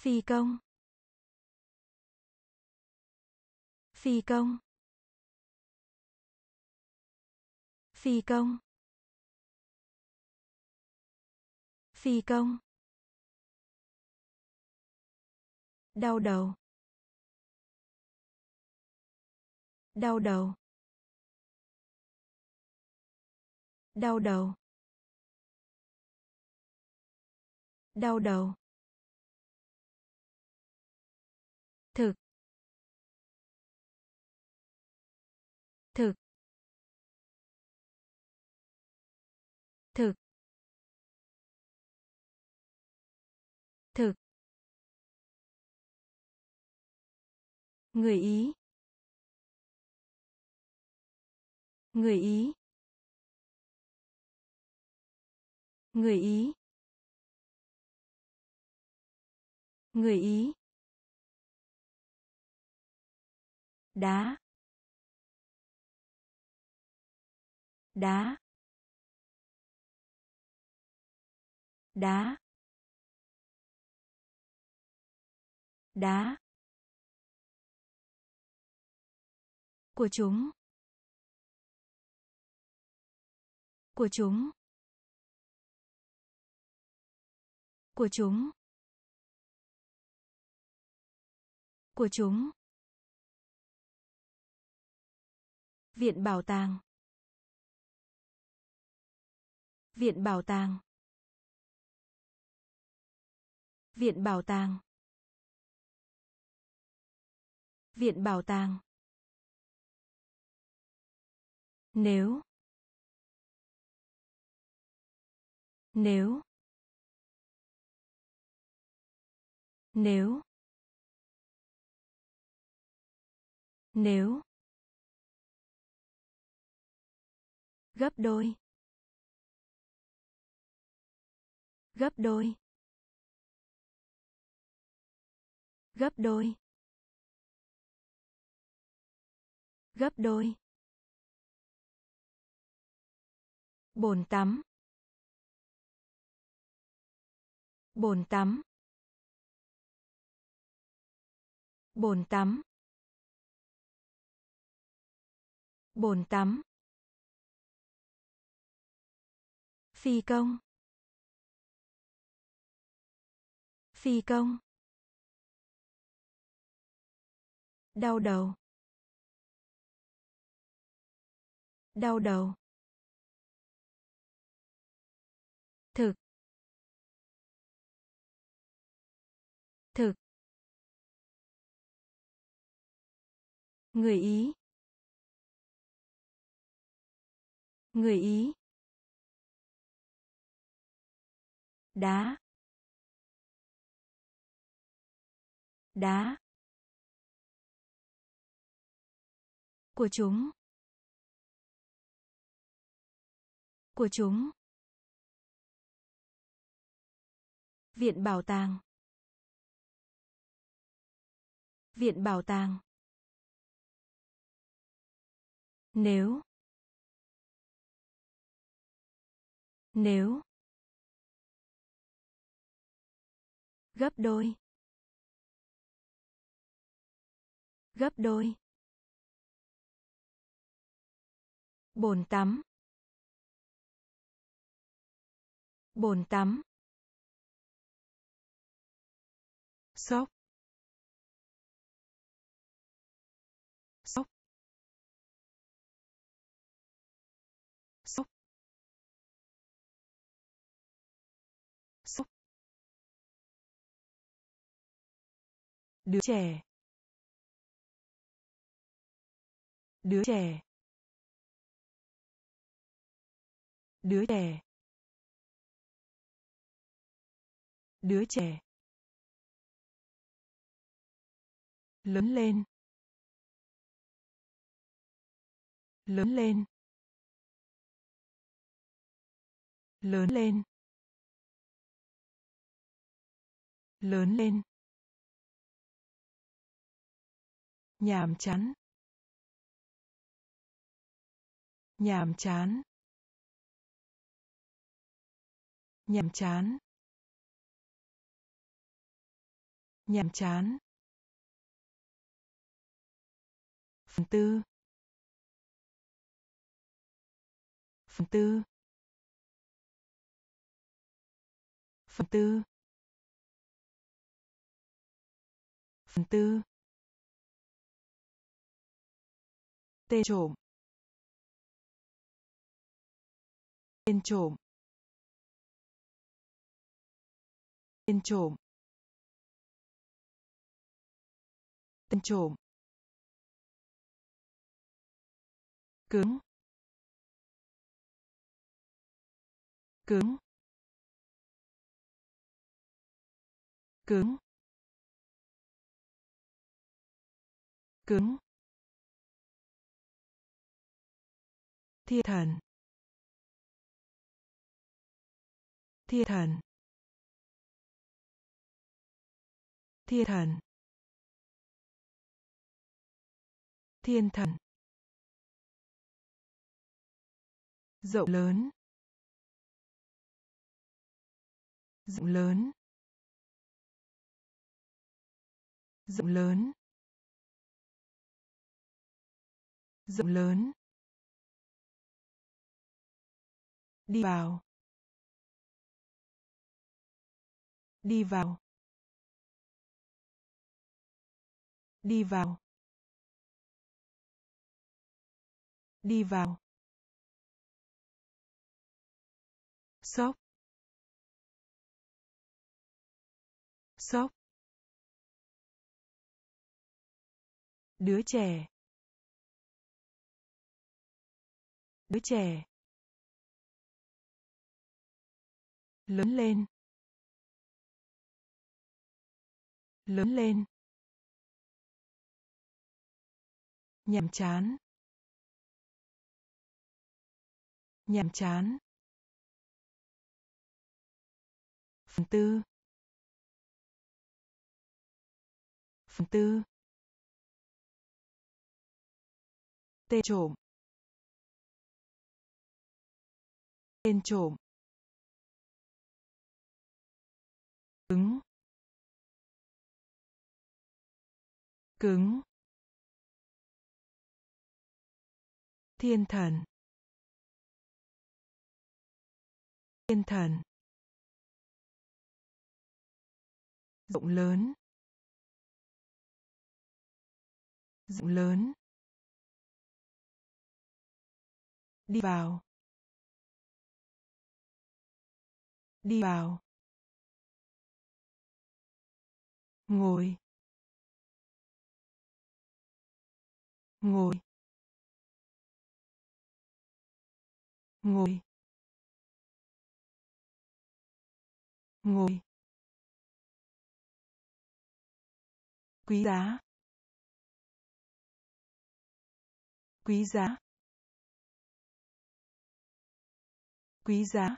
phi công. Phi công. Phi công. Phi công. Đau đầu. Đau đầu. Đau đầu. Đau đầu. Người ý. Người ý. Người ý. Người ý. Đá. Đá. Đá. Đá. Của chúng. Của chúng. Của chúng. Của chúng. Viện bảo tàng. Viện bảo tàng. Viện bảo tàng. Viện bảo tàng. Nếu. Nếu. Nếu. Nếu. Gấp đôi. Gấp đôi. Gấp đôi. Gấp đôi. Bồn tắm. Bồn tắm. Bồn tắm. Bồn tắm. Phi công. Phi công. Đau đầu. Đau đầu. Người ý. Người ý. Đá. Đá. Của chúng. Của chúng. Viện bảo tàng. Viện bảo tàng. Nếu. Nếu. Gấp đôi. Gấp đôi. Bồn tắm. Bồn tắm. Sốc đứa trẻ. Đứa trẻ. Đứa trẻ. Đứa trẻ. Lớn lên. Lớn lên. Lớn lên. Lớn lên. Nhàm chán. Nhàm chán. Nhàm chán. Nhàm chán. Phần tư. Phần tư. Phần tư. Phần tư. Tên trộm. Tên trộm. Tên trộm. Tên trộm. Cứng. Cứng. Cứng. Cứng. Thiên thần. Thiên thần. Thiên thần. Thiên thần. Rộng lớn. Rộng lớn. Rộng lớn. Rộng lớn. Đi vào. Đi vào. Đi vào. Đi vào. Sốc. Sốc. Đứa trẻ. Đứa trẻ. Lớn lên. Lớn lên. Nhàm chán. Nhàm chán. Phần tư. Phần tư. Tên trộm. Tên trộm. Cứng cứng thiên thần thiên thần rộng lớn rộng lớn đi vào đi vào. Ngồi. Ngồi. Ngồi. Ngồi. Quý giá. Quý giá. Quý giá.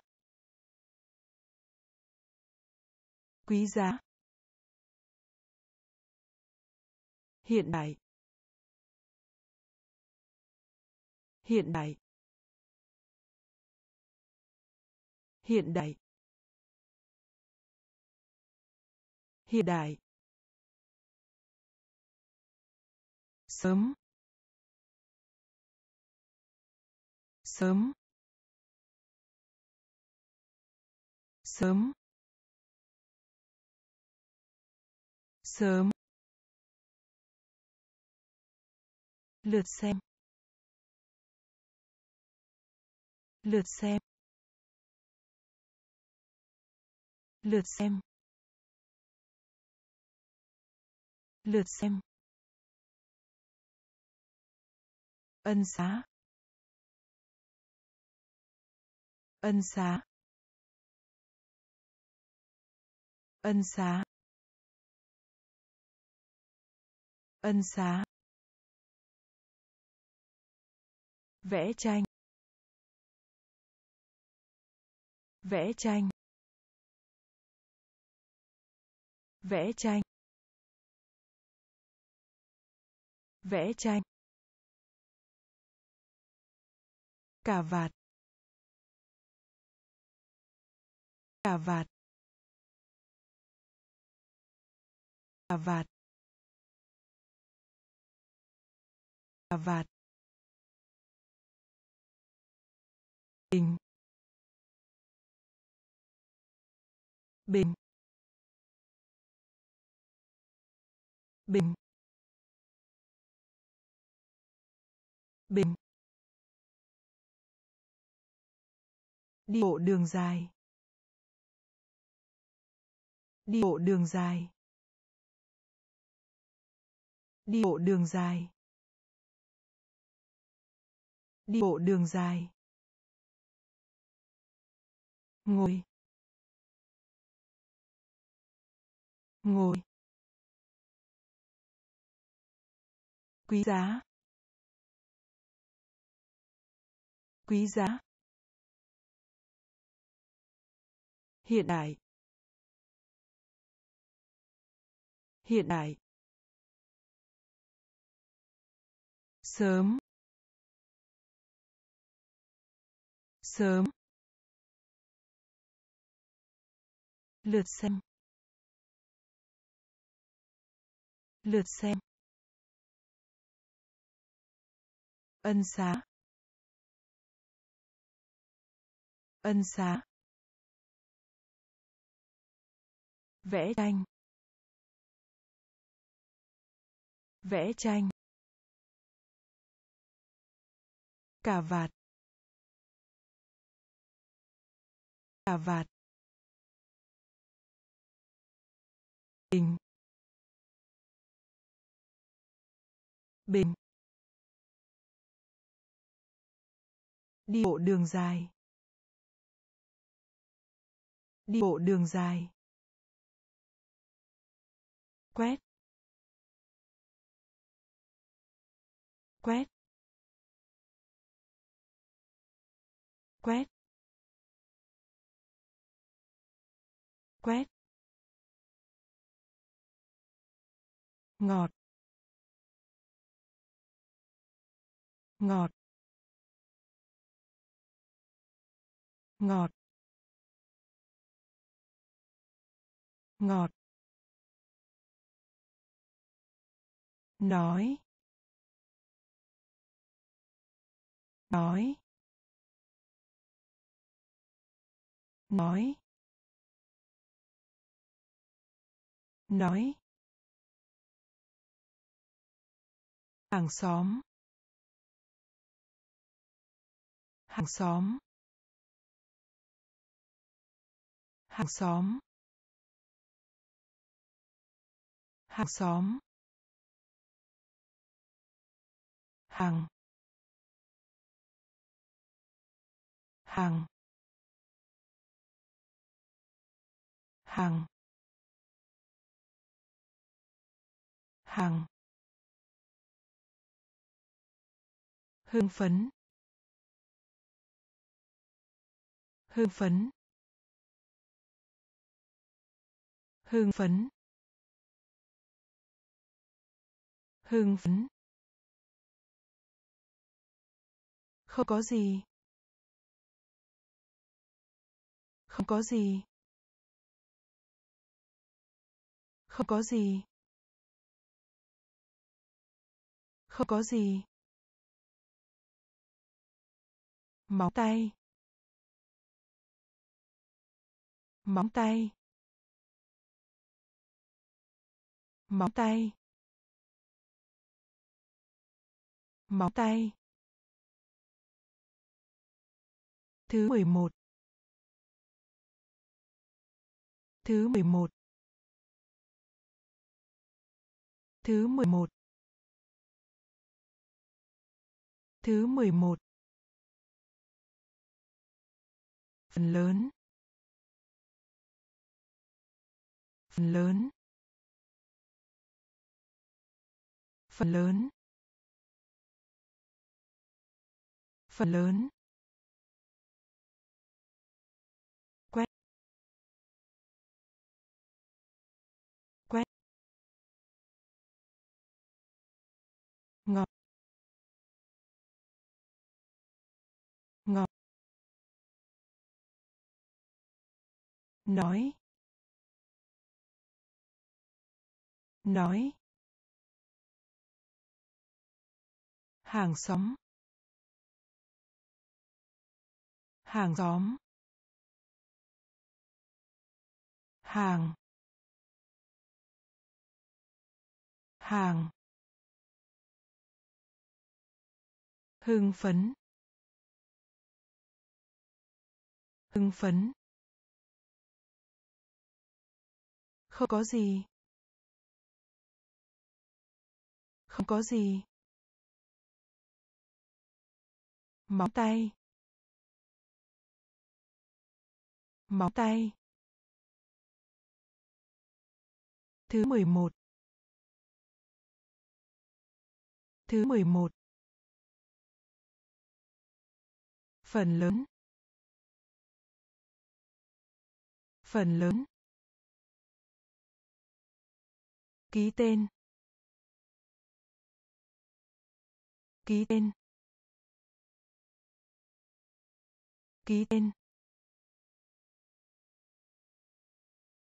Quý giá. Hiện đại hiện đại hiện đại hiện đại. Sớm sớm sớm sớm. Lượt xem. Lượt xem. Lượt xem. Lượt xem. Ân xá. Ân xá. Ân xá. Ân xá. Vẽ tranh. Vẽ tranh. Vẽ tranh. Vẽ tranh. Cà vạt. Cà vạt. Cà vạt. Cà vạt. Bình. Bình. Bình. Bình. Đi bộ đường dài. Đi bộ đường dài. Đi bộ đường dài. Đi bộ đường dài ngồi. Ngồi. Quý giá. Quý giá. Hiện đại. Hiện đại. Sớm. Sớm. Lượt xem. Lượt xem. Ân xá. Ân xá. Vẽ tranh. Vẽ tranh. Cà vạt. Cà vạt. Bình. Bình. Đi bộ đường dài. Đi bộ đường dài. Quét. Quét. Quét. Quét. Ngọt. Ngọt. Ngọt. Ngọt. Nói. Nói. Nói. Nói. Hàng xóm. Hàng xóm. Hàng xóm. Hàng xóm. Hàng. Hàng. Hàng. Hàng. Hưng phấn. Hưng phấn. Hưng phấn. Hưng phấn. Không có gì. Không có gì. Không có gì. Không có gì. móng tay. Móng tay. Móng tay. Móng tay. Thứ 11 thứ 11 thứ 11 thứ 11 phần lớn. Phần lớn. Phần lớn. Phần lớn. Nói. Nói. Hàng xóm. Hàng xóm. Hàng. Hàng. Hưng phấn. Hưng phấn. Không có gì. Không có gì. Móng tay. Móng tay. Thứ mười một. Thứ mười một. Phần lớn. Phần lớn. Ký tên. Ký tên. Ký tên.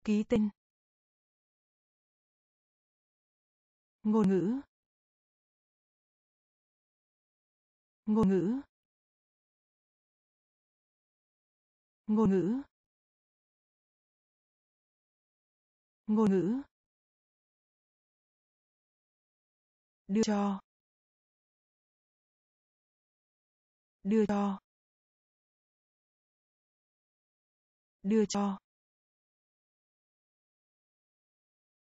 Ký tên. Ngôn ngữ. Ngôn ngữ. Ngôn ngữ. Ngôn ngữ. Đưa cho. Đưa cho. Đưa cho.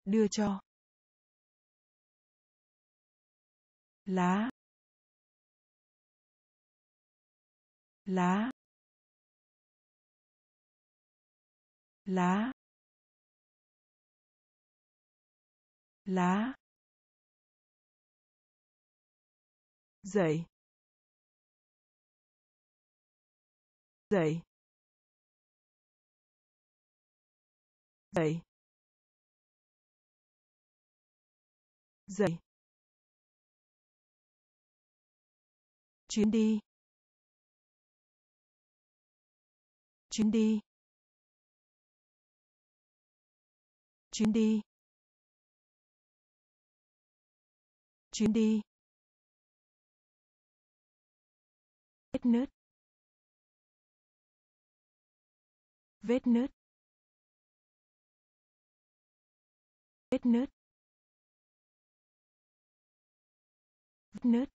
Đưa cho. Lá. Lá. Lá. Lá. Dậy. Dậy. Dậy. Dậy. Chuyến đi. Chuyến đi. Chuyến đi. Chuyến đi. Vết nứt. Vết nứt. Vết nứt. Vết nứt.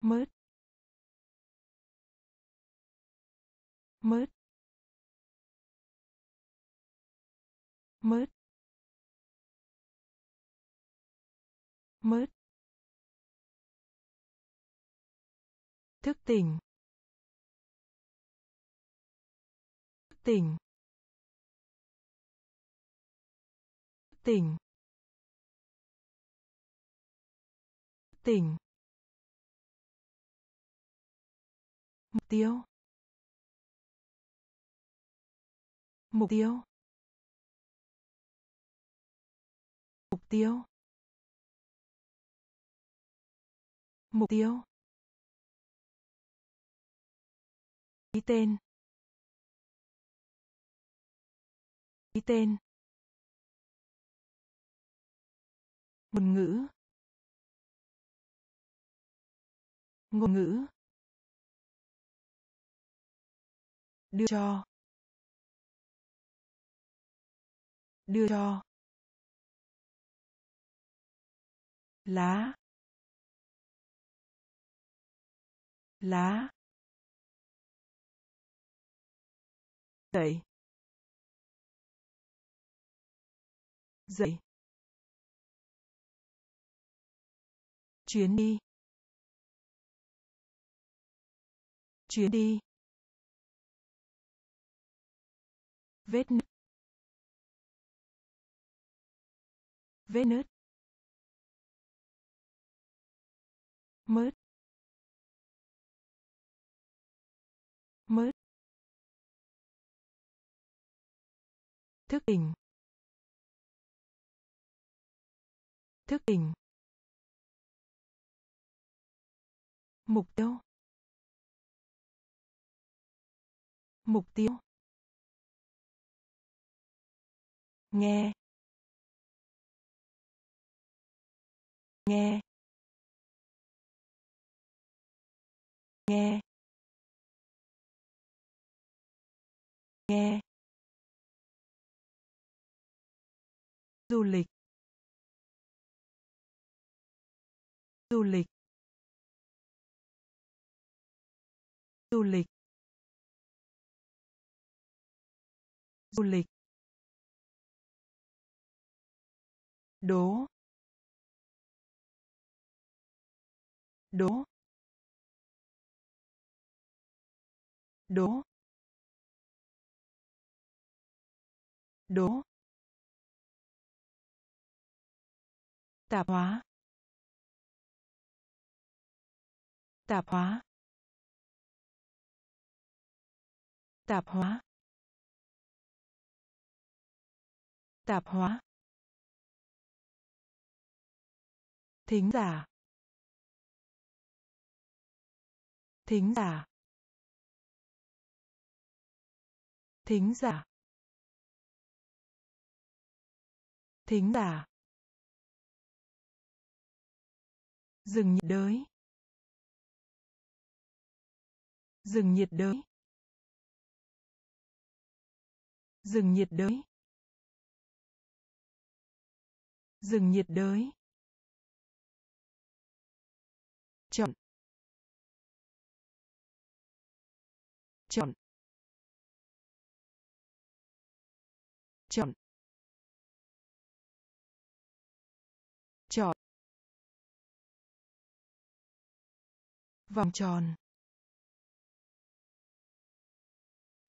Mớt mớt mớt mớt thức tỉnh. Thức tỉnh. Thức tỉnh. Tỉnh. Mục tiêu. Mục tiêu. Mục tiêu. Mục tiêu. Ký tên. Ký tên. Ngôn ngữ. Ngôn ngữ. Đưa cho. Đưa cho. Lá. Lá. Dậy dậy. Chuyến đi. Chuyến đi. Vết nứt. Vết nứt. Mớt. Mớt. Thức tỉnh. Thức tỉnh. Mục tiêu. Mục tiêu. Nghe. Nghe. Nghe. Nghe. Du lịch. Du lịch. Du lịch. Du lịch. Đố. Đố. Đố. Đố. Tạp hóa. Tạp hóa. Tạp hóa. Tạp hóa. Thính giả. Thính giả. Thính giả. Thính giả. Rừng nhiệt đới. Rừng nhiệt đới. Rừng nhiệt đới. Rừng nhiệt đới. Chọn. Chọn. Chọn. Chọn. Vòng tròn.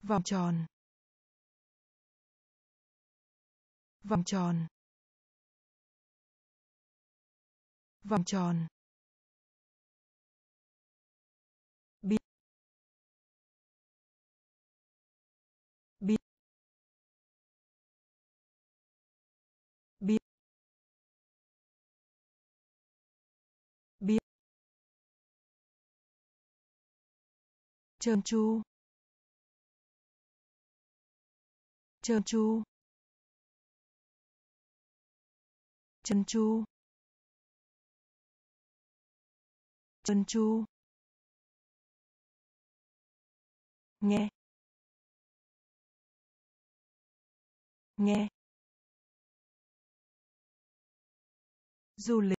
Vòng tròn. Vòng tròn. Vòng tròn. Trơn chu, trơn chu, trơn chu, trơn chu, nghe. Nghe. Du lịch.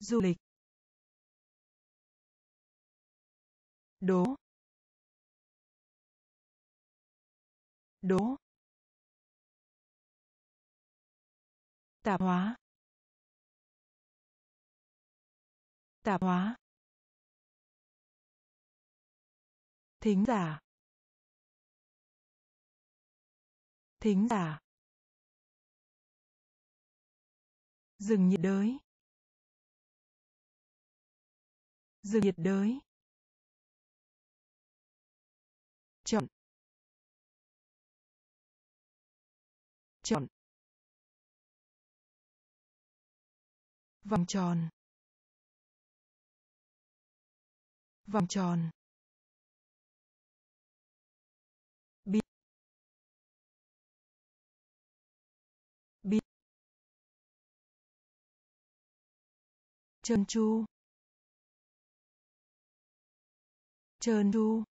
Du lịch. Đố. Đố. Tạp hóa. Tạp hóa. Thính giả. Thính giả. Rừng nhiệt đới. Rừng nhiệt đới. Chọn. Chọn. Vòng tròn. Vòng tròn. Biết biết trơn tru. Trơn tru.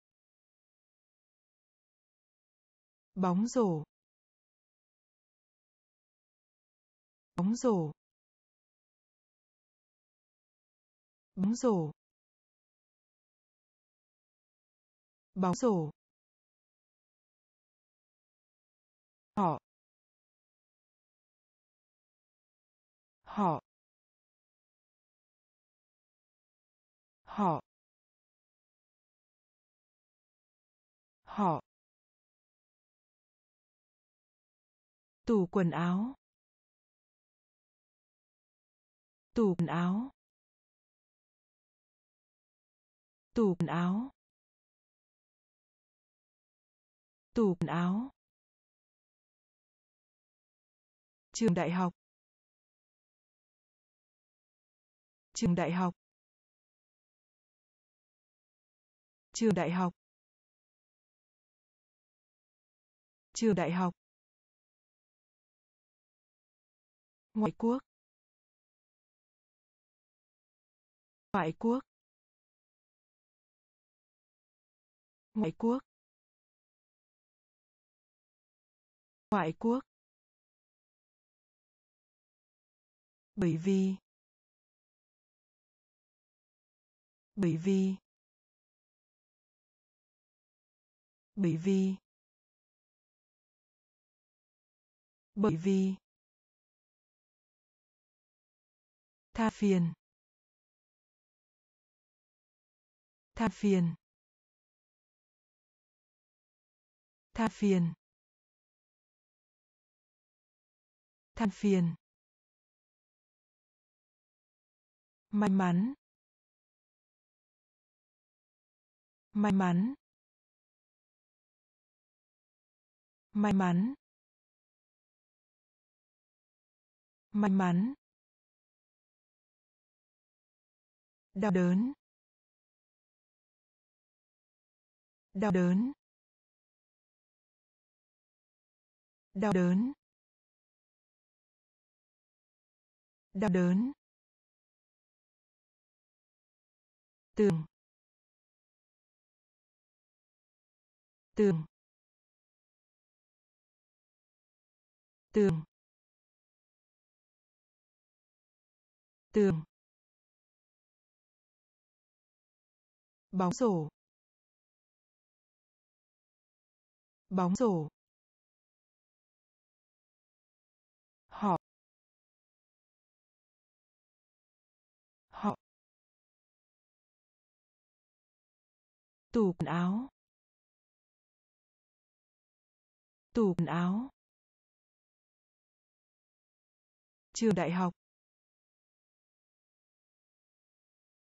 Bóng rổ. Bóng rổ. Bóng rổ. Bóng rổ. Họ. Họ. Họ. Tủ quần áo. Tủ quần áo. Tủ quần áo. Tủ quần áo. Trường đại học. Trường đại học. Trường đại học. Trường đại học. Ngoại quốc. Ngoại quốc. Ngoại quốc. Ngoại quốc. Bởi vì. Bởi vì. Bởi vì. Bởi vì. Tha phiền. Tha phiền. Tha phiền. Than phiền. May mắn. May mắn. May mắn. May mắn. Đau đớn. Đau đớn. Đau đớn. Đau đớn. Tường. Tường. Tường. Tường. Bóng rổ. Bóng rổ. Họ. Họ. Tủ quần áo. Tủ quần áo. Trường đại học.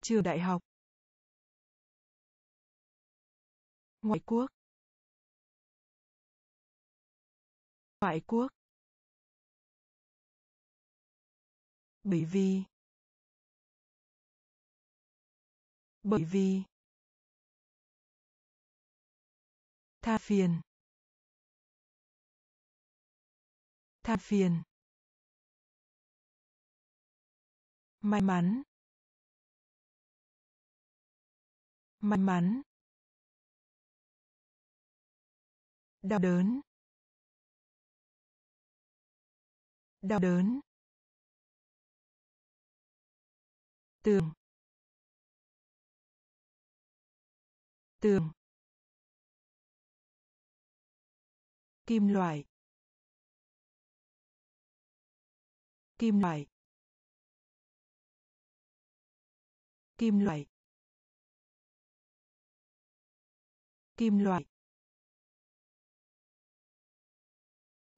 Trường đại học. Ngoại quốc. Ngoại quốc. Bởi vì. Bởi vì. Tha phiền. Tha phiền. May mắn. May mắn. Đau đớn. Đau đớn. Tường. Tường. Kim loại. Kim loại. Kim loại. Kim loại.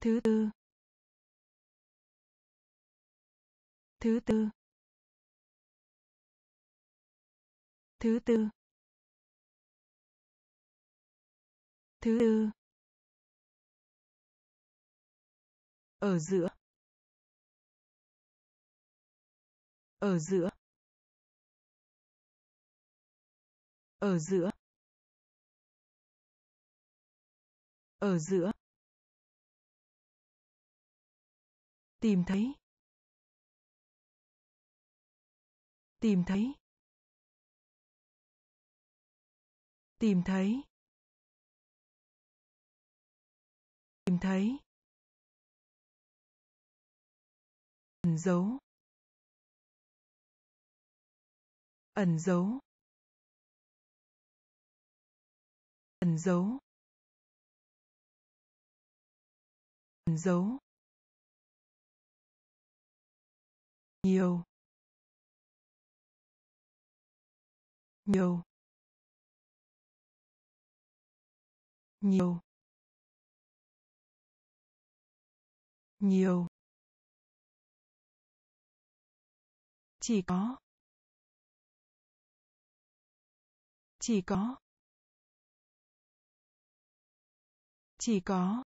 Thứ tư. Thứ tư. Thứ tư. Thứ tư. Ở giữa. Ở giữa. Ở giữa. Ở giữa. Tìm thấy. Tìm thấy. Tìm thấy. Tìm thấy. Ẩn dấu. Ẩn dấu. Ẩn dấu. Ẩn dấu. Nhiều. Nhiều. Nhiều. Nhiều. Chỉ có. Chỉ có. Chỉ có.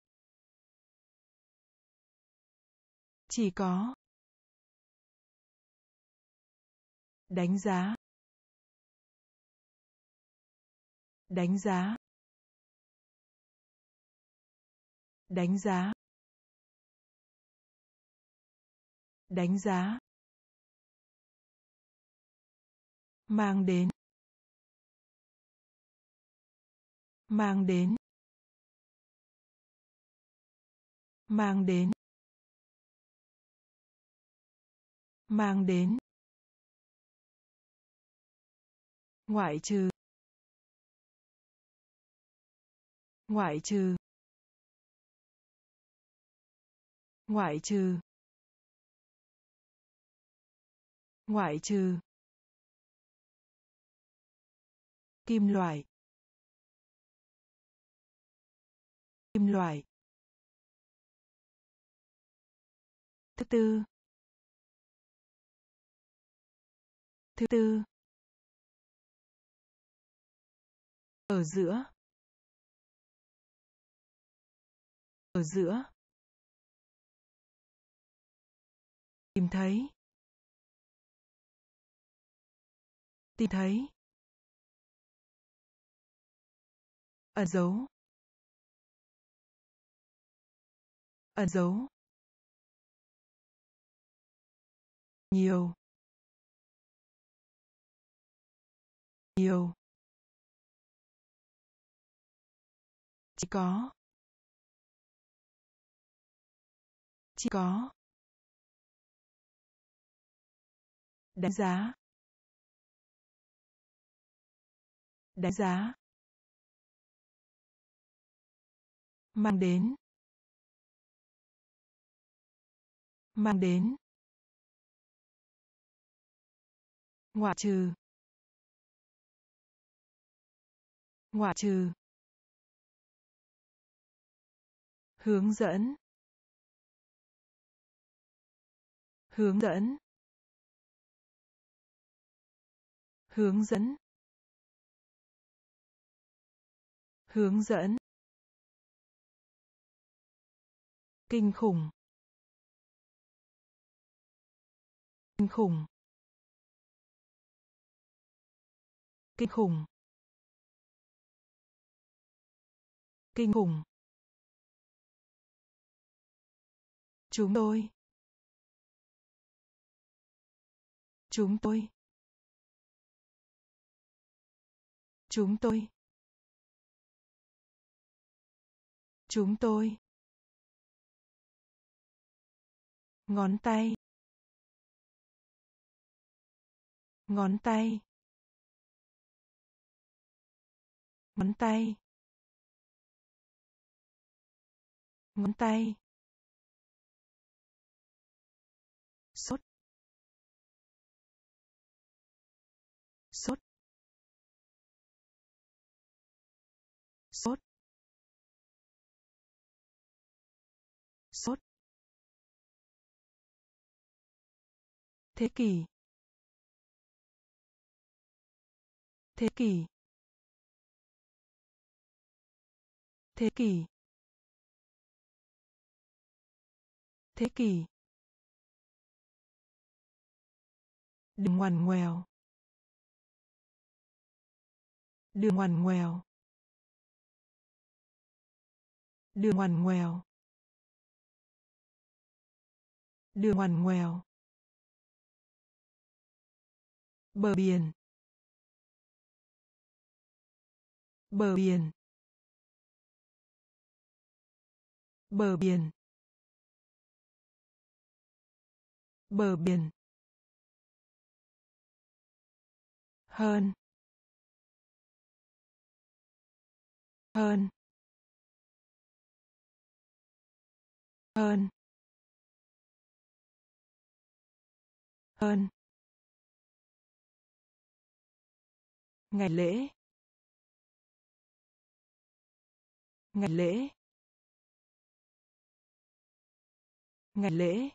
Chỉ có. Đánh giá. Đánh giá. Đánh giá. Đánh giá. Mang đến. Mang đến. Mang đến. Mang đến. Ngoại trừ. Ngoại trừ. Ngoại trừ. Ngoại trừ. Kim loại. Kim loại. Thứ tư. Thứ tư. Ở giữa. Ở giữa. Tìm thấy. Tìm thấy. Ẩn dấu. Ẩn dấu. Nhiều. Nhiều. Có. Chỉ có. Đánh giá. Đánh giá. Mang đến. Mang đến. Ngoại trừ. Ngoại trừ. Hướng dẫn. Hướng dẫn. Hướng dẫn. Hướng dẫn. Kinh khủng. Kinh khủng. Kinh khủng. Kinh khủng. Chúng tôi. Chúng tôi. Chúng tôi. Chúng tôi. Ngón tay. Ngón tay. Ngón tay. Ngón tay. Thế kỷ. Thế kỷ. Thế kỷ. Thế kỷ. Đừng ngoằn ngoèo. Đừng ngoằn ngoèo. Đường ngoằn ngoèo. Đường ngoằn ngoèo. Bờ biển. Bờ biển. Bờ biển. Bờ biển. Hơn. Hơn. Hơn. Hơn. Ngày lễ. Ngày lễ. Ngày lễ.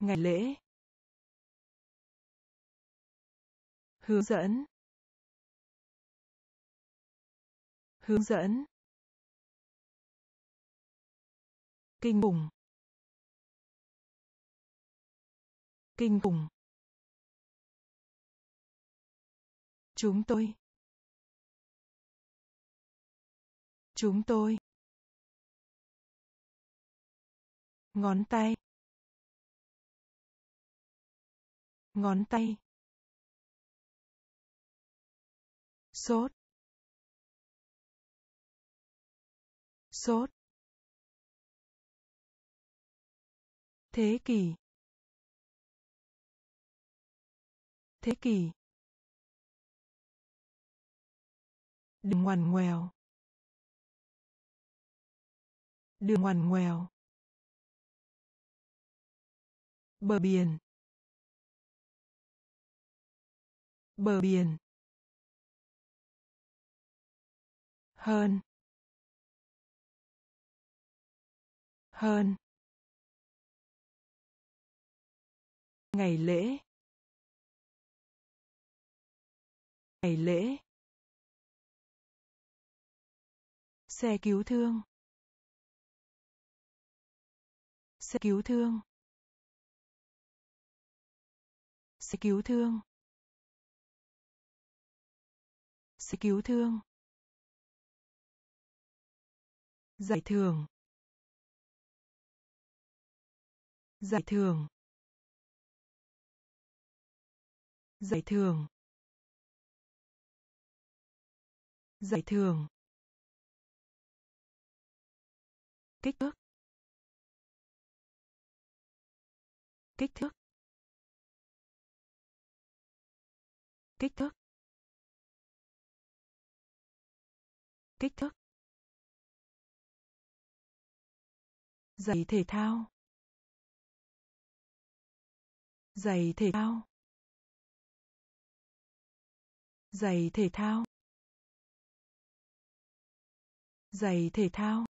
Ngày lễ. Hướng dẫn. Hướng dẫn. Kinh khủng. Kinh khủng. Chúng tôi. Chúng tôi. Ngón tay. Ngón tay. Sốt. Sốt. Thế kỷ. Thế kỷ. Đường ngoằn ngoèo. Đường ngoằn ngoèo. Bờ biển. Bờ biển. Hơn. Hơn. Ngày lễ. Ngày lễ. Xe cứu thương. Xe cứu thương. Xe cứu thương. Xe cứu thương. Giải thưởng. Giải thưởng. Giải thưởng. Giải thưởng. Kích thước. Kích thước. Kích thước. Kích thước. Giày thể thao. Giày thể thao. Giày thể thao. Giày thể thao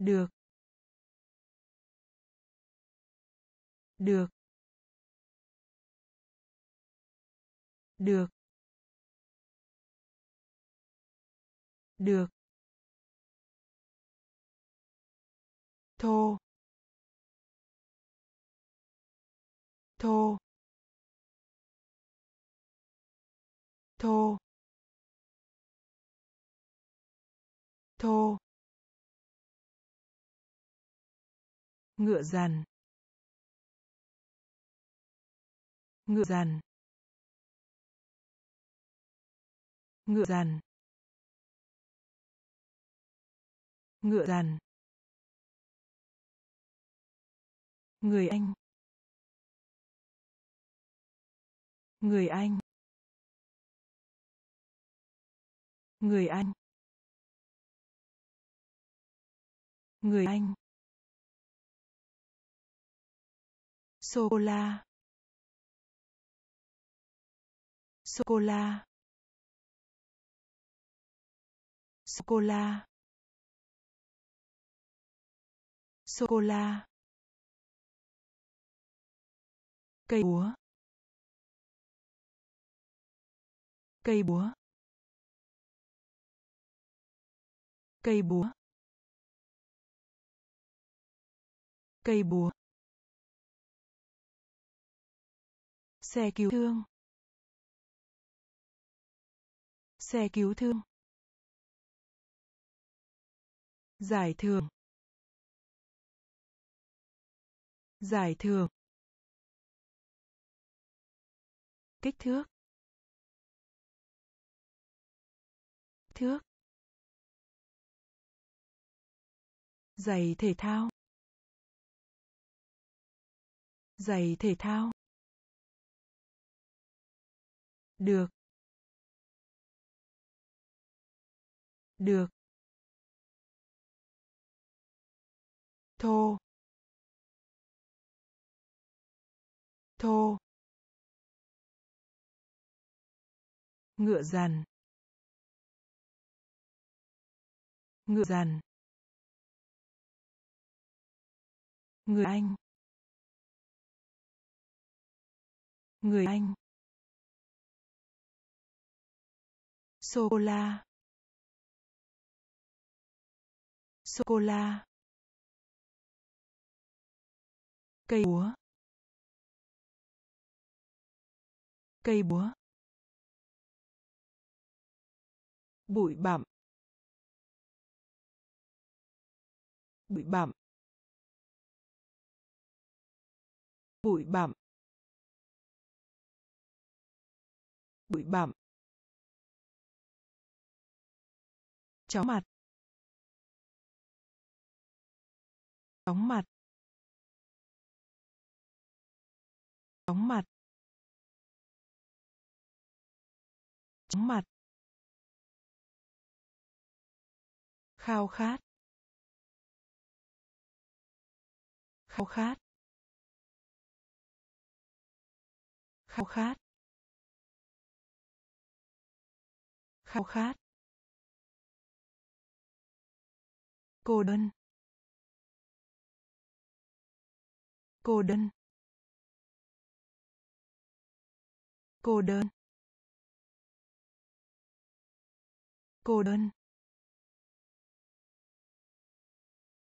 được. Được. Được. Được. Thô. Thô. Thô. Thô. Ngựa dàn ngựa dàn ngựa dàn ngựa dàn người anh. Người anh. Người anh. Người anh. Sô cô la sô cô la sô cô la sô cô la cây búa. Cây búa. Cây búa. Cây búa. Xe cứu thương. Xe cứu thương. Giải thưởng. Giải thưởng. Kích thước. Thước. Giày thể thao. Giày thể thao được. Được. Thô. Thô. Ngựa dằn ngựa dằn người anh. Người anh. Sô cô la sô cô la cây búa. Cây búa. Bụi bặm. Bụi bặm. Bụi bặm. Bụi bặm. Chóng mặt. Chóng mặt. Chóng mặt. Chóng mặt. Khao khát. Khao khát. Khao khát. Khao khát. Cô đơn. Cô đơn. Cô đơn. Cô đơn.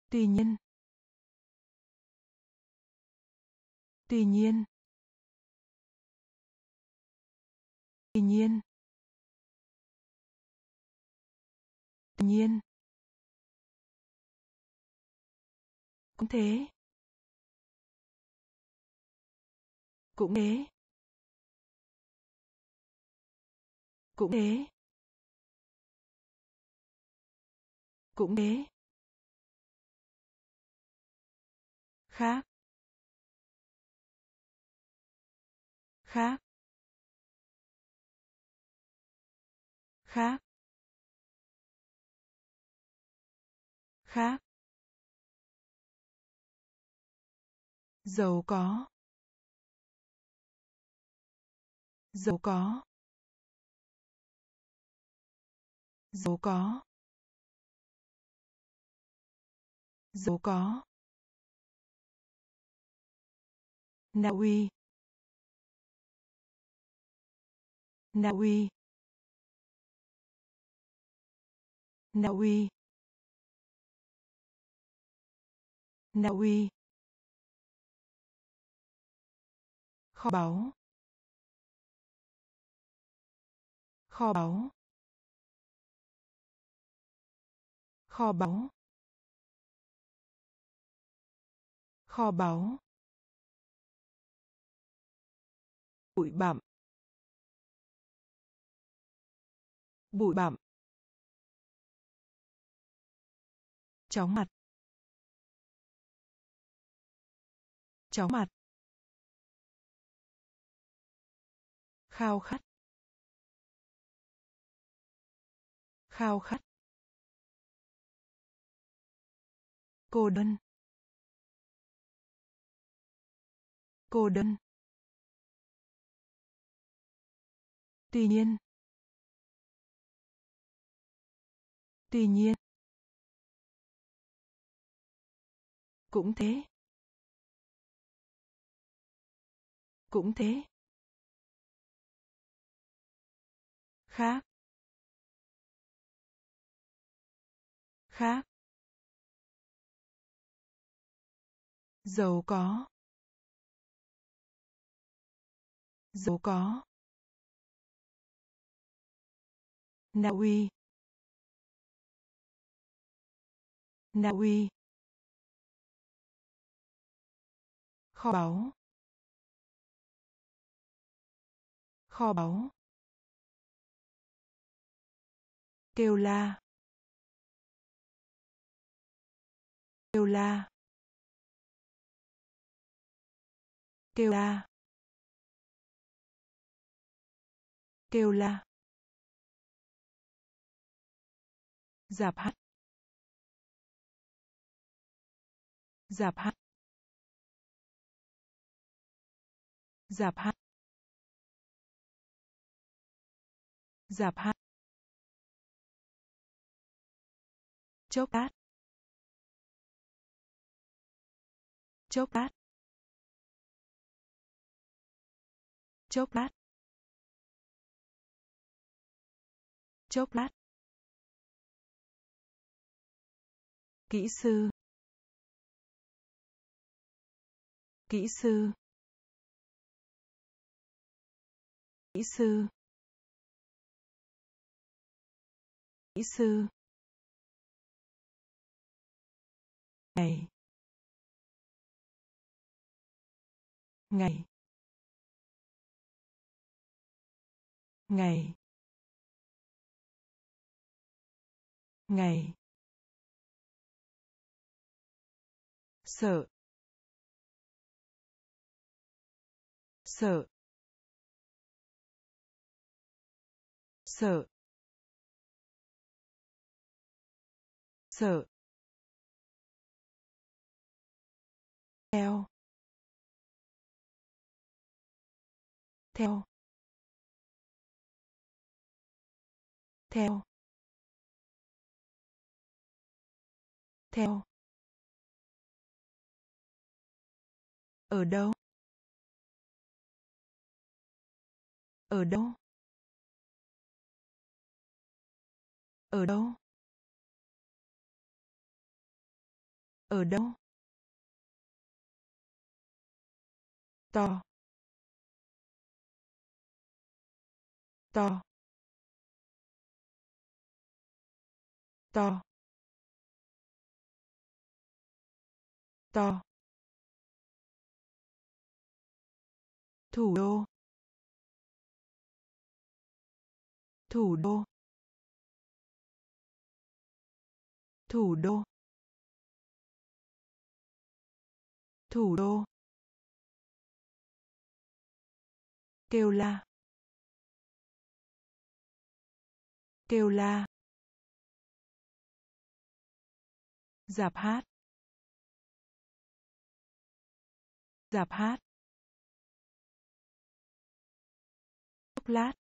Tuy nhiên. Tuy nhiên. Tuy nhiên. Tuy nhiên. Cũng thế. Cũng thế. Cũng thế. Cũng thế. Khác. Khác. Khác. Khác. Giàu có. Giàu có. Giàu có. Giàu có. Na Uy. Na Uy. Na Uy. Na Uy. Kho báu kho báu kho báu kho báu, bụi bặm bụi bặm, chóng mặt chóng mặt. Khao khát. Khao khát. Cô đơn. Cô đơn. Tuy nhiên. Tuy nhiên. Cũng thế. Cũng thế. Khác. Khác. Giàu có. Giàu có. Na Uy. Na Uy. Kho báu. Kho báu. Kêu la kêu la kêu la kêu la Giạp hát. Giạp hát. Giạp hát. Giạp hát. Chốc lát. Chốc lát. Chốc lát. Chốc lát. kỹ sư kỹ sư kỹ sư kỹ sư ngày. Ngày. Ngày. Ngày. Sợ. Sợ. Sợ. Sợ. Theo. Theo. Theo. Theo. Ở đâu? Ở đâu? Ở đâu? Ở đâu? To. To. To. To. Thủ đô. Thủ đô. Thủ đô. Thủ đô. Kêu la. Kêu la. Dạp hát. Dạp hát. Chốc lát.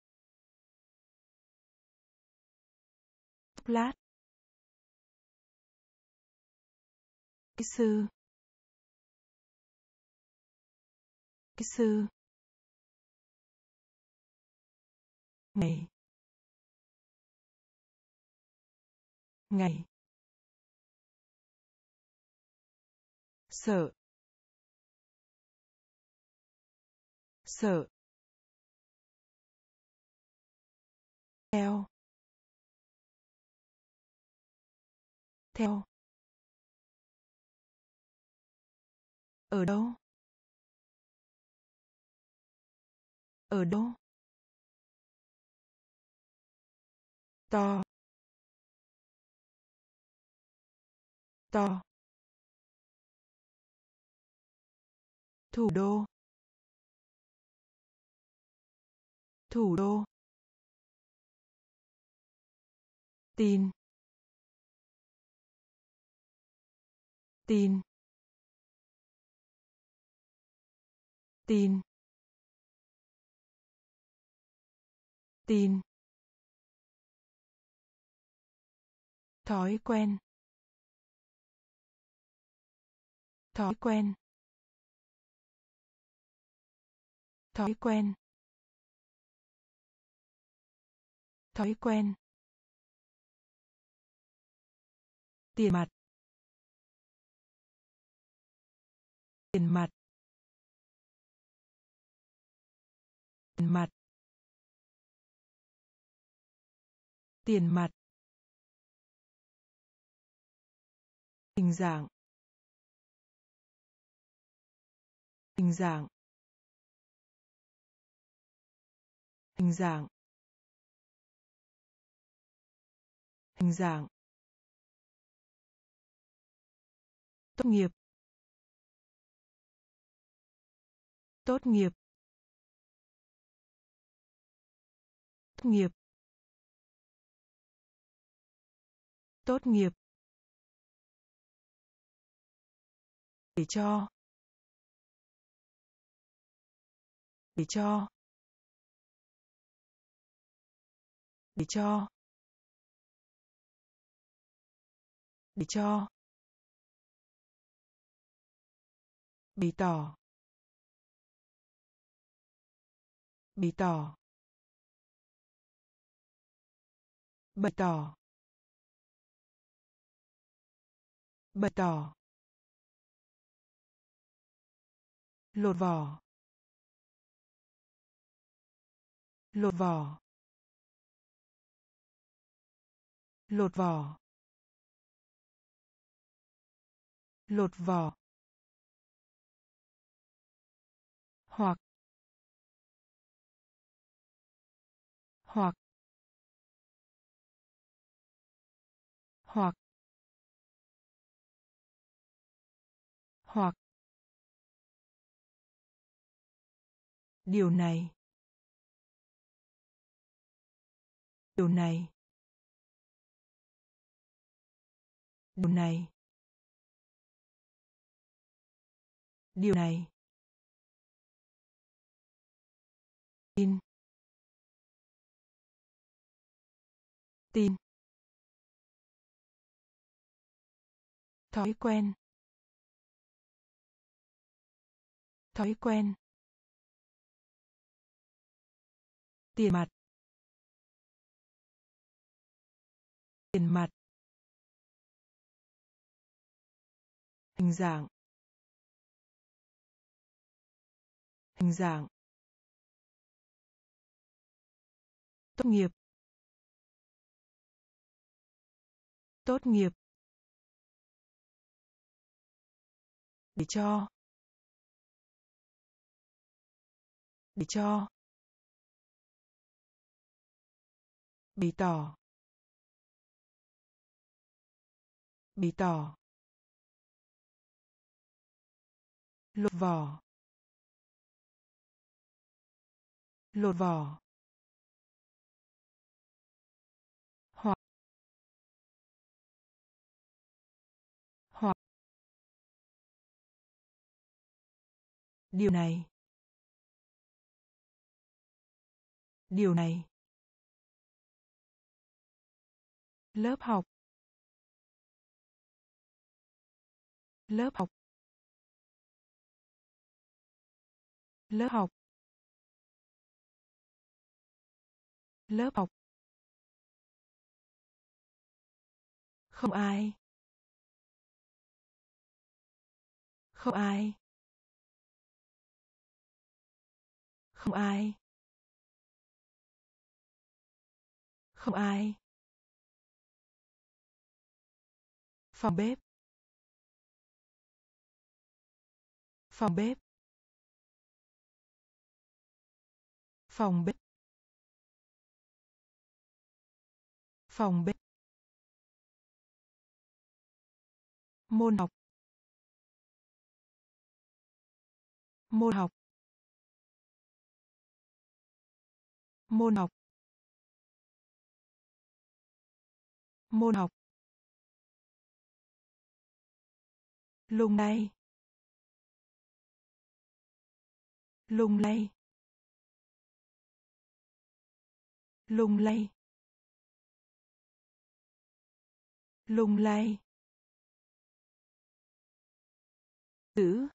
Chốc lát. Kỹ sư. Kỹ sư. Ngày. Ngày. Sợ. Sợ. Theo. Theo. Ở đâu? Ở đâu? To to thủ đô thủ đô tin tin tin tin. Thói quen. Thói quen. Thói quen. Thói quen. Tiền mặt. Tiền mặt. Tiền mặt. Tiền mặt. Hình dạng. Hình dạng. Hình dạng. Hình dạng. Tốt nghiệp. Tốt nghiệp. Tốt nghiệp. Tốt nghiệp. Để cho. Để cho. Để cho. Để cho. Bày tỏ. Bày tỏ. Bày tỏ. Bày tỏ. Lột vỏ. Lột vỏ. Lột vỏ. Lột vỏ. Hoặc. Hoặc. Hoặc. Hoặc. Điều này. Điều này. Điều này. Điều này. Tin. Tin. Thói quen. Thói quen. Tiền mặt. Tiền mặt. Hình dạng. Hình dạng. Tốt nghiệp. Tốt nghiệp. Để cho. Để cho. Bày tỏ. Bày tỏ. Lột vỏ. Lột vỏ. Hoặc hoặc điều này. Điều này. Lớp học. Lớp học. Lớp học. Lớp học. Không ai. Không ai. Không ai. Không ai. Phòng bếp. Phòng bếp. Phòng bếp. Phòng bếp. Môn học. Môn học. Môn học. Môn học. Lung lay lung lay lung lay lung lay giữ.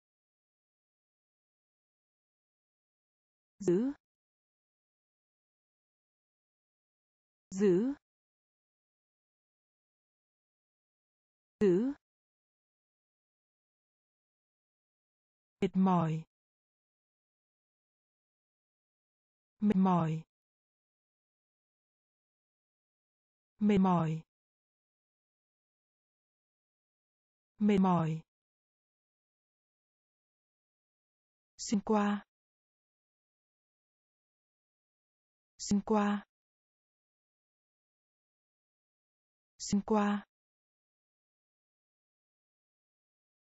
Giữ. Giữ. Giữ. Mệt mỏi. Mệt mỏi. Mệt mỏi. Mệt mỏi. Xin qua. Xin qua. Xin qua.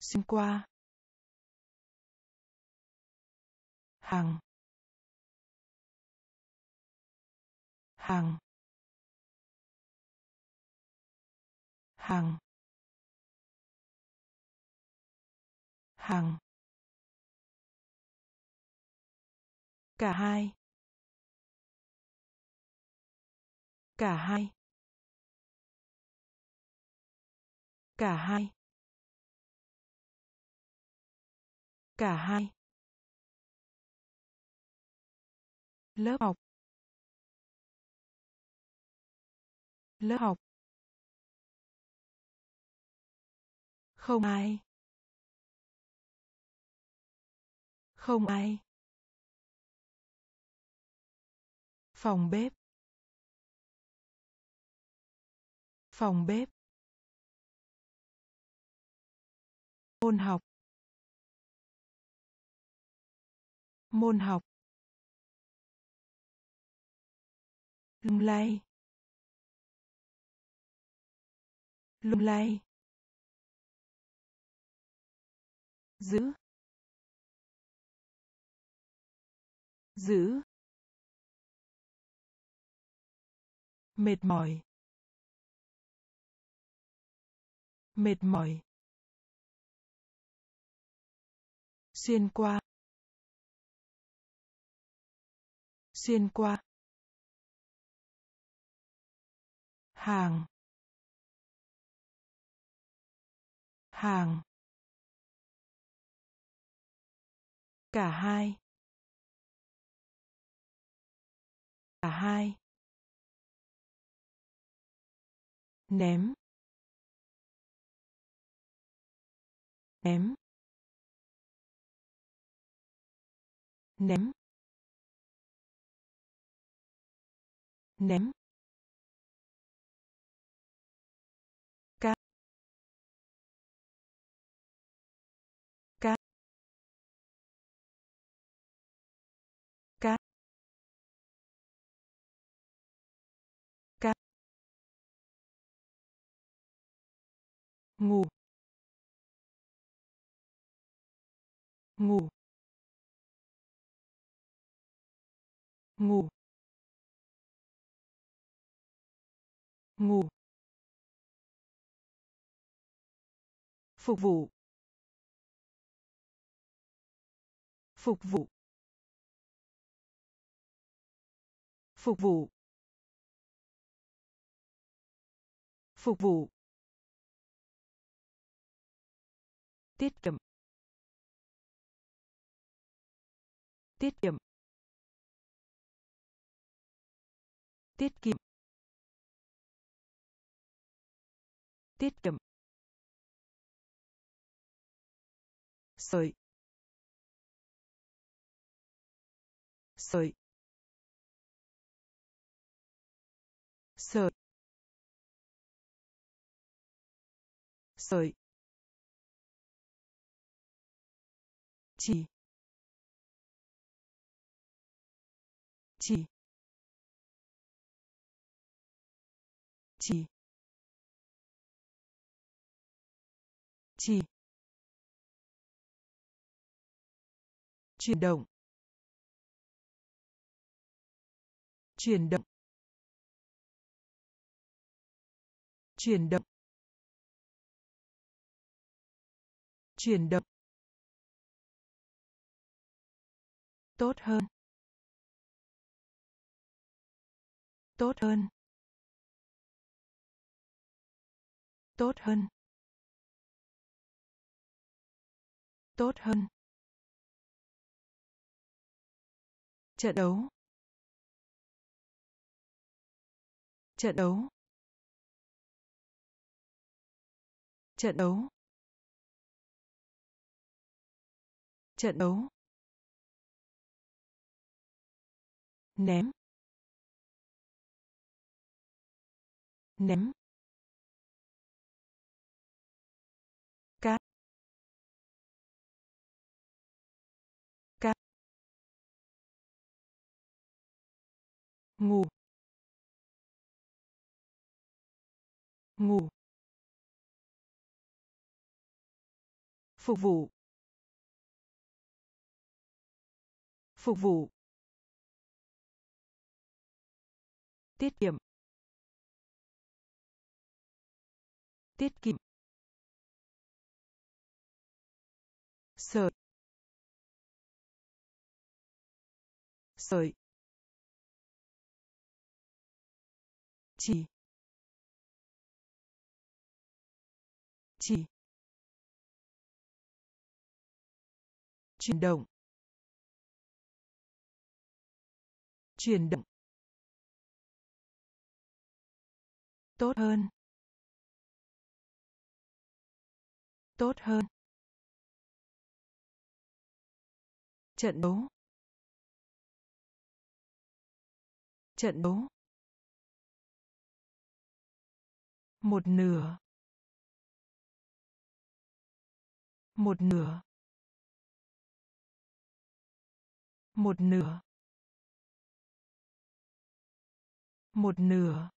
Xin qua. Hàng hàng hàng hàng cả hai. Cả hai. Cả hai. Cả hai. Lớp học. Lớp học. Không ai. Không ai. Phòng bếp. Phòng bếp. Môn học. Môn học. Lung lay. Lung lay. Giữ. Giữ. Mệt mỏi. Mệt mỏi. Xuyên qua. Xuyên qua. Hàng hàng cả hai cả hai ném ném ném ném. Ngủ. Ngủ. Ngủ. Ngủ. Phục vụ. Phục vụ. Phục vụ. Phục vụ. Tiết kiệm. Tiết kiệm. Tiết kiệm. Tiết kiệm. Sợi. Sợi. Sợi. Sợi. Chỉ. Chuyển động. Chuyển động. Chuyển động. Chuyển động. Tốt hơn. Tốt hơn. Tốt hơn. Tốt hơn. Trận đấu. Trận đấu. Trận đấu. Trận đấu. Ném. Ném. Ngủ. Ngủ. Phục vụ. Phục vụ. Tiết kiệm. Tiết kiệm. Sợi. Sợi. Chỉ. Chỉ. Chuyển động. Chuyển động. Tốt hơn. Tốt hơn. Trận đấu. Trận đấu. Một nửa. Một nửa. Một nửa. Một nửa.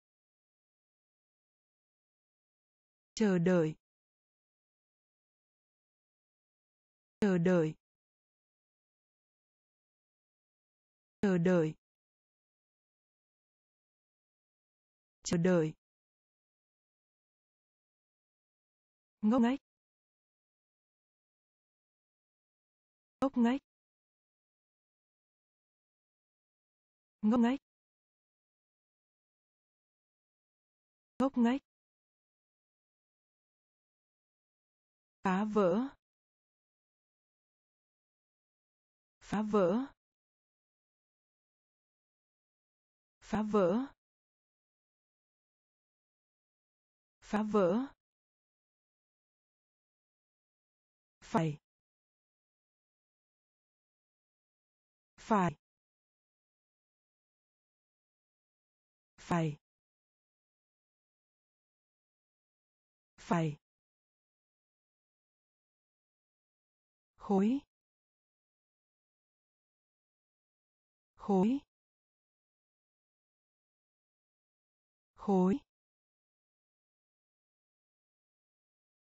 Chờ đợi. Chờ đợi. Chờ đợi. Chờ đợi. Ngốc nghếch. Ngốc nghếch. Ngốc nghếch. Ngốc nghếch. Phá vỡ. Phá vỡ. Phá vỡ. Phá vỡ. Phải. Phải. Phải. Phải. Khối. Khối. Khối.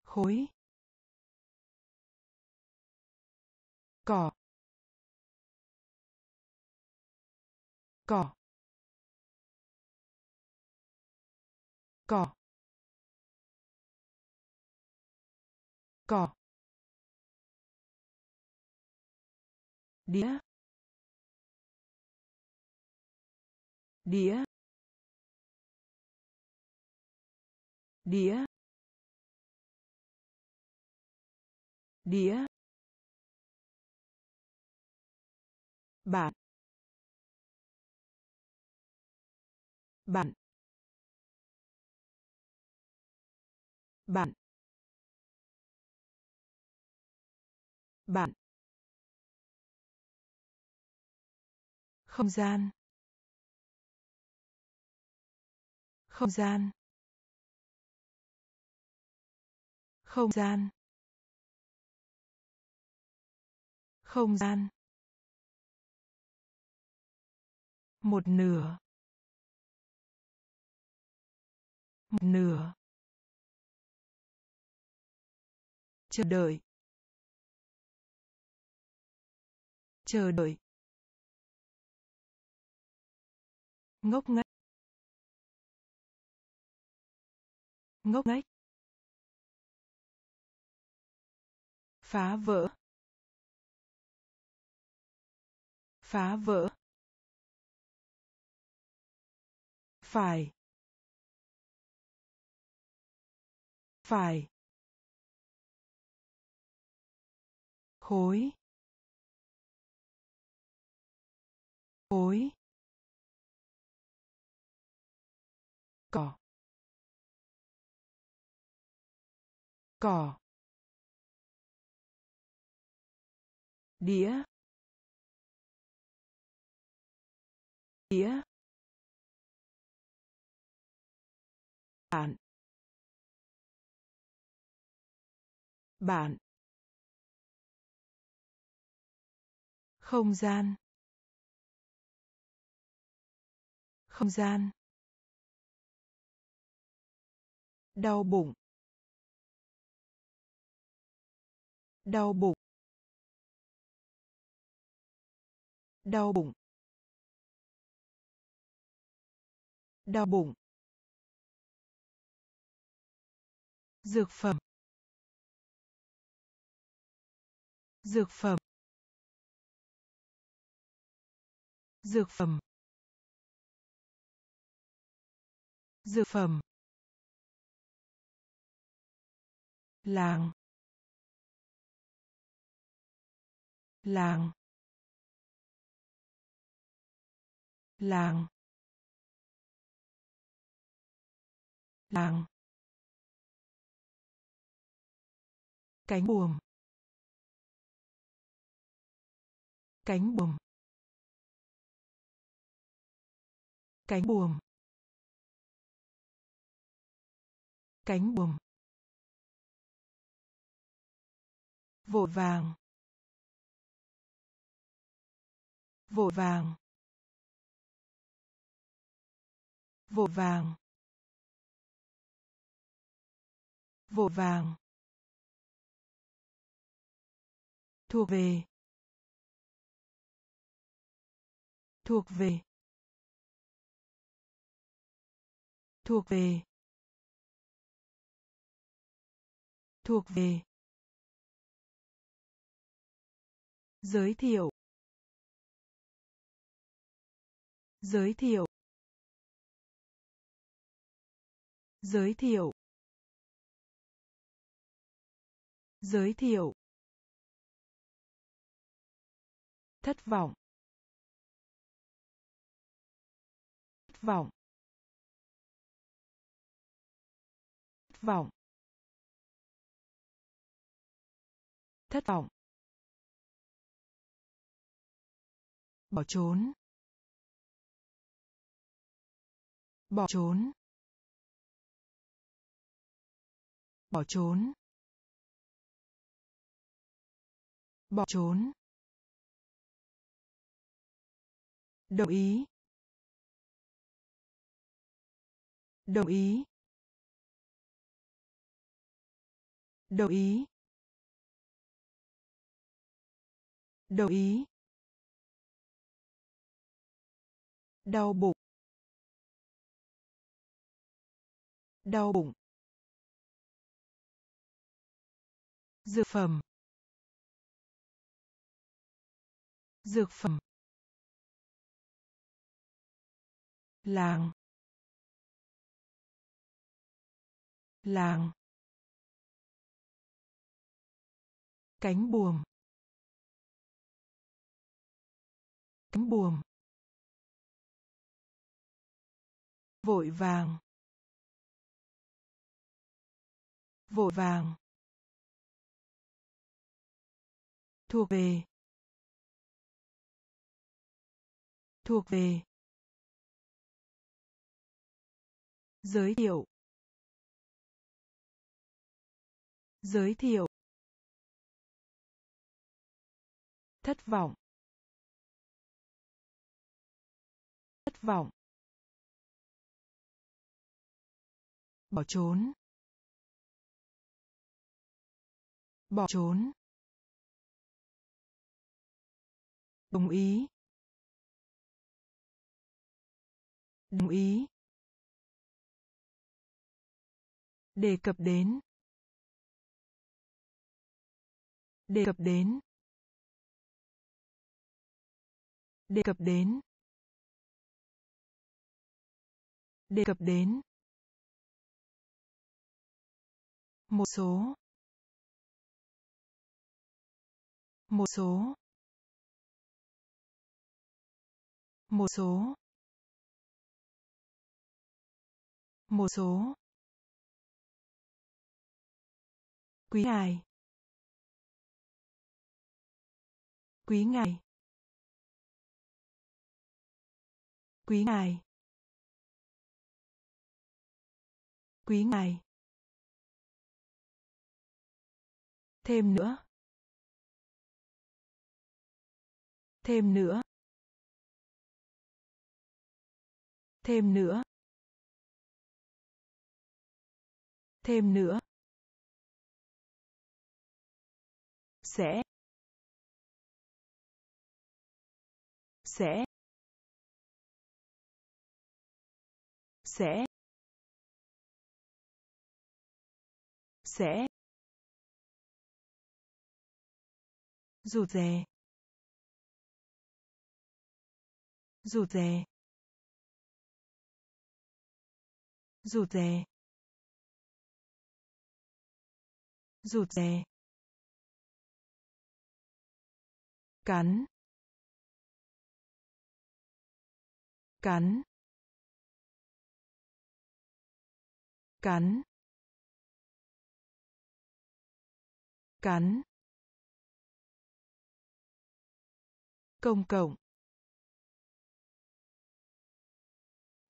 Khối. Cỏ cỏ cỏ cỏ đĩa đĩa đĩa đĩa. Bạn bạn bạn bạn. Không gian. Không gian. Không gian. Không gian. Một nửa. Một nửa. Chờ đợi. Chờ đợi. Ngốc nghếch. Ngốc nghếch. Phá vỡ. Phá vỡ. Phải. Phải. Khối khối cỏ. Cỏ. Đĩa. Đĩa. Bạn. Bạn. Không gian. Không gian. Đau bụng. Đau bụng. Đau bụng. Đau bụng. Dược phẩm. Dược phẩm. Dược phẩm. Dược phẩm. Làng. Làng. Làng. Làng. Cánh buồm. Cánh buồm. Cánh buồm. Cánh buồm. Vội vàng. Vội vàng. Vội vàng. Vội vàng. Thuộc về. Thuộc về. Thuộc về. Thuộc về. Giới thiệu. Giới thiệu. Giới thiệu. Giới thiệu. Thất vọng. Thất vọng. Thất vọng. Thất vọng. Bỏ trốn. Bỏ trốn. Bỏ trốn. Bỏ trốn. Đồng ý. Đồng ý. Đồng ý. Đồng ý. Đau bụng. Đau bụng. Dược phẩm. Dược phẩm. Làng. Làng. Cánh buồm. Cánh buồm. Vội vàng. Vội vàng. Thuộc về. Thuộc về. Giới thiệu. Giới thiệu. Thất vọng. Thất vọng. Bỏ trốn. Bỏ trốn. Đồng ý. Đồng ý. Đề cập đến. Đề cập đến. Đề cập đến. Đề cập đến. Một số. Một số. Một số. Một số. Quý ngài. Quý ngài. Quý ngài. Quý ngài. Thêm nữa. Thêm nữa. Thêm nữa. Thêm nữa. Sẽ sẽ sẽ sẽ. Rụt rè. Rụt rè. Rụt rè. Rụt rè. Cắn cắn cắn cắn. Công cộng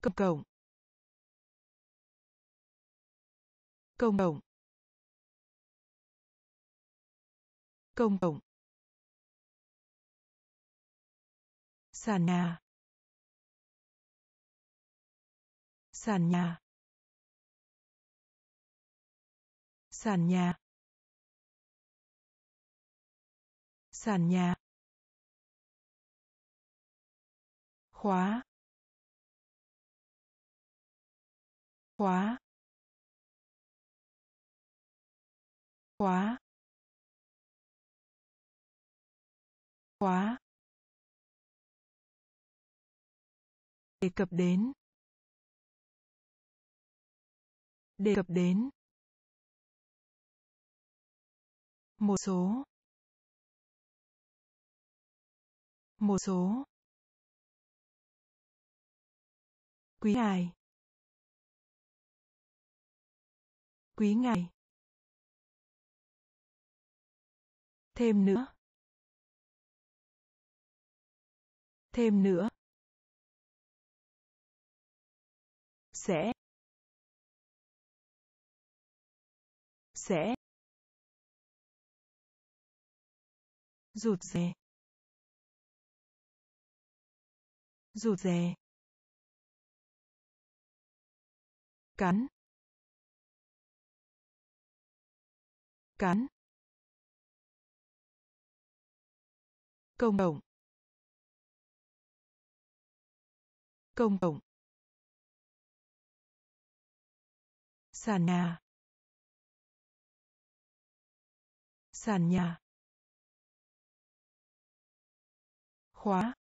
công cộng. Công cộng công cộng. Sàn nhà sàn nhà sàn nhà sàn nhà khóa. Khóa. Khóa. Khóa. Đề cập đến. Đề cập đến. Một số. Một số. Quý ngài. Quý ngài. Thêm nữa. Thêm nữa. Sẽ sẽ rụt rè rụt rè cắn cắn công cộng công cộng sàn nhà. Sàn nhà. Khóa.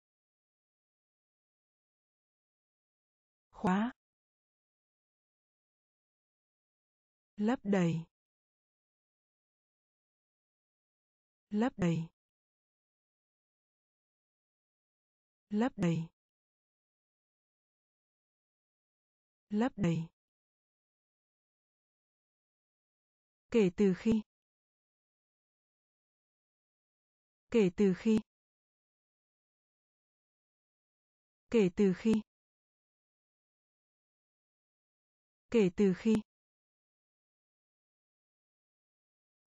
Khóa. Lấp đầy. Lấp đầy. Lấp đầy. Lấp đầy. Kể từ khi. Kể từ khi. Kể từ khi. Kể từ khi.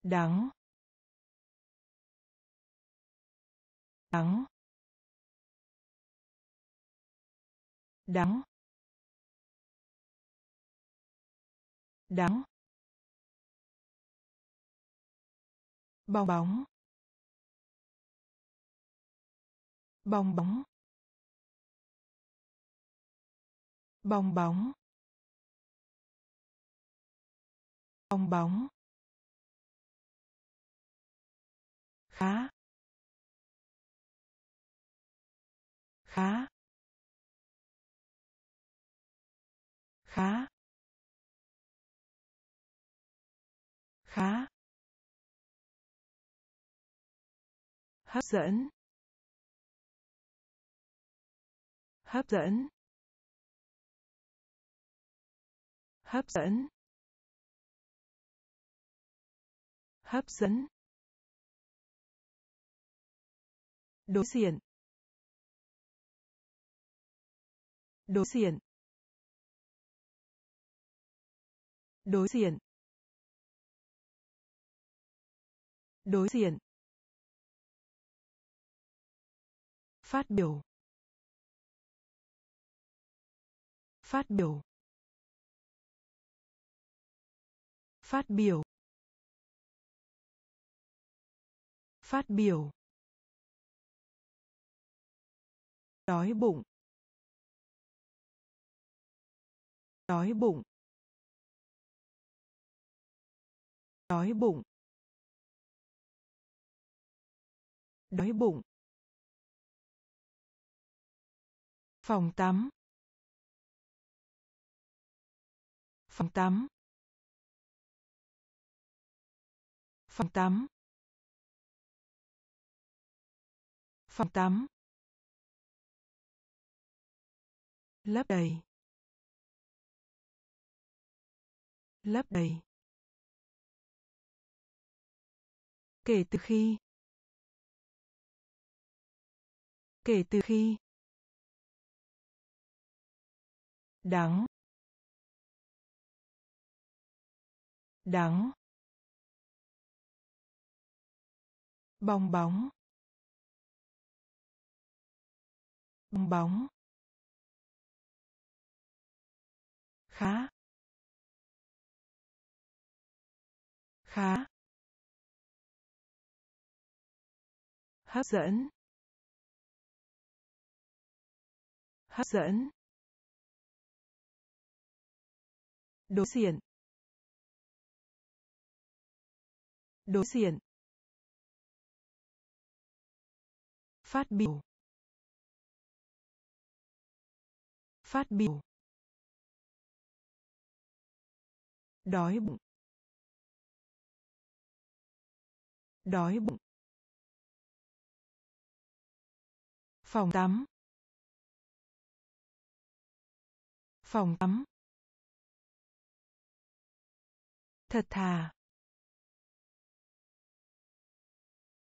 Đắng. Đắng. Đắng. Đắng. Bong bóng. Bong bóng. Bong bóng. Bong bóng. Khá. Khá. Khá. Khá. Hấp dẫn. Hấp dẫn. Hấp dẫn. Hấp dẫn. Đối diện. Đối diện. Đối diện. Đối diện. Phát biểu. Phát biểu. Phát biểu. Phát biểu. Đói bụng. Đói bụng. Đói bụng. Đói bụng. Phòng tắm. Phòng tắm. Phòng tắm. Phòng tắm. Lấp đầy. Lấp đầy. Kể từ khi. Kể từ khi. Đắng đắng bong bóng bong bóng khá khá hấp dẫn hấp dẫn. Đối diện. Đối diện. Phát biểu. Phát biểu. Đói bụng. Đói bụng. Phòng tắm. Phòng tắm. Thật thà.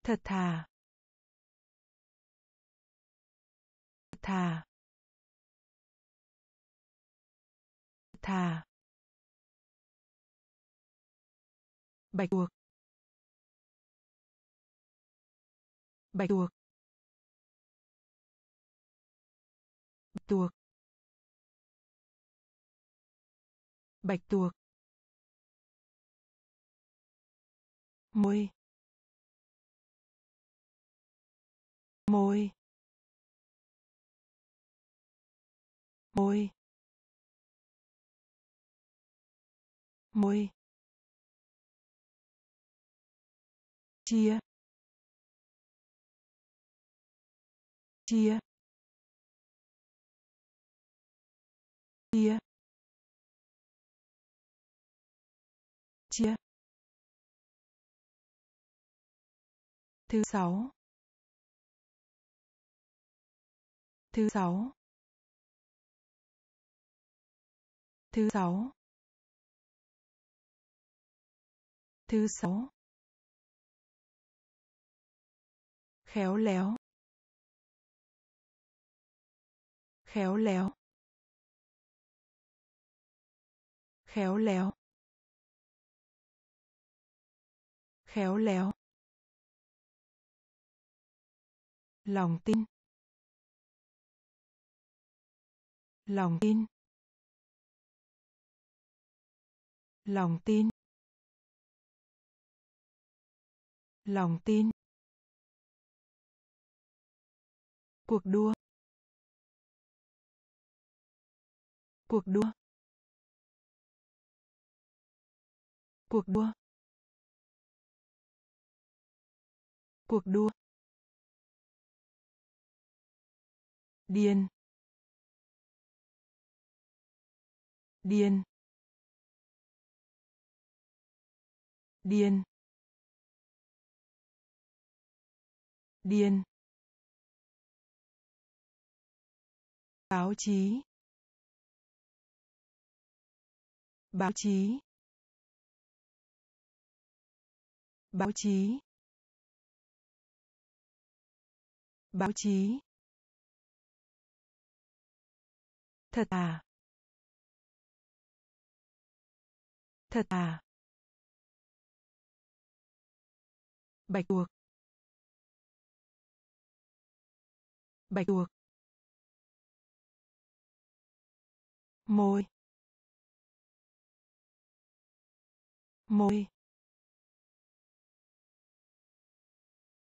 Thật thà. Thật thà. Thật thà. Bạch tuộc. Bạch tuộc. Bạch tuộc. Bạch tuộc. Môi môi môi môi chia. Chia. Chia. Chia. Thứ sáu. Thứ sáu. Thứ sáu. Thứ sáu. Khéo léo. Khéo léo. Khéo léo. Khéo léo. Lòng tin. Lòng tin. Lòng tin. Lòng tin. Cuộc đua. Cuộc đua. Cuộc đua. Cuộc đua. Điên. Điên. Điên. Điên. Báo chí. Báo chí. Báo chí. Báo chí. Thật à? Thật à? Bạch tuộc. Bạch tuộc. Môi. Môi.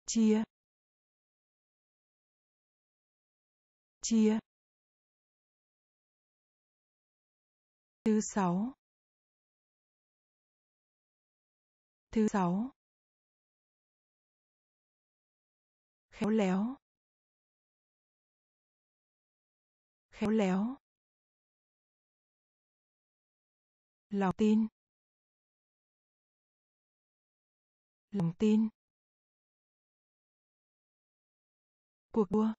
Chia. Chia. Thứ sáu. Thứ sáu. Khéo léo. Khéo léo. Lòng tin. Lòng tin. Cuộc đua.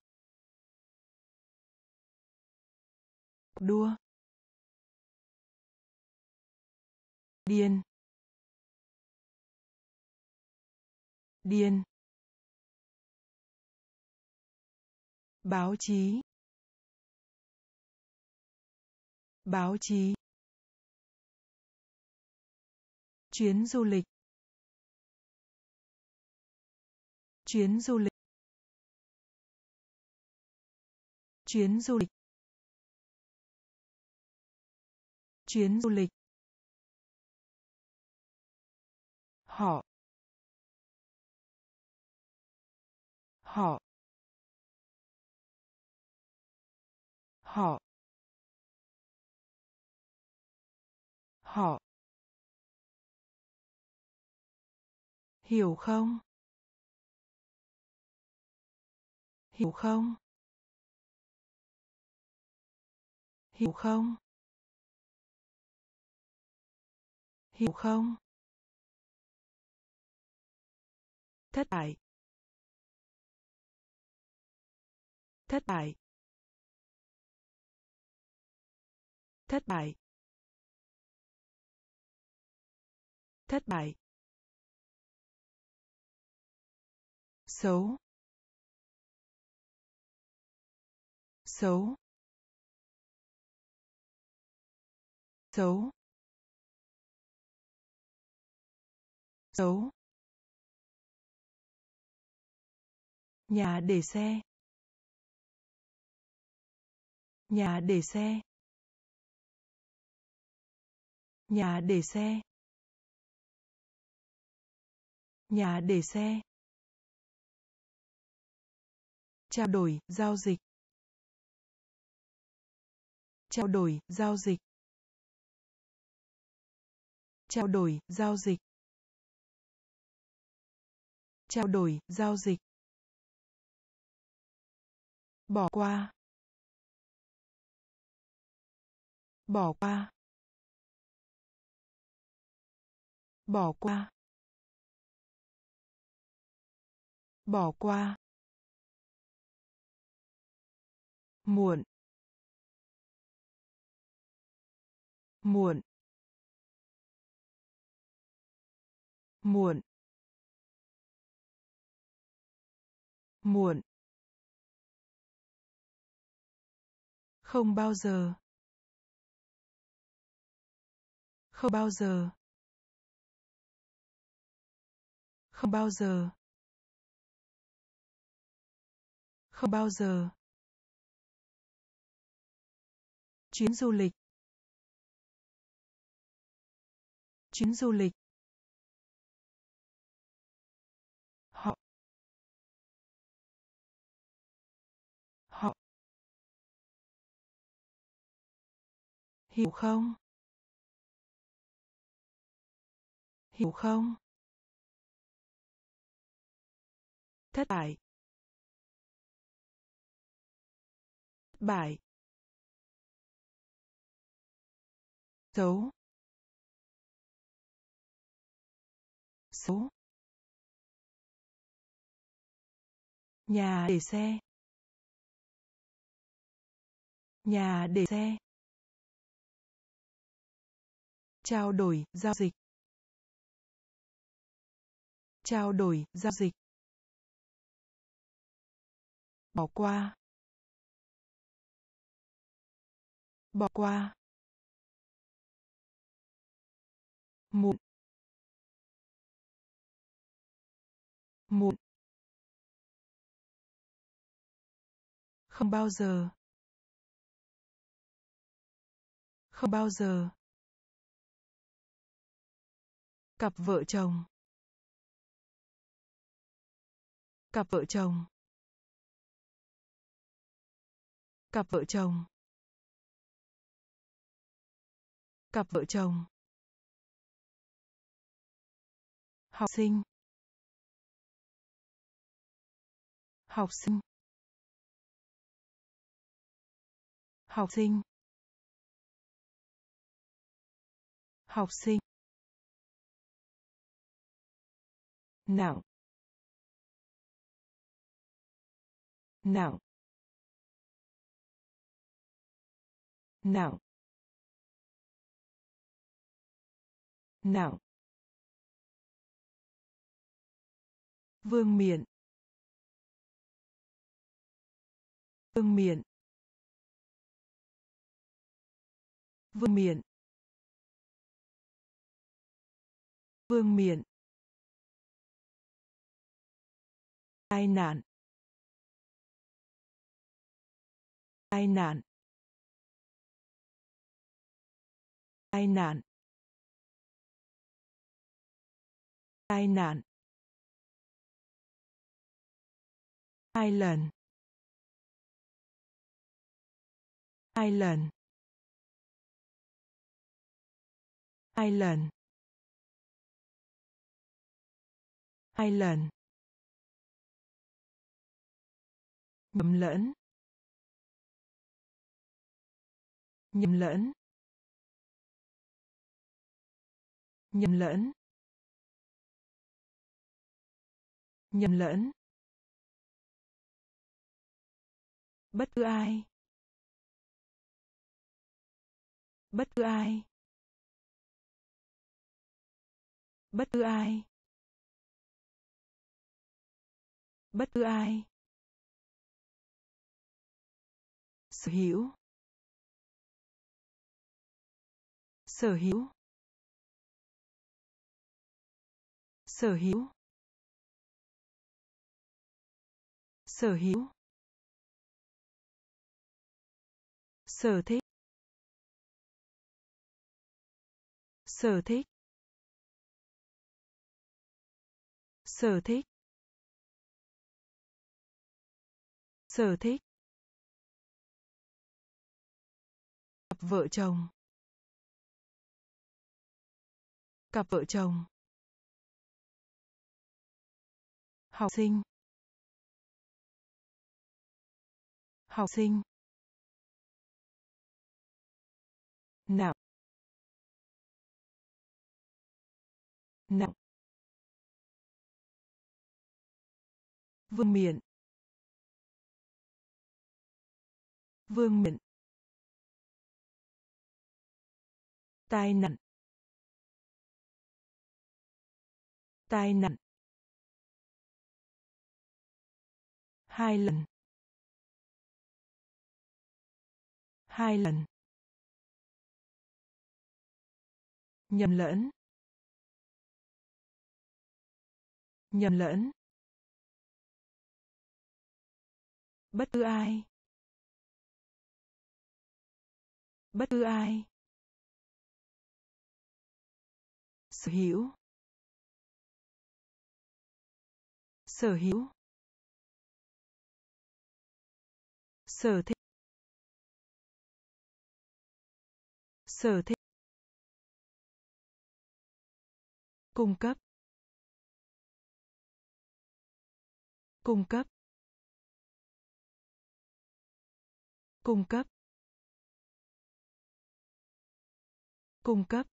Cuộc đua. Điên. Điên. Báo chí. Báo chí. Chuyến du lịch. Chuyến du lịch. Chuyến du lịch. Chuyến du lịch. Họ. Họ. Họ. Họ. Hiểu không? Hiểu không? Hiểu không? Hiểu không? Thất bại. Thất bại. Thất bại. Thất bại. Xấu. Xấu. Xấu. Xấu. Nhà để xe. Nhà để xe. Nhà để xe. Nhà để xe. Trao đổi, giao dịch. Trao đổi, giao dịch. Trao đổi, giao dịch. Trao đổi, giao dịch bỏ qua. Bỏ qua. Bỏ qua. Bỏ qua. Muộn. Muộn. Muộn. Muộn. Không bao giờ. Không bao giờ. Không bao giờ. Không bao giờ. Chuyến du lịch. Chuyến du lịch. Hiểu không? Hiểu không? Thất bại. Bại. Xấu. Xấu. Nhà để xe. Nhà để xe trao đổi, giao dịch. Trao đổi, giao dịch. Bỏ qua. Bỏ qua. Muộn muộn không bao giờ. Không bao giờ. Cặp vợ chồng. Cặp vợ chồng. Cặp vợ chồng. Cặp vợ chồng. Học sinh. Học sinh. Học sinh. Học sinh. Nặng nặng nặng nặng vương miện. Vương miện. Vương miện. Vương miện. Tai nạn. Tai nạn. Tai nạn. Tai nạn. Hai lần. Hai lần. Hai lần. Hai lần. Nhầm lẫn nhầm lẫn nhầm lẫn nhầm lẫn bất cứ ai. Bất cứ ai. Bất cứ ai. Bất cứ ai. Sở hữu. Sở hữu. Sở hữu. Sở hữu. Sở thích. Sở thích. Sở thích. Sở thích. Cặp vợ chồng. Cặp vợ chồng. Học sinh. Học sinh. Nặng. Nặng. Vương miện. Vương miện. Tai nạn tai nạn, hai lần hai lần, nhầm lẫn nhầm lẫn, bất cứ ai, bất cứ ai. Sở hữu. Sở hữu. Sở thích. Sở thích. Cung cấp. Cung cấp. Cung cấp. Cung cấp.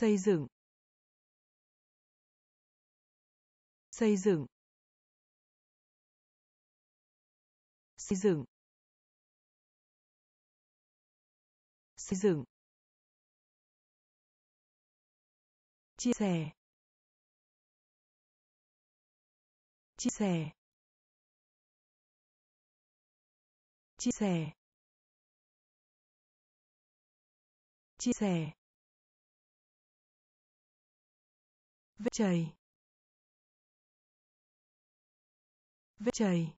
Xây dựng. Xây dựng. Xây dựng. Xây dựng. Chia sẻ. Chia sẻ. Chia sẻ. Chia sẻ. Vết chảy vết chảy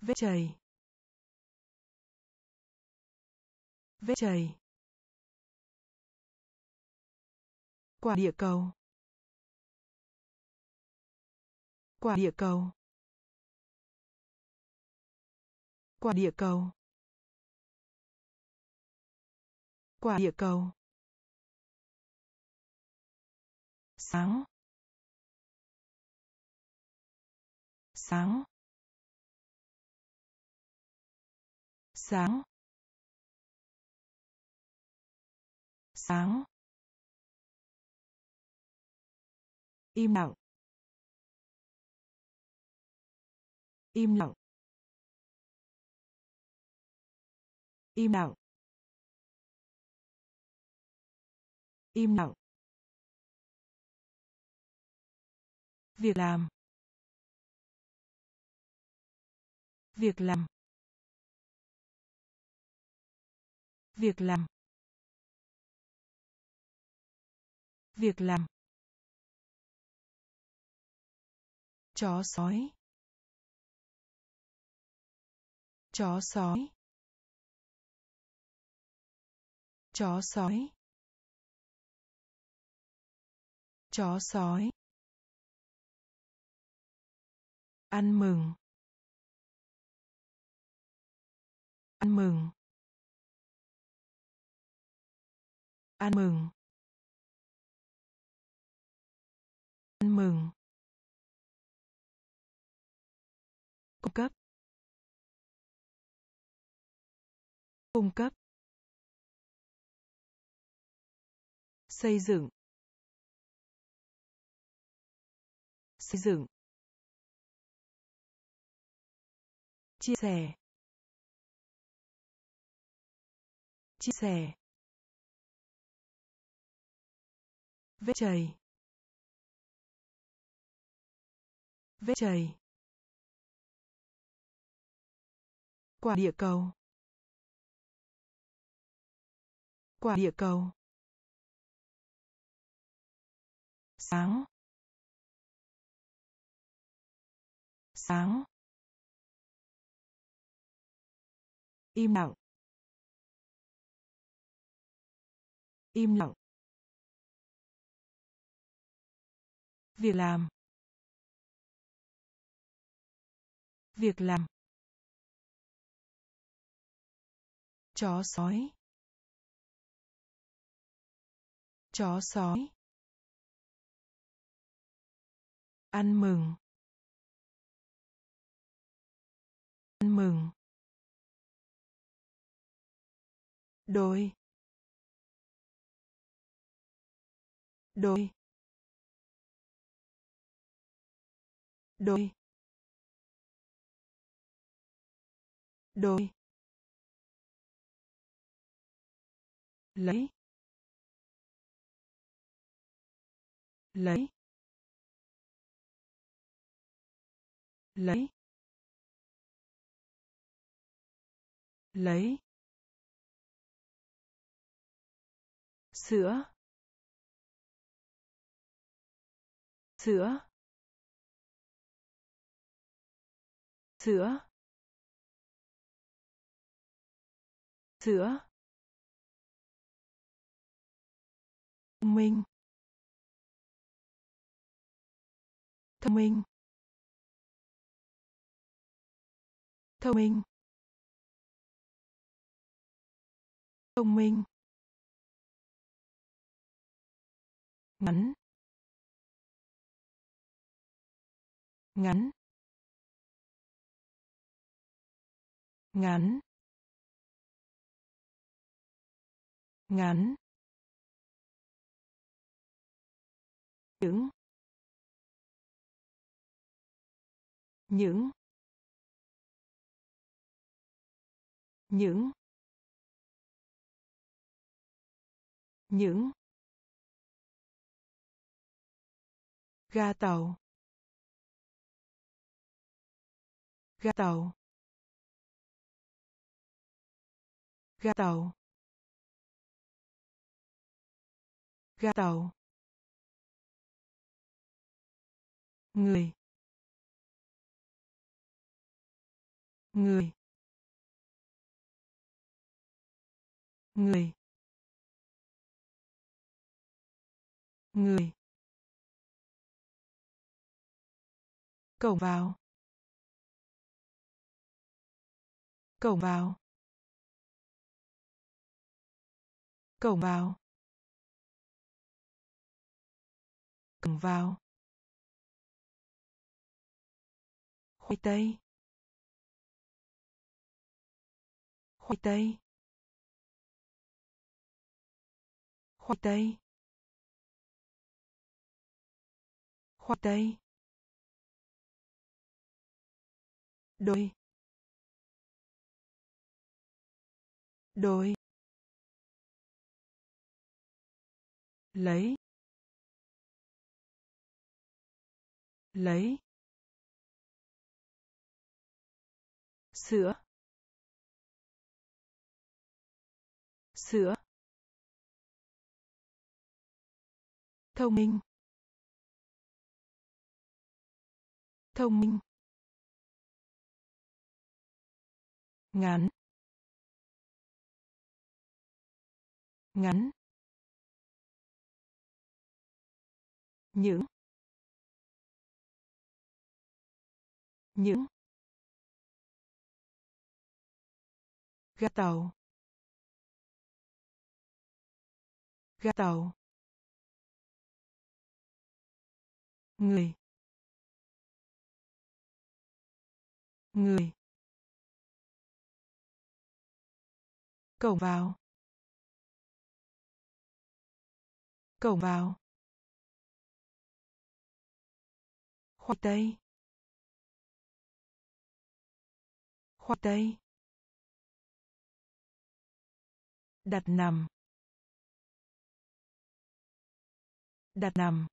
vết chảy vết chảy quả địa cầu. Quả địa cầu. Quả địa cầu. Quả địa cầu. Sáng sáng sáng sáng im lặng. Im lặng. Im lặng. Im lặng. Việc làm. Việc làm. Việc làm. Việc làm. Chó sói. Chó sói. Chó sói. Chó sói. Ăn mừng. Ăn mừng. Ăn mừng. Ăn mừng. Cung cấp. Cung cấp. Xây dựng. Xây dựng. Chia sẻ. Chia sẻ. Vết chảy vết chảy quả địa cầu. Quả địa cầu. Sáng. Sáng. Im lặng. Im lặng. Việc làm. Việc làm. Chó sói. Chó sói. Ăn mừng. Ăn mừng. Đôi. Đôi. Đôi. Đôi. Lấy. Lấy. Lấy. Lấy. Sữa. Sữa. Sữa. Sữa. Thông minh. Thông minh. Thông minh. Thông minh. Ngắn. Ngắn. Ngắn. Ngắn. Những. Những. Những. Những. Ga tàu. Ga tàu. Ga tàu. Ga tàu. Người. Người. Người. Người. Cổng vào. Cổng vào. Cổng vào. Cổng vào. Khoai tây. Khoai tây. Khoai tây. Khoai tây. Đôi. Đôi. Lấy. Lấy. Sữa sữa thông minh. Thông minh. Ngắn. Ngắn. Những. Những. Ga tàu. Ga tàu. Người. Người. Cổng vào. Cổng vào. Khoai tây khoai tây đặt nằm. Đặt nằm.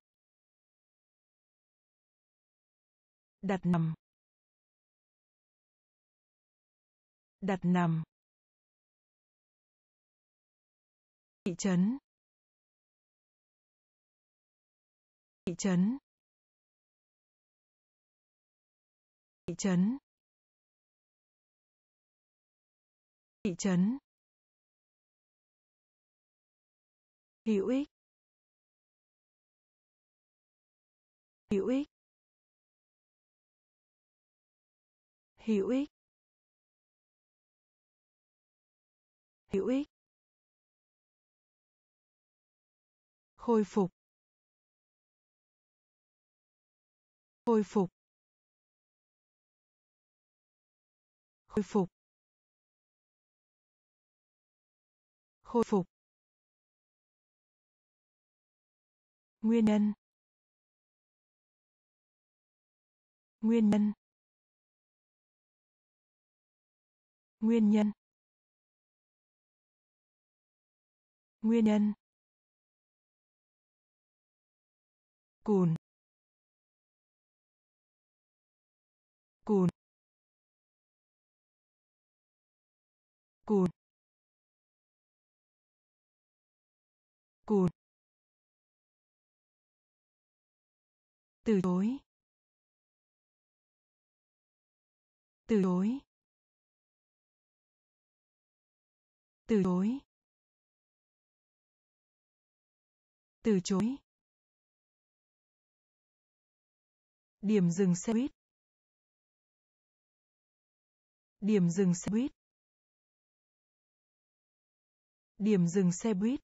Đặt nằm. Đặt nằm. Thị trấn. Thị trấn. Thị trấn. Thị trấn. Hữu ích. Hữu ích. Hữu ích. Hữu ích. Khôi phục. Khôi phục. Khôi phục. Khôi phục. Nguyên nhân. Nguyên nhân. Nguyên nhân. Nguyên nhân. Cùn. Cùn. Cùn. Cùn. Từ chối. Từ chối. Từ chối. Từ chối. Điểm dừng xe buýt. Điểm dừng xe buýt. Điểm dừng xe buýt.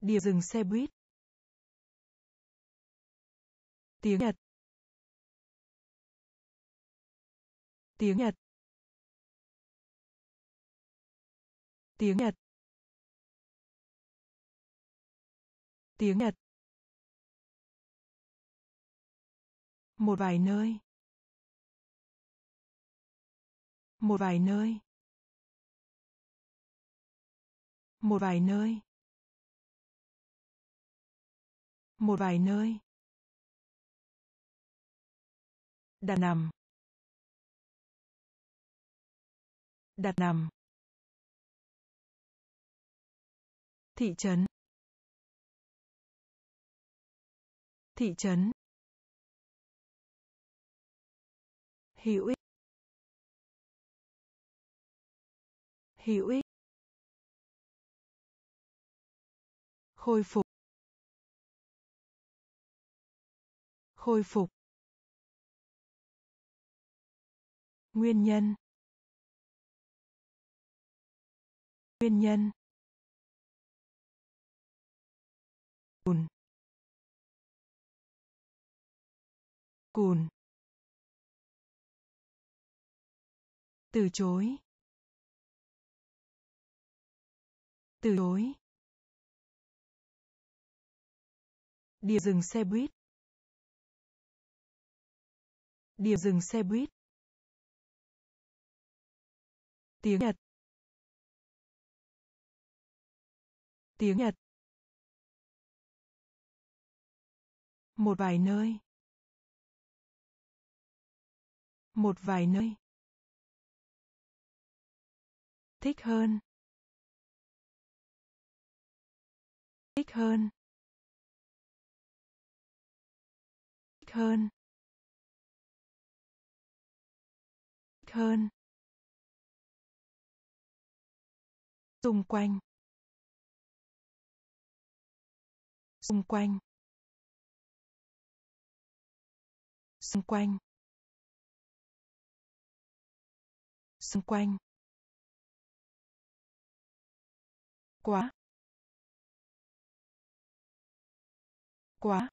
Điểm dừng xe buýt. Tiếng nhật. Tiếng nhật. Tiếng nhật. Tiếng nhật. Một vài nơi. Một vài nơi. Một vài nơi. Một vài nơi. Đặt nằm đặt nằm thị trấn. Thị trấn. Hữu ích hữu ích khôi phục. Khôi phục. Nguyên nhân. Nguyên nhân. Cùn. Cùn. Từ chối. Từ chối. Điểm dừng xe buýt. Điểm dừng xe buýt. Tiếng nhật. Tiếng nhật. Một vài nơi. Một vài nơi thích hơn. Thích hơn. Thích hơn. Thích hơn. Xung quanh. Xung quanh. Xung quanh. Xung quanh. Quá. Quá.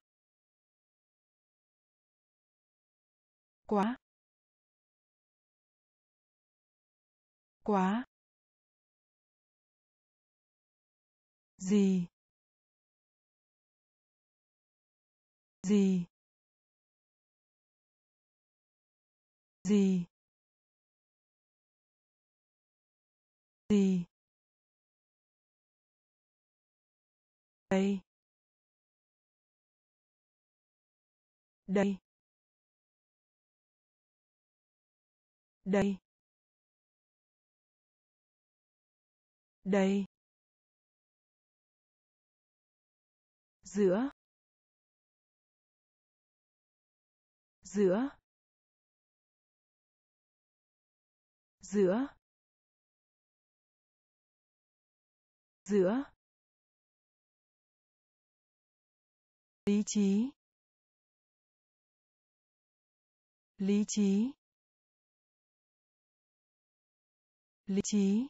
Quá. Quá. Gì? Gì? Gì? Gì? Đây. Đây. Đây. Đây. Giữa. Giữa. Giữa. Giữa. Lý trí. Lý trí. Lý trí.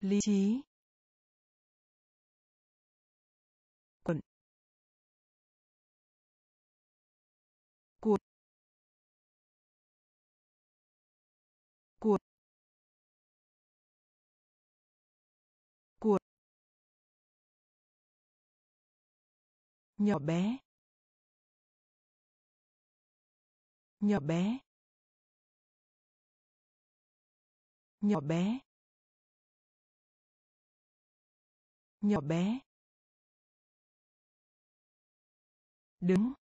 Lý trí. Nhỏ bé. Nhỏ bé. Nhỏ bé. Nhỏ bé. Đứng.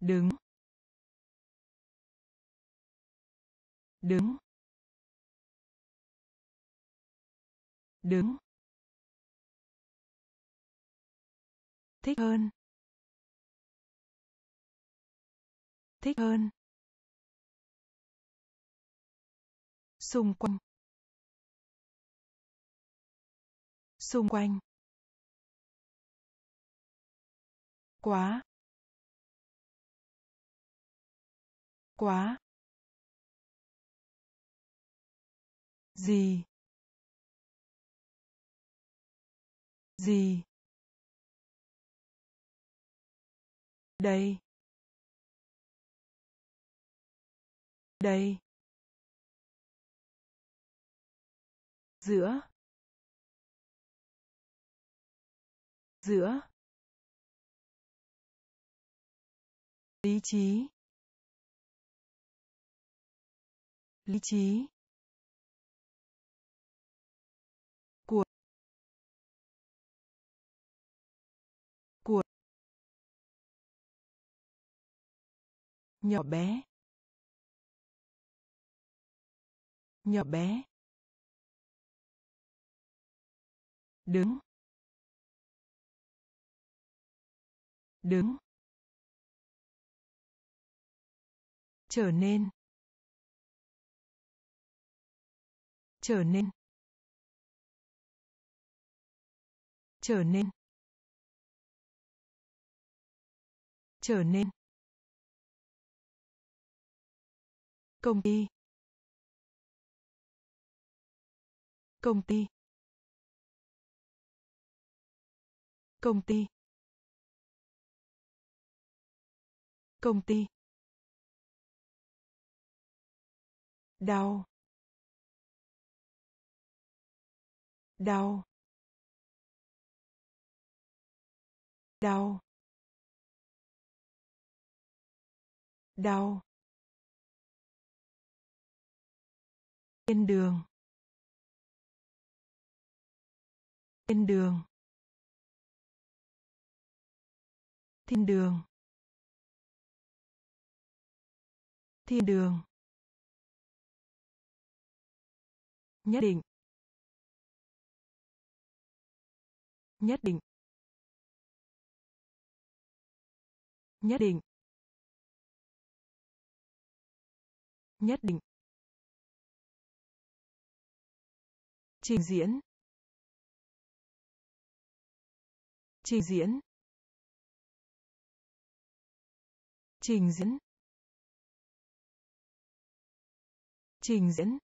Đứng. Đứng. Đứng. Thích hơn. Thích hơn. Xung quanh. Xung quanh. Quá. Quá. Gì? Gì? Đây. Đây. Giữa. Giữa. Lý trí. Lý trí. Nhỏ bé. Nhỏ bé. Đứng. Đứng. Trở nên. Trở nên. Trở nên. Trở nên. Công ty công ty công ty công ty đau đau đau đau. Thiên đường. Thiên đường. Thiên đường. Thiên đường. Nhất định. Nhất định. Nhất định. Nhất định. Trình diễn. Trình diễn. Trình diễn. Trình diễn.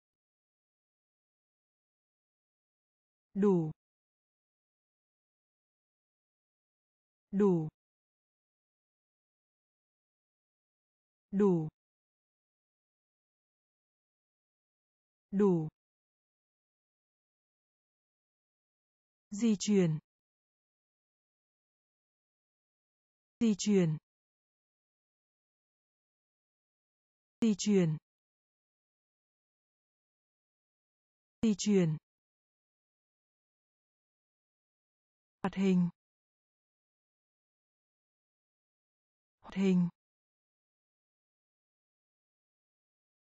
Đủ. Đủ. Đủ. Đủ. Di chuyển. Di chuyển. Di chuyển. Di chuyển. Hoạt hình. Hoạt hình.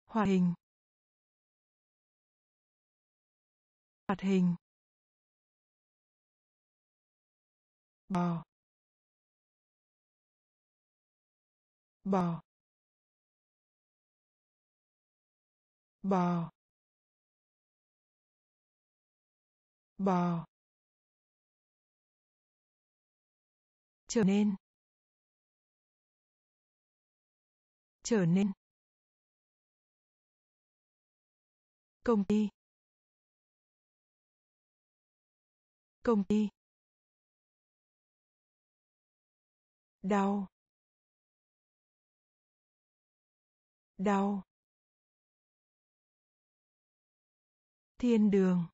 Hoạt hình. Hoạt hình. Bò. Bò. Bò. Bò. Trở nên. Trở nên. Công ty. Công ty. Đau. Đau. Thiên đường.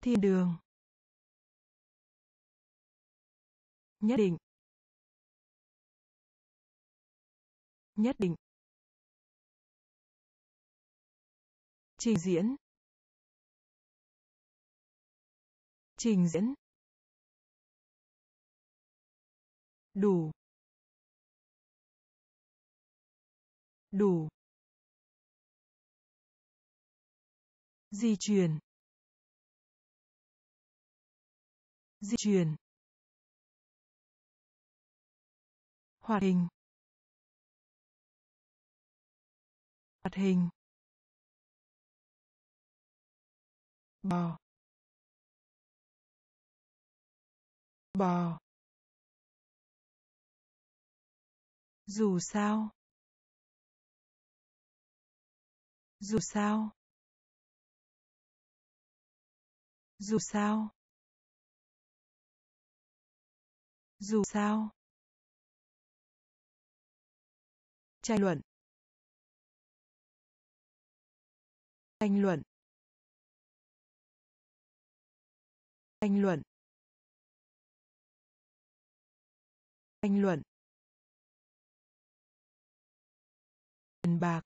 Thiên đường. Nhất định. Nhất định. Trình diễn. Trình diễn. Đủ. Đủ. Di chuyển. Di chuyển. Hoạt hình. Hoạt hình. Bò. Bò. Dù sao. Dù sao. Dù sao. Dù sao. Tranh luận. Tranh luận. Tranh luận. Tranh luận. Tiền bạc.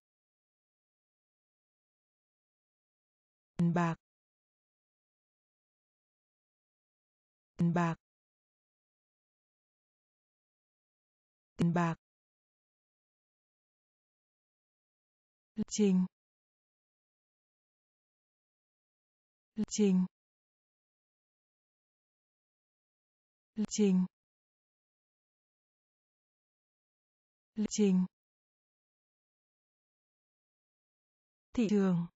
Tiền bạc. Tiền bạc. Tiền bạc. Lịch trình. Lịch trình. Lịch trình. Lịch trình. Thị trường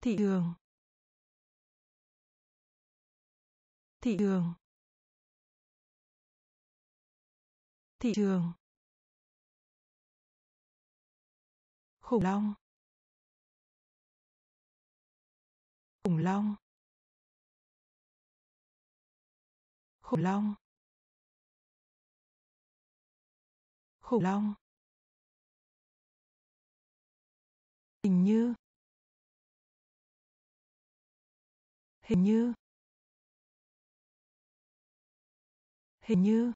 thị trường thị trường thị trường khủng long. Khủng long. Khủng long. Khủng long. Hình như. Hình như. Hình như.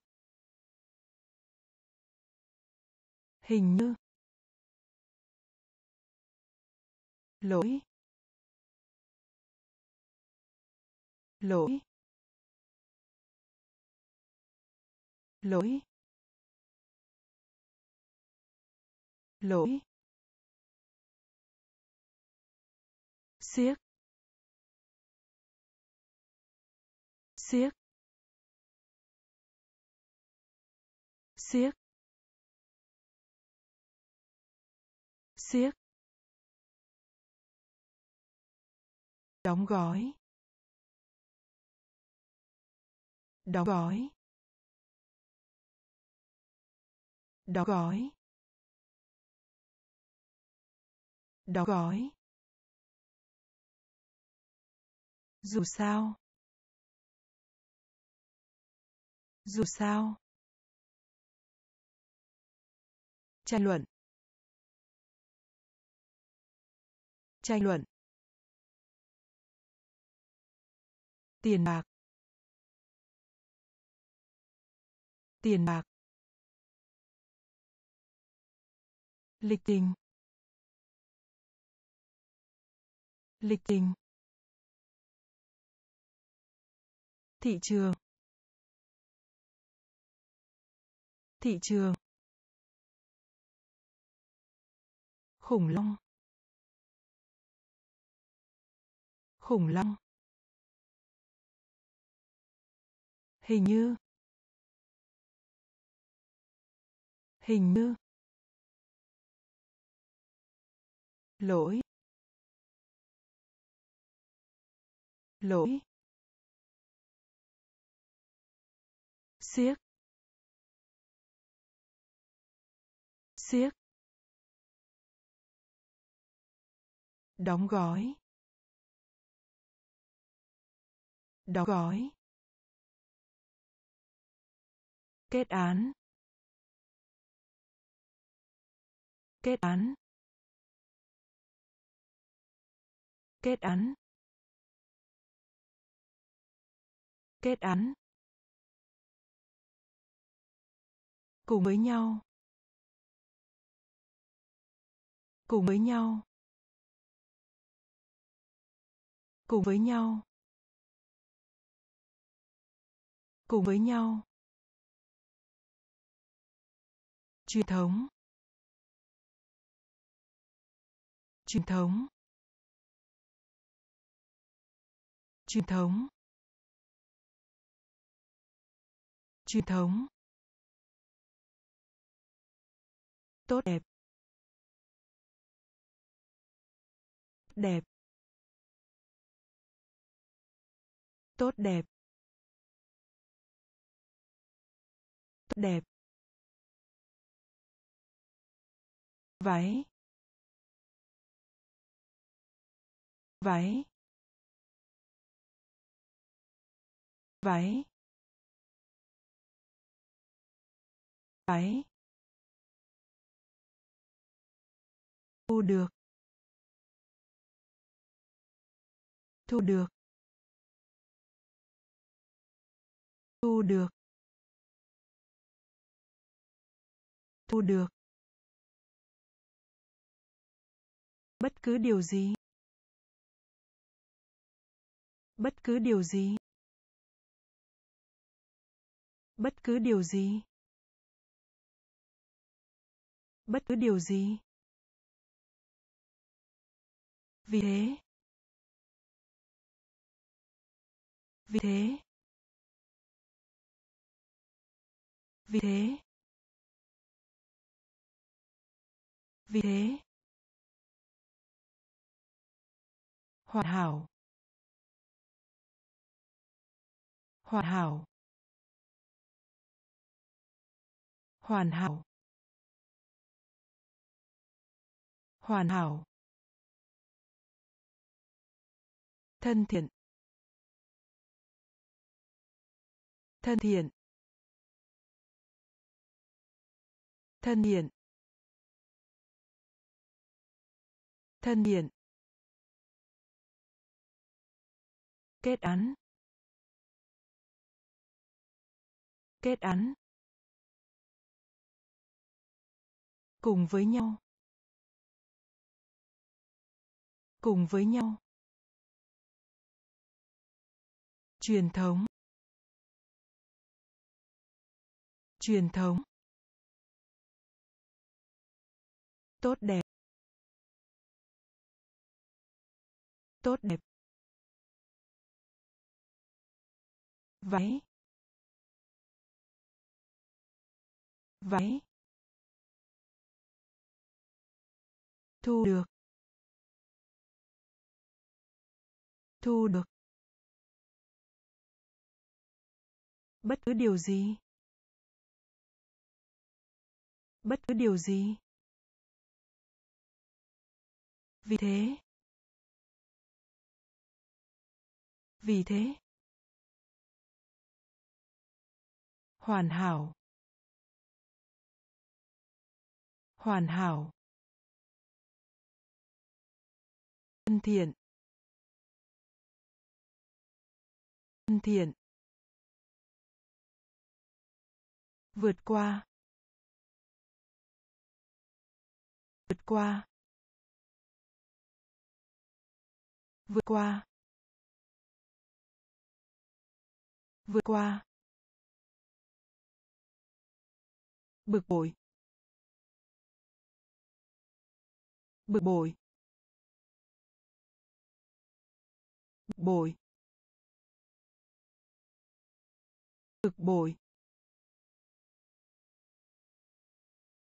Hình như. Lỗi. Lỗi. Lỗi. Lỗi. Xiếc xiếc xiếc xiếc đóng gói. Đóng gói. Đóng gói. Đóng gói. Dù sao. Dù sao. Tranh luận. Tranh luận. Tiền bạc. Tiền bạc. Lịch trình. Lịch trình. Thị trường. Thị trường. Khủng long. Khủng long. Hình như. Hình như. Lỗi. Lỗi. Siếc siếc đóng gói. Đóng gói. Kết án. Kết án. Kết án. Kết án. Cùng với nhau. Cùng với nhau. Cùng với nhau. Cùng với nhau. Truyền thống. Truyền thống. Truyền thống. Truyền thống. Tốt đẹp. Đẹp. Tốt đẹp. Tốt đẹp. Váy. Váy. Váy. Váy. Thu được. Thu được. Thu được. Thu được. Bất cứ điều gì. Bất cứ điều gì. Bất cứ điều gì. Bất cứ điều gì vì thế. Vì thế. Vì thế. Vì thế. Hoàn hảo. Hoàn hảo. Hoàn hảo. Hoàn hảo. Thân thiện. Thân thiện. Thân thiện. Thân thiện. Kết án. Kết án. Cùng với nhau. Cùng với nhau. Truyền thống truyền thống tốt đẹp tốt đẹp váy váy thu được thu được. Bất cứ điều gì. Bất cứ điều gì. Vì thế. Vì thế. Hoàn hảo. Hoàn hảo. Thân thiện. Thân thiện. Vượt qua. Vượt qua. Vượt qua. Vượt qua. Bực bội. Bực bội. Bực bội. Bực bội.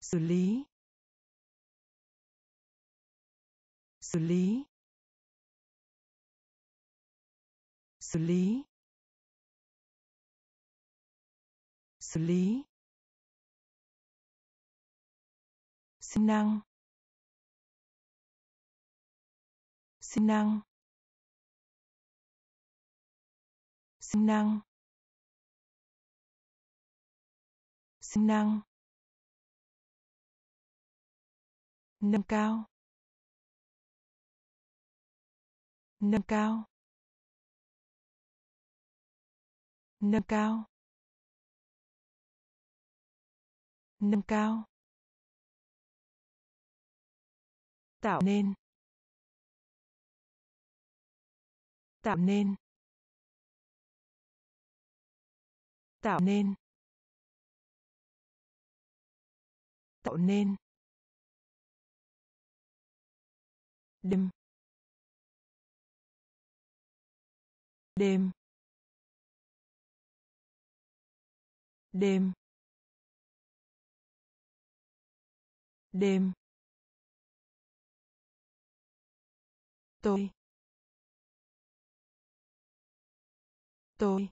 Xử lý. Xử lý. Xử lý. Xử lý. Sinh năng. Sinh năng. Sinh năng. Sinh năng. Nâng cao. Nâng cao. Nâng cao. Nâng cao. Tạo nên. Tạo nên. Tạo nên. Tạo nên. Đêm. Đêm. Đêm. Đêm. Tôi. Tôi.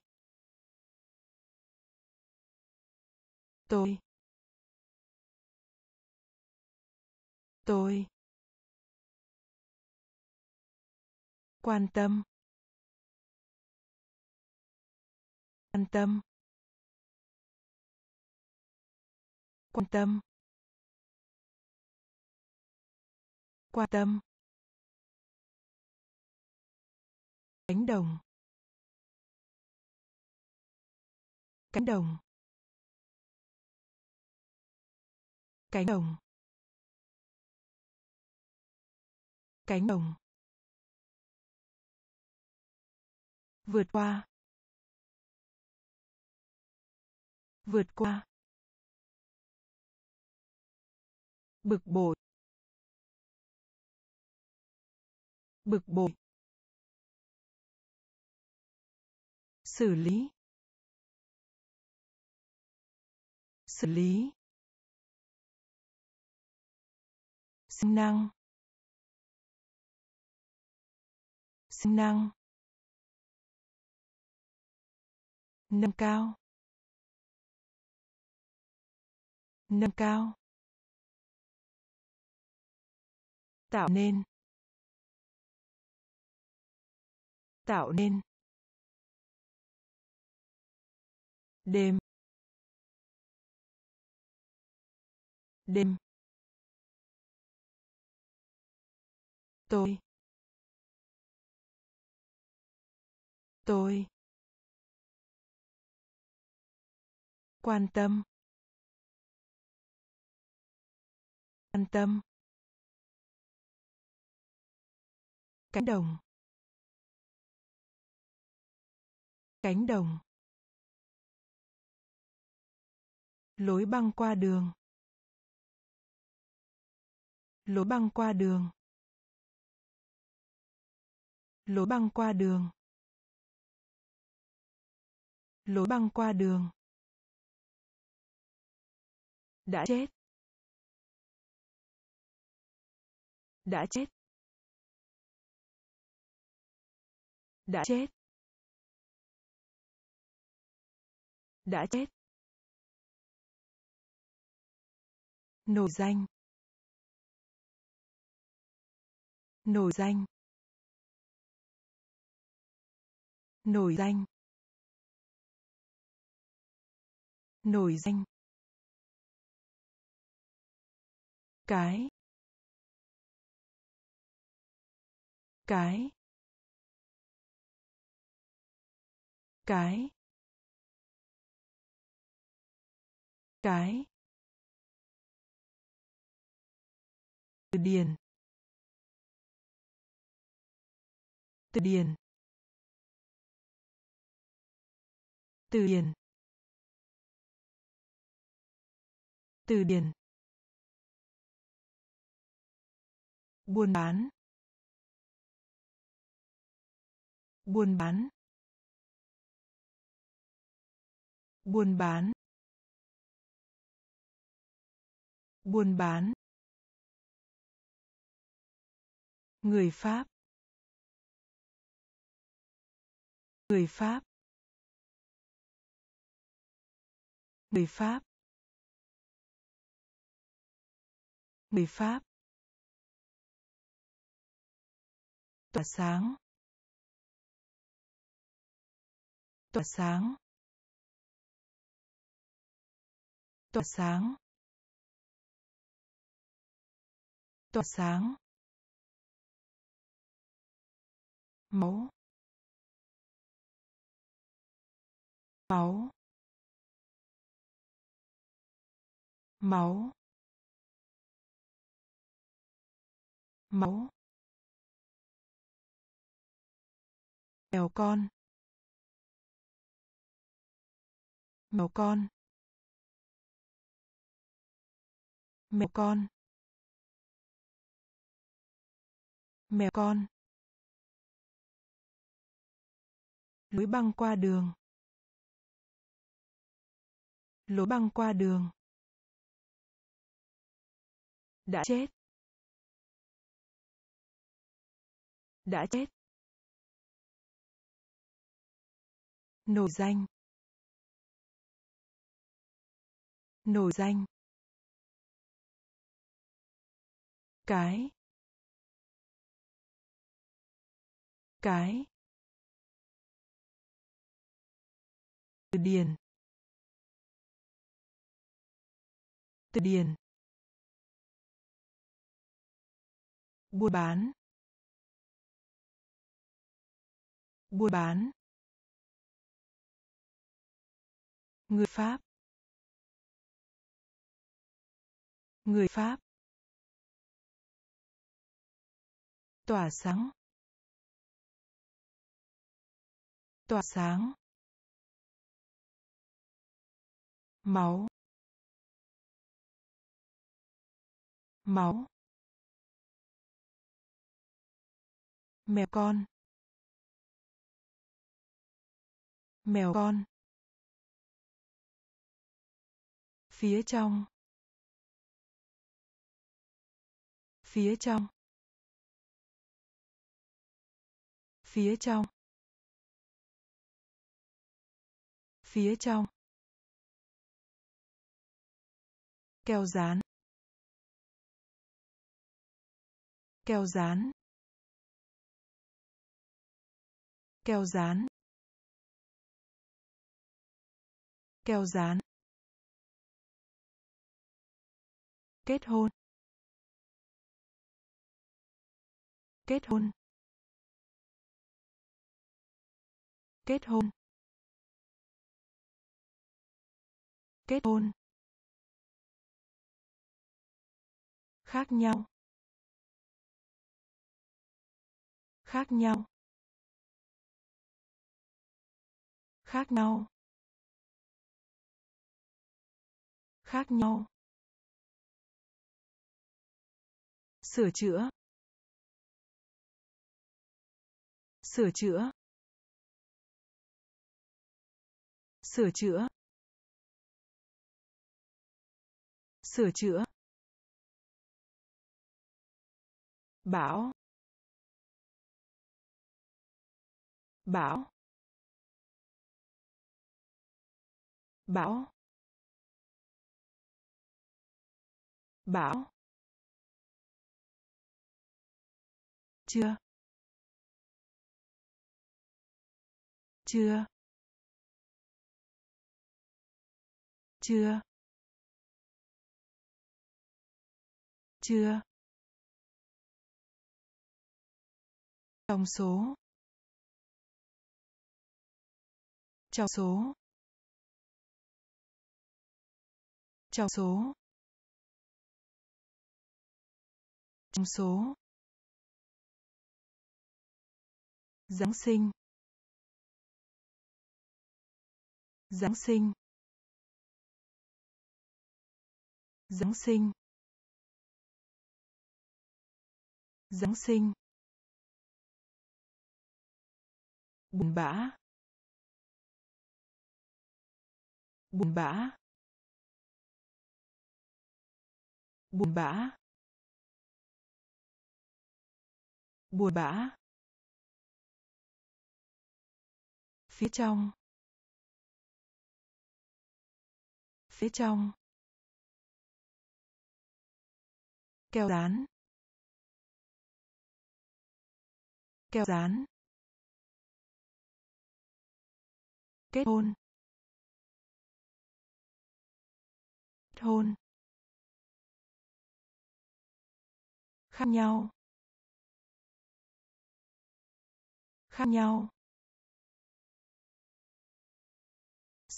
Tôi. Tôi. Quan tâm. Quan tâm. Quan tâm. Quan tâm. Cánh đồng. Cánh đồng. Cánh đồng. Cánh đồng. Vượt qua. Vượt qua. Bực bội. Bực bội. Xử lý. Xử lý. Sinh năng. Sinh năng. Nâng cao. Nâng cao. Tạo nên. Tạo nên. Đêm. Đêm. Tôi. Tôi. Quan tâm. Quan tâm. Cánh đồng. Cánh đồng. Lối băng qua đường. Lối băng qua đường. Lối băng qua đường. Lối băng qua đường đã chết. Đã chết. Đã chết. Đã chết. Nổi danh. Nổi danh. Nổi danh. Nổi danh. Cái. Cái. Cái. Cái. Từ điển từ điển từ điển từ điển buôn bán. Buôn bán. Buôn bán. Buôn bán. Người pháp. Người pháp. Người pháp. Người pháp. Tỏa sáng. Tỏa sáng. Tỏa sáng. Tỏa sáng. Máu. Máu. Máu. Máu. Mèo con. Mèo con. Mèo con. Mèo con. Lối băng qua đường. Lối băng qua đường. Đã chết. Đã chết. Nổi danh. Nổi danh. Cái. Cái. Từ điển. Từ điển. Buôn bán. Buôn bán. Người pháp. Người pháp. Tỏa sáng. Tỏa sáng. Máu. Máu. Mèo con. Mèo con. Phía trong. Phía trong. Phía trong. Phía trong. Keo dán keo dán keo dán keo dán kết hôn. Kết hôn. Kết hôn. Kết hôn. Khác nhau. Khác nhau. Khác nhau. Khác nhau. Sửa chữa. Sửa chữa. Sửa chữa. Sửa chữa. Bão bão bão bão chưa? Chưa. Chưa. Chưa. Trong số. Trong số. Trong số. Trong số. Giáng sinh. Giáng sinh. Giáng sinh. Giáng sinh. Buồn bã. Buồn bã. Buồn bã. Buồn bã. Phía trong. Phía trong. Keo dán keo dán kết hôn. Hôn. Khác nhau. Khác nhau.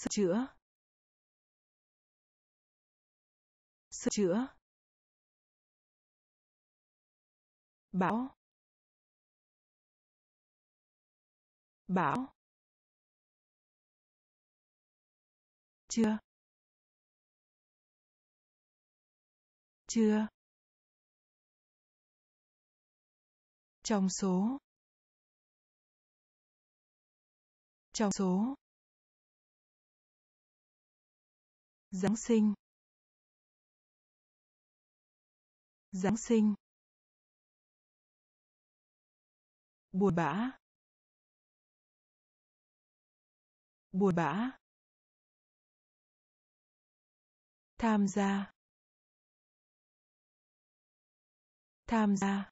Sửa chữa. Sửa chữa. Bão bão chưa. Chưa. Trong số. Trong số. Giáng sinh. Giáng sinh. Buồn bã. Buồn bã. Tham gia. Tham gia.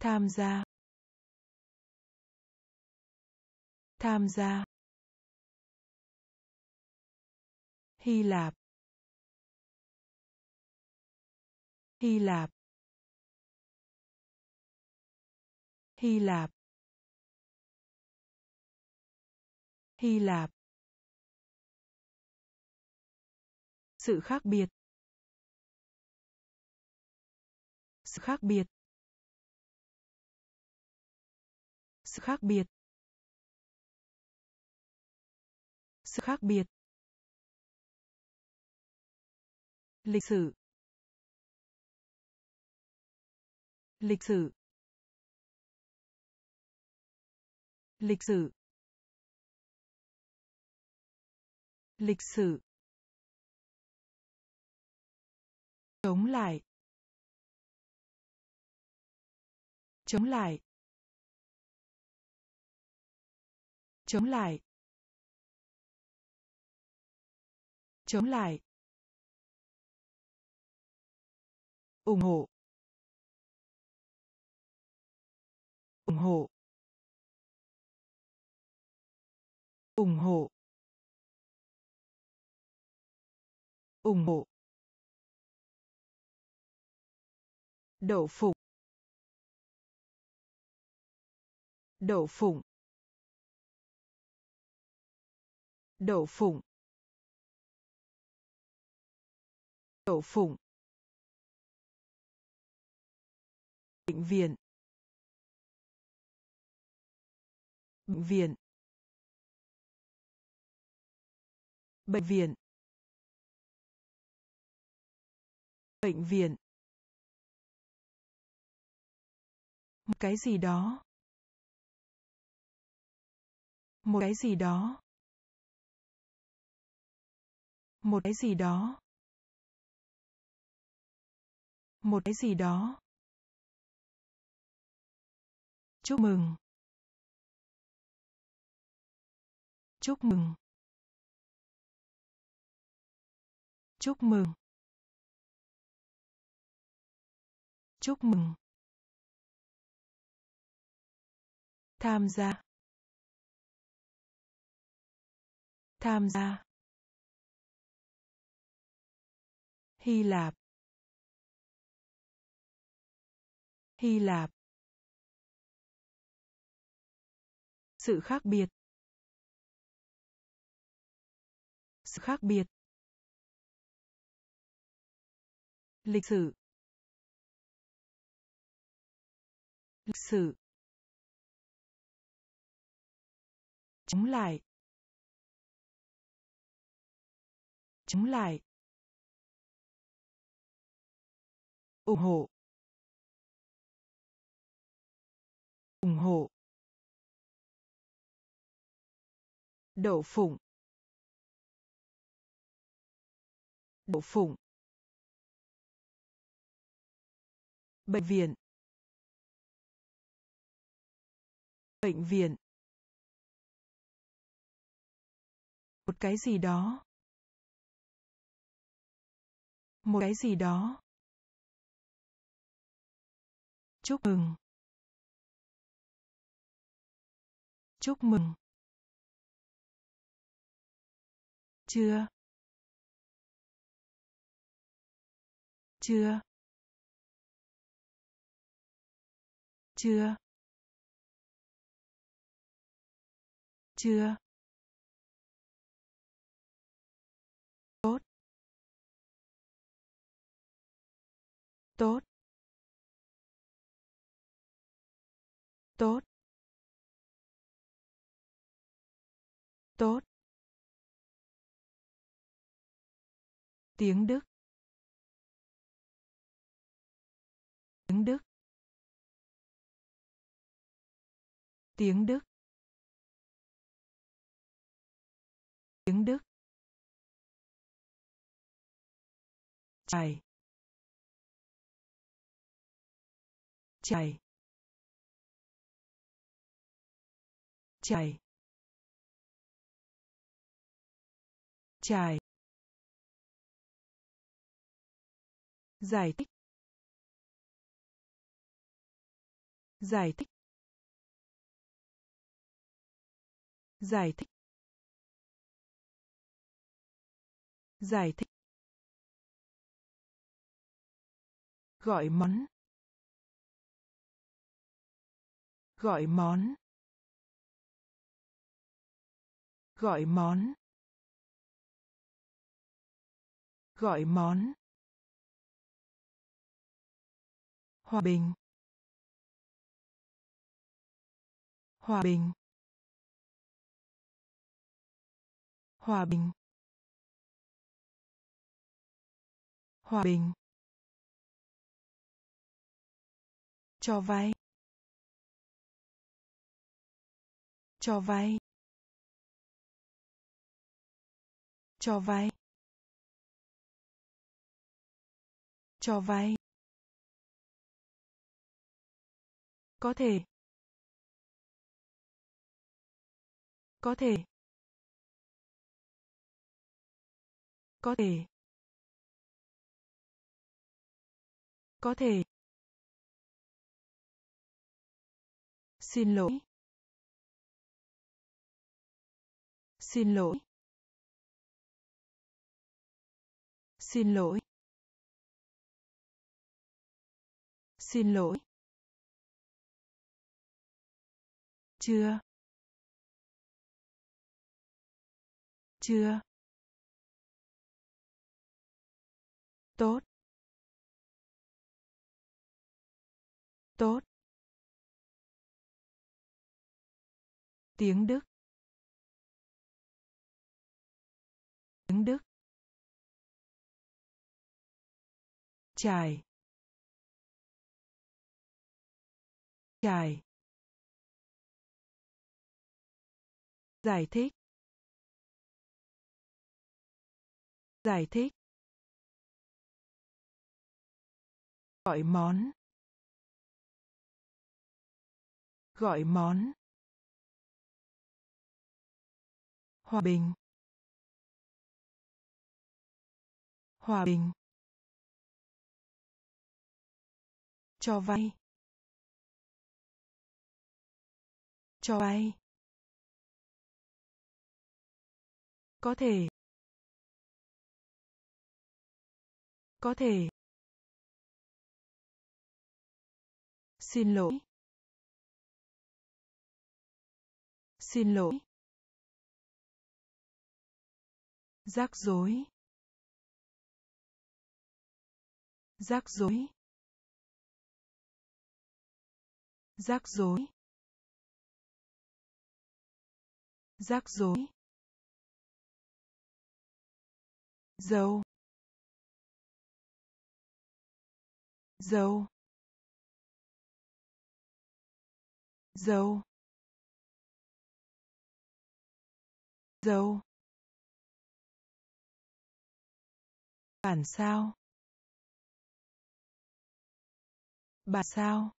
Tham gia. Tham gia. Hy Lạp. Hy Lạp. Hy Lạp. Hy Lạp. Sự khác biệt. Sự khác biệt. Sự khác biệt. Sự khác biệt. Lịch sử. Lịch sử. Lịch sử. Lịch sử. Chống lại. Chống lại. Chống lại. Chống lại. Ủng hộ. Ủng hộ. Ủng hộ. Ủng hộ. Đậu phụng. Đậu phụng. Đậu phụng. Đậu phụng. Bệnh viện. Bệnh viện. Bệnh viện. Bệnh viện. Một cái gì đó. Một cái gì đó. Một cái gì đó. Một cái gì đó chúc mừng. Chúc mừng. Chúc mừng. Chúc mừng. Tham gia. Tham gia. Hy Lạp. Hy Lạp. Sự khác biệt. Sự khác biệt. Lịch sử. Lịch sử. Chống lại. Chống lại. Ủng hộ. Ủng hộ. Đậu phụng. Đậu phụng. Bệnh viện. Bệnh viện. Một cái gì đó. Một cái gì đó. Chúc mừng. Chúc mừng. Chưa. Chưa. Chưa. Chưa. Tốt. Tốt. Tốt. Tốt. Tiếng đức. Tiếng đức. Tiếng đức. Tiếng đức. Chảy chảy chảy chảy giải thích. Giải thích. Giải thích. Giải thích. Gọi món. Gọi món. Gọi món. Gọi món. Hòa bình. Hòa bình. Hòa bình. Hòa bình. Cho vay. Cho vay. Cho vay. Cho vay. Có thể. Có thể. Có thể. Có thể. Xin lỗi. Xin lỗi. Xin lỗi. Xin lỗi. chưa. Chưa. Tốt. Tốt. Tiếng đức. Tiếng đức. Trải trải giải thích. Giải thích. Gọi món. Gọi món. Hòa bình. Hòa bình. Cho vay. Cho vay. Có thể. Có thể. Xin lỗi. Xin lỗi. Rắc rối. Rắc rối. Rắc rối. Rắc rối. Dầu, dầu, dầu, dầu. bản sao. Bản sao.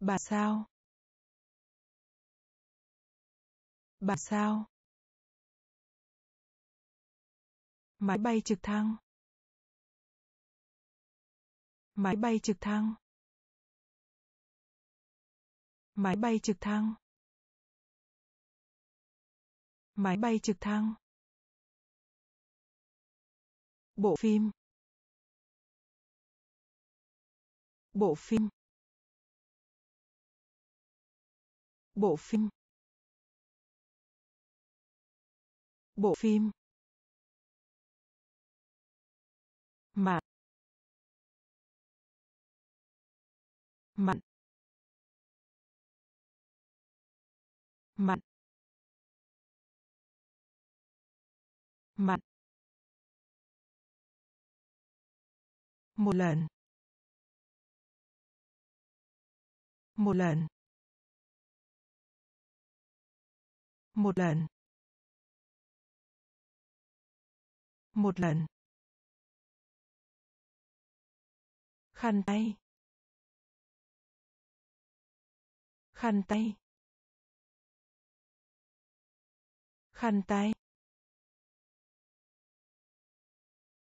Bản sao. Bản sao. Máy bay trực thăng. Máy bay trực thăng. Máy bay trực thăng. Máy bay trực thăng. Bộ phim. Bộ phim. Bộ phim. Bộ phim. Mạn. Mặn mặn mặn một lần. Một lần. Một lần. Một lần. Khăn tay. Khăn tay. Khăn tay.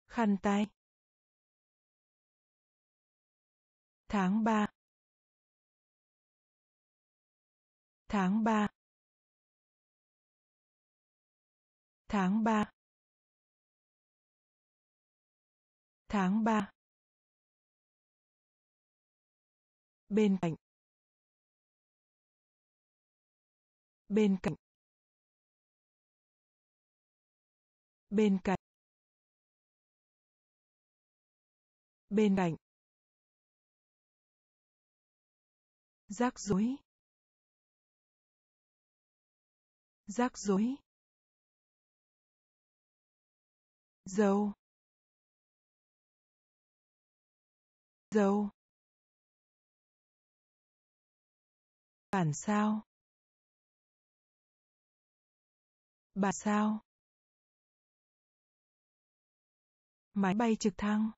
Khăn tay. Tháng ba. Tháng ba. Tháng ba. Tháng ba. Bên cạnh. Bên cạnh. Bên cạnh. Bên cạnh. Rắc rối. Rắc rối. Dâu dâu bản sao? Bản sao? Máy bay trực thăng.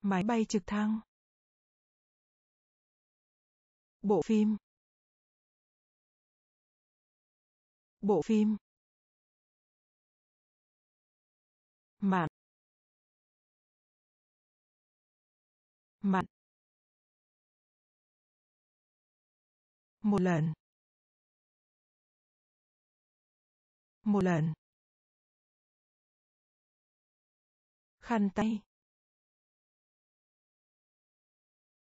Máy bay trực thăng. Bộ phim. Bộ phim. Mạn. Mạn. Một lần. Một lần. Khăn tay.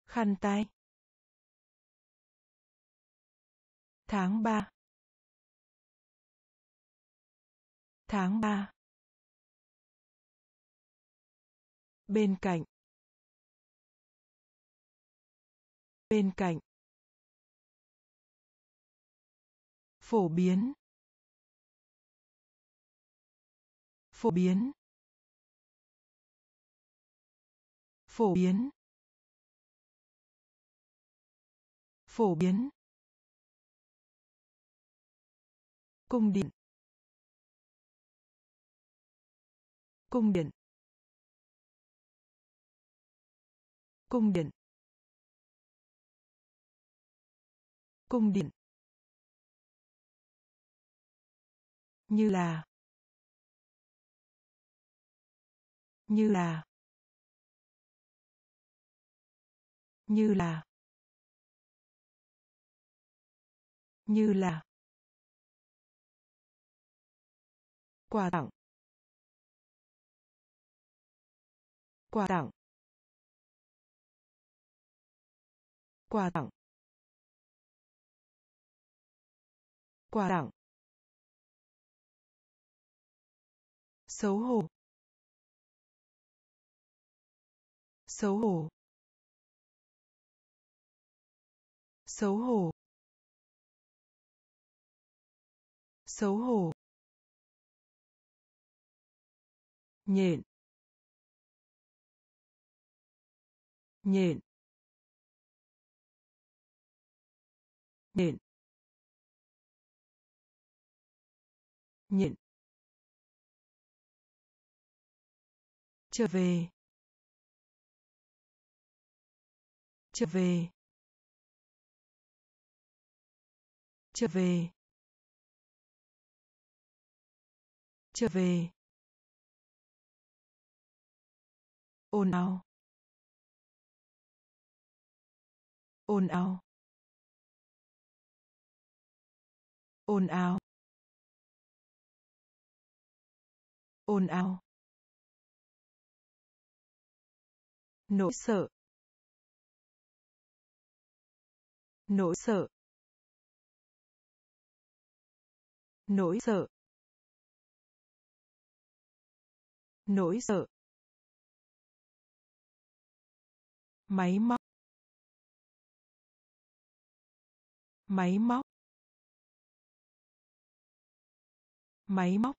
Khăn tay. Tháng ba. Tháng ba. Bên cạnh. Bên cạnh. Phổ biến. Phổ biến. Phổ biến. Phổ biến. Cung điện. Cung điện. Cung điện. Cung điện. Như là. Như là. Như là. Như là. Quà tặng. Quà tặng. Quà tặng. Quà tặng. Xấu hổ. Xấu hổ. Xấu hổ. Xấu hổ. Nhện. Nhện. Nhện. Nhện. Trở về. Trở về. Trở về. Trở về. Ồn ào. Ồn ào. Ồn ào. Ồn ào. Nỗi sợ. Nỗi sợ. Nỗi sợ. Nỗi sợ. Máy móc. Máy móc. Máy móc.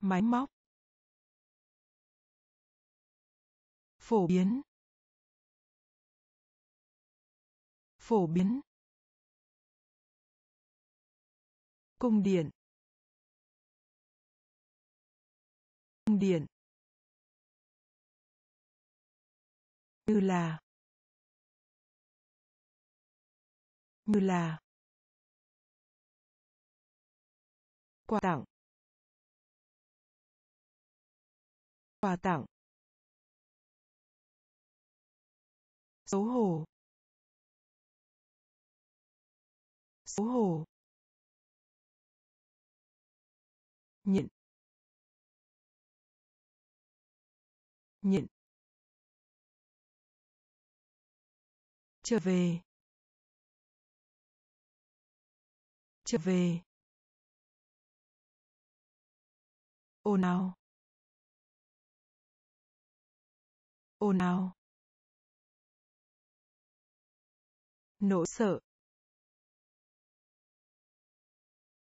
Máy móc. Phổ biến. Phổ biến. Cung điện. Cung điện. Như là. Như là. Quà tặng. Quà tặng. Xấu hổ. Xấu hổ. Nhịn. Nhịn. Trở về. Trở về. Ồn ào. Ồn ào. Nỗi sợ.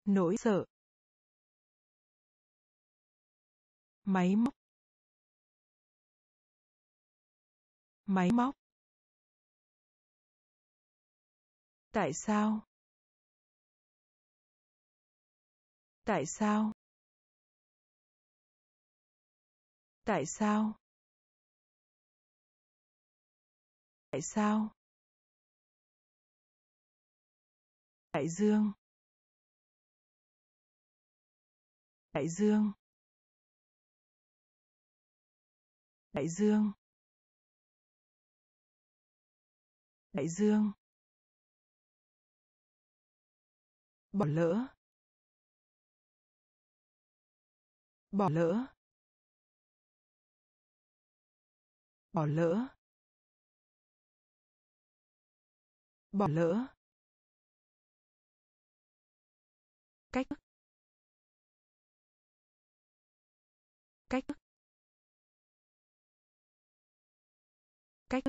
Nỗi sợ. Máy móc. Máy móc. Tại sao? Tại sao? Tại sao? Tại sao? Đại dương. Đại dương. Đại dương. Đại dương. Bỏ lỡ. Bỏ lỡ. Bỏ lỡ. Bỏ lỡ. Cách. Cách. Cách.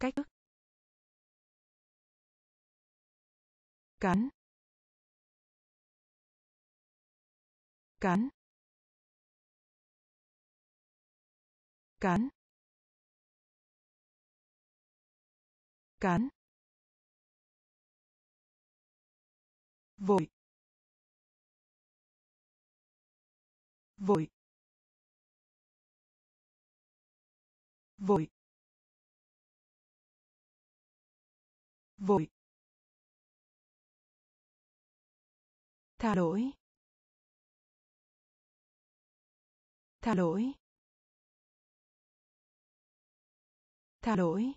Cách. Cắn. Cắn. Cắn. Cắn. Vội. Vội. Vội. Vội. Tha lỗi. Tha lỗi. Tha lỗi.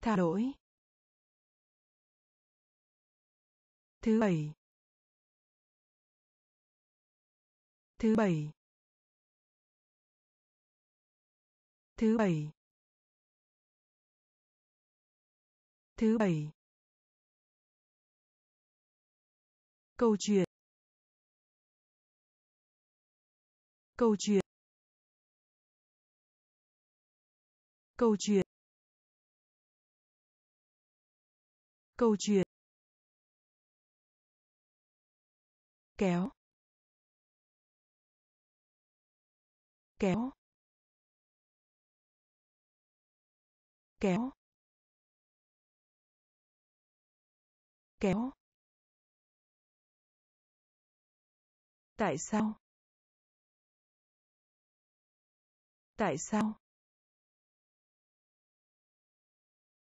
Tha lỗi. Thứ bảy. Thứ bảy. Thứ bảy. Thứ bảy. Câu chuyện. Câu chuyện. Câu chuyện. Câu chuyện. Kéo. Kéo. Kéo. Kéo. Tại sao? Tại sao?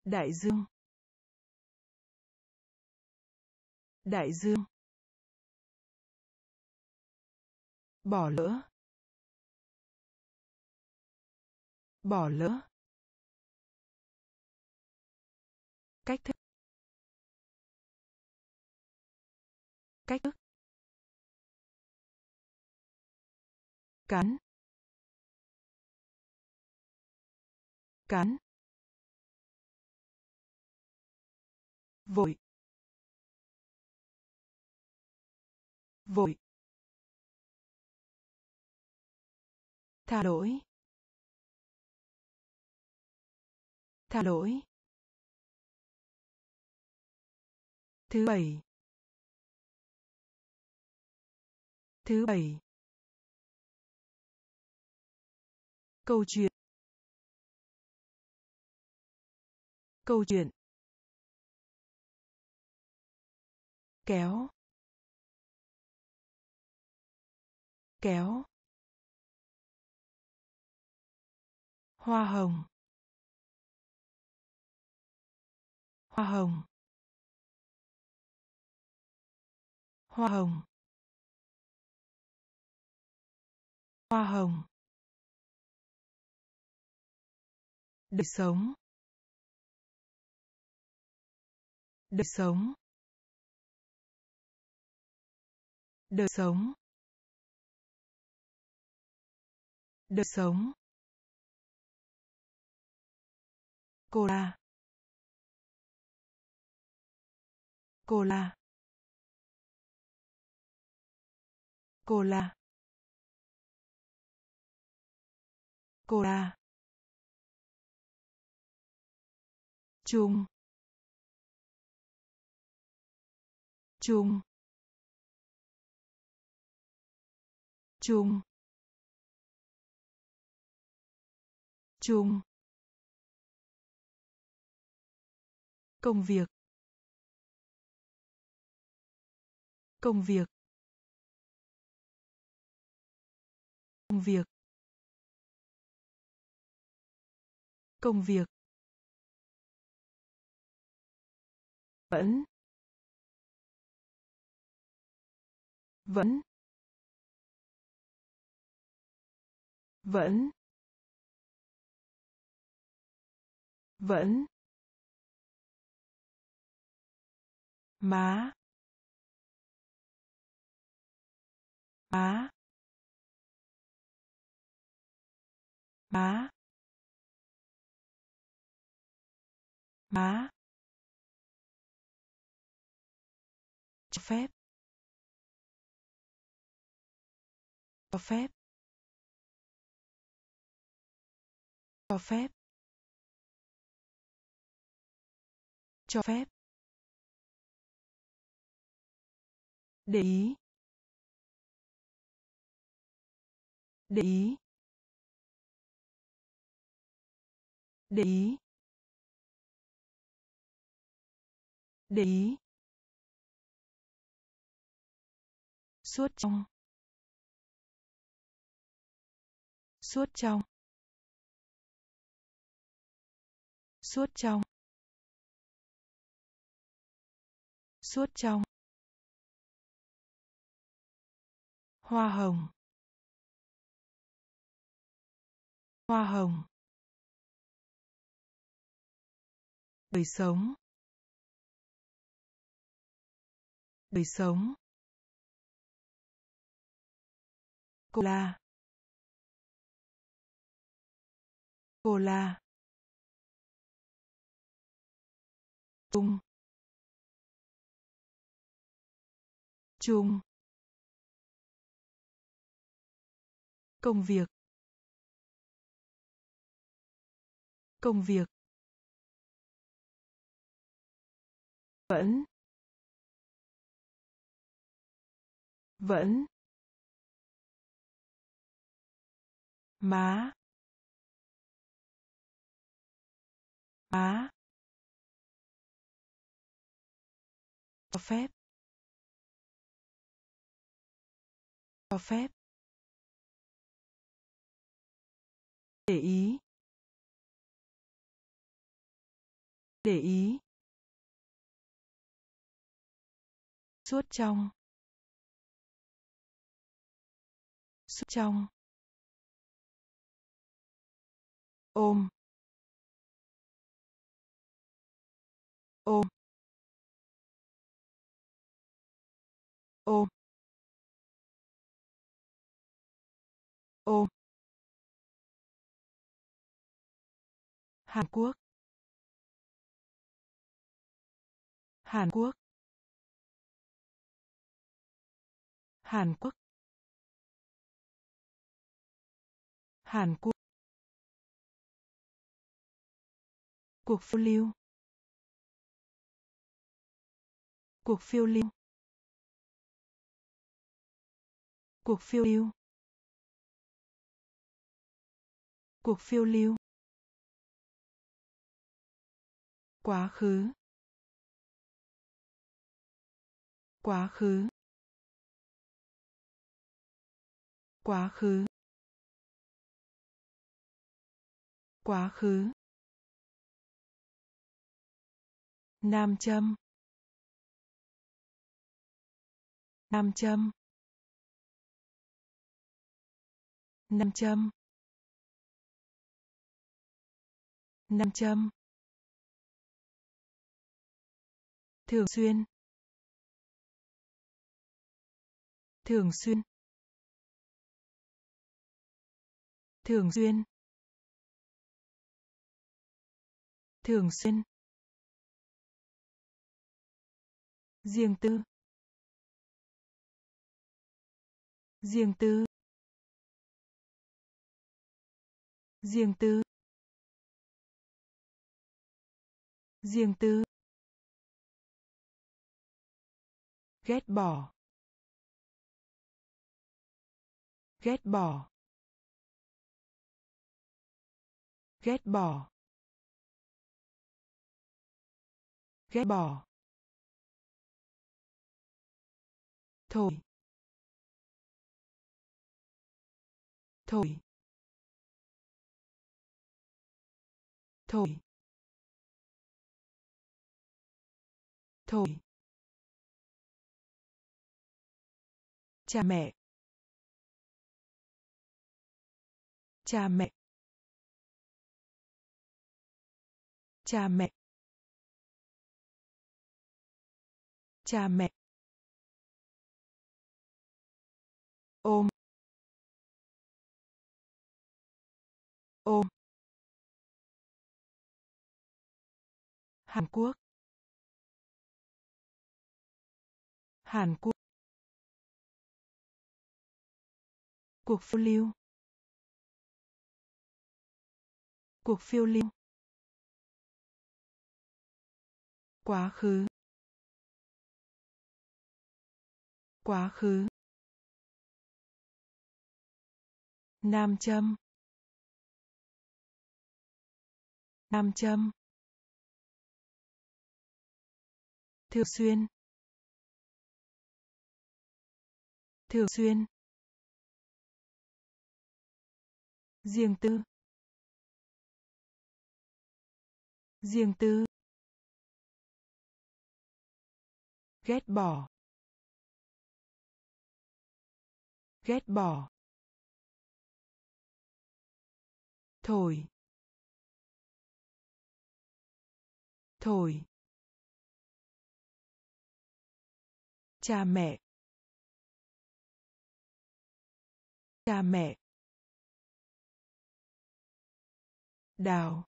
Đại dương. Đại dương. Bỏ lỡ bỏ lỡ. Cách thức cách thức. Cắn cắn. Vội vội. Tha lỗi. Tha lỗi. Thứ bảy. Thứ bảy. Câu chuyện. Câu chuyện. Kéo. Kéo. Hoa hồng. Hoa hồng. Hoa hồng. Hoa hồng. Đời sống. Đời sống. Đời sống. Đời sống. Cola. Cola. Cola. Cola. Chung. Chung. Chung. Chung. Công việc. Công việc. Công việc. Công việc. Vẫn. Vẫn. Vẫn. Vẫn. Má. Má. Má. Má. Cho phép. Cho phép. Cho phép. Cho phép. Để ý. Để ý. Để ý. Để ý. Suốt trong. Suốt trong. Suốt trong. Suốt trong. Hoa hồng. Hoa hồng. Đời sống. Đời sống. Cola cola tung chung công việc. Công việc. Vẫn. Vẫn. Má. Má. Cho phép. Cho phép. Để ý. Để ý. Suốt trong. Suốt trong. Ôm. Ôm. Ôm. Ôm. Hàn Quốc. Hàn Quốc. Hàn Quốc. Hàn Quốc. Cuộc phiêu lưu. Cuộc phiêu lưu. Cuộc phiêu lưu. Cuộc phiêu lưu. Quá khứ. Quá khứ. Quá khứ. Quá khứ. Nam châm. Nam châm. Nam châm. Nam châm. Thường xuyên. Thường xuyên. Thường xuyên. Thường xuyên. Riêng tư. Riêng tư. Riêng tư. Riêng tư. Ghét bỏ. Ghét bỏ. Ghét bỏ. Ghét bỏ. Thổi thổi thổi thổi cha mẹ. Cha mẹ. Cha mẹ. Cha mẹ. Ôm. Ôm. Hàn Quốc. Hàn Quốc. Cuộc phiêu lưu. Cuộc phiêu lưu. Quá khứ. Quá khứ. Nam châm. Nam châm. Thường xuyên. Thường xuyên. Riêng tư. Riêng tư. Ghét bỏ. Ghét bỏ. Thổi thổi cha mẹ. Cha mẹ. Đào.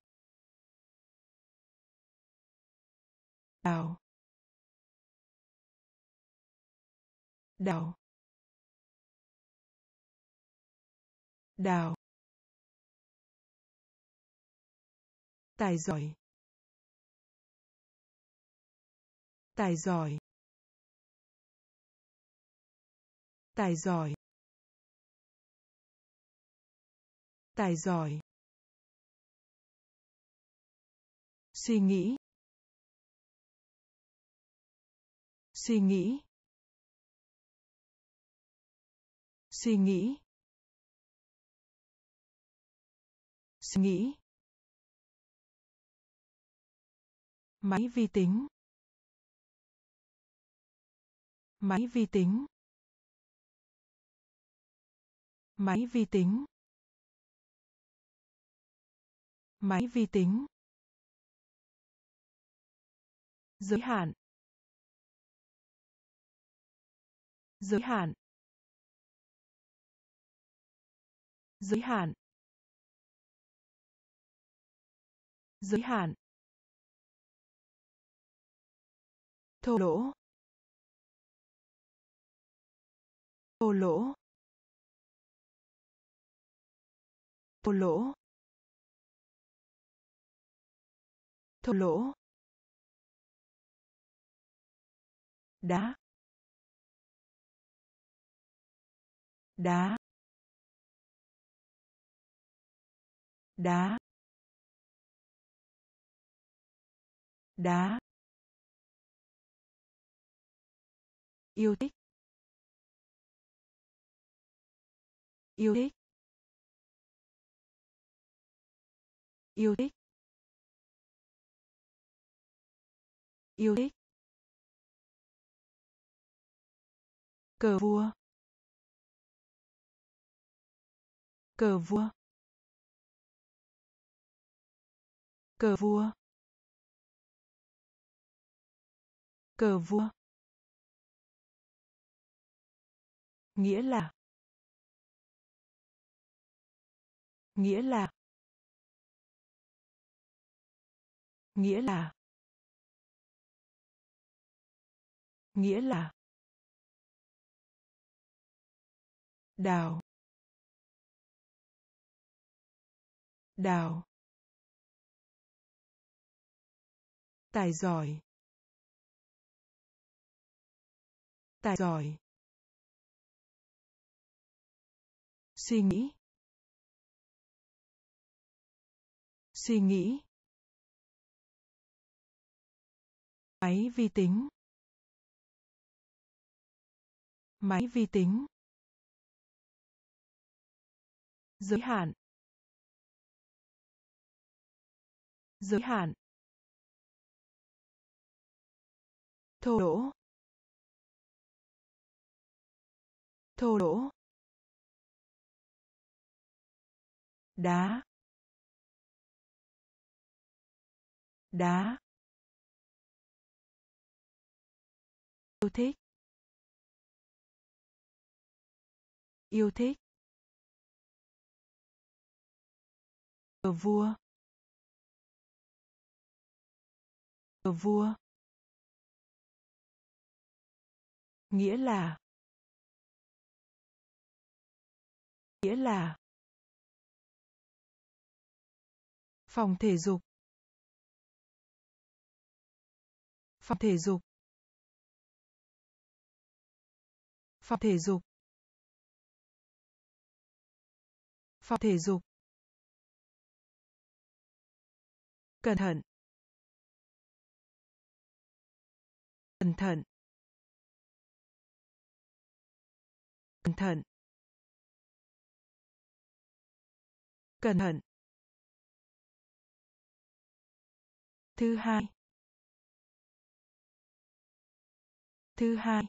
Đào. Đào. Đào. Tài giỏi. Tài giỏi. Tài giỏi. Tài giỏi. Suy nghĩ. Suy nghĩ. Suy nghĩ. Suy nghĩ. Máy vi tính. Máy vi tính. Máy vi tính. Máy vi tính giới hạn. Giới hạn. Giới hạn. Giới hạn. Thô lỗ. Thô lỗ. Thô lỗ. Thô lỗ. Đá. Đá. Đá. Đá. Yêu thích. Yêu thích. Yêu thích. Yêu thích. Cờ vua. Cờ vua. Cờ vua. Cờ vua. Nghĩa là. Nghĩa là. Nghĩa là. Nghĩa là. Đào. Đào. Tài giỏi. Tài giỏi. Suy nghĩ. Suy nghĩ. Máy vi tính. Máy vi tính giới hạn. Giới hạn. Thô lỗ. Thô lỗ. Đá. Đá. Yêu thích. Yêu thích. Cờ vua. Cờ vua. Nghĩa là. Nghĩa là. Phòng thể dục. Phòng thể dục. Phòng thể dục. Phòng thể dục. Cẩn thận. Cẩn thận. Cẩn thận. Cẩn thận. Thứ hai. Thứ hai.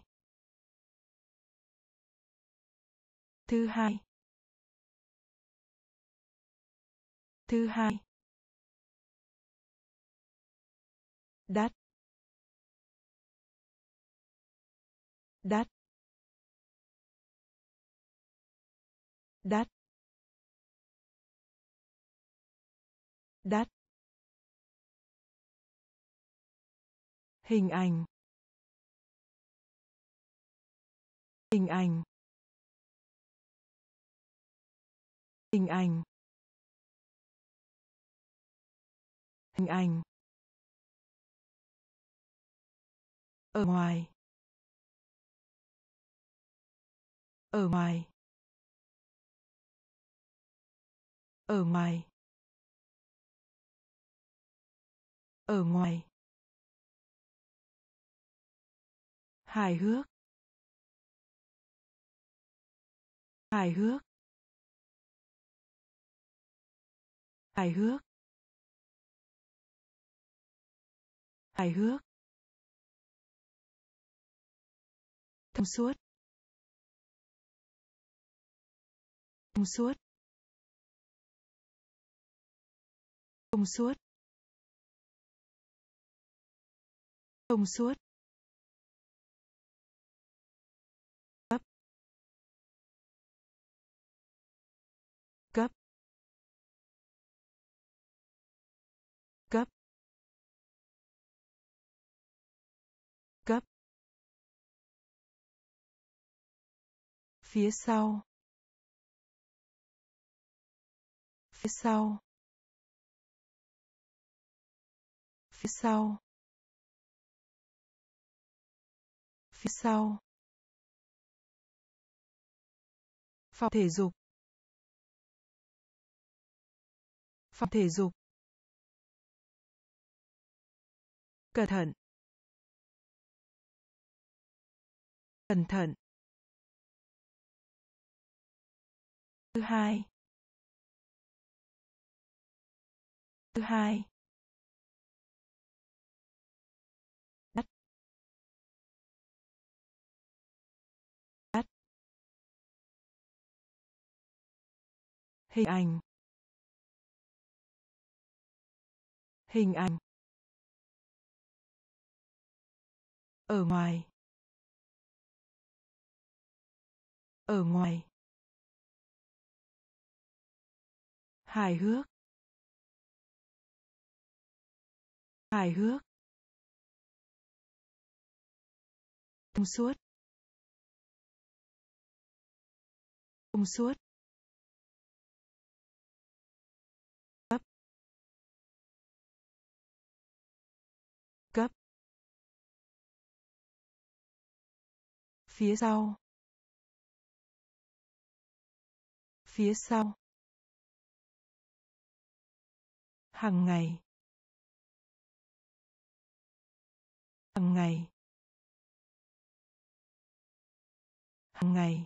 Thứ hai. Thứ hai. Đắt. Đắt. Đắt. Đắt. Hình ảnh. Hình ảnh. Hình ảnh. Hình ảnh. Ở ngoài. Ở ngoài. Ở ngoài. Ở ngoài. Hài hước. Hài hước. Hài hước. Hài hước. Thông suốt. Thông suốt. Thông suốt. Thông suốt. Phía sau. Phía sau. Phía sau. Phía sau. Phòng thể dục. Phòng thể dục. Cẩn thận. Cẩn thận. Thứ hai. Thứ hai. Đắt đắt hình ảnh. Hình ảnh. Ở ngoài. Ở ngoài. Hài hước. Hài hước. Thông suốt. Thông suốt. Cấp. Cấp. Phía sau. Phía sau. Hàng ngày. Hàng ngày. Hàng ngày.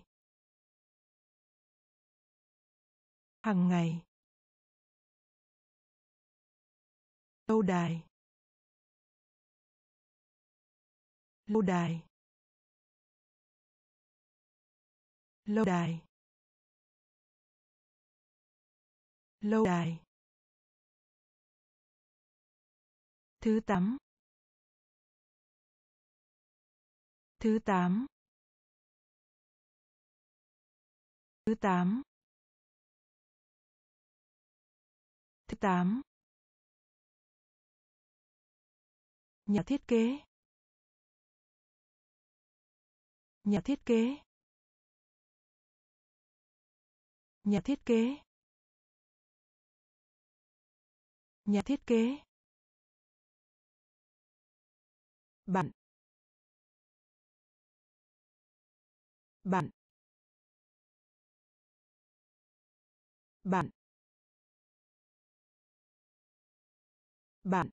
Hàng ngày. Lâu đài. Lâu đài. Lâu đài. Lâu đài. Thứ tám. Thứ tám. Thứ tám. Thứ tám. Nhà thiết kế. Nhà thiết kế. Nhà thiết kế. Nhà thiết kế. Bạn. Bạn. Bạn. Bạn.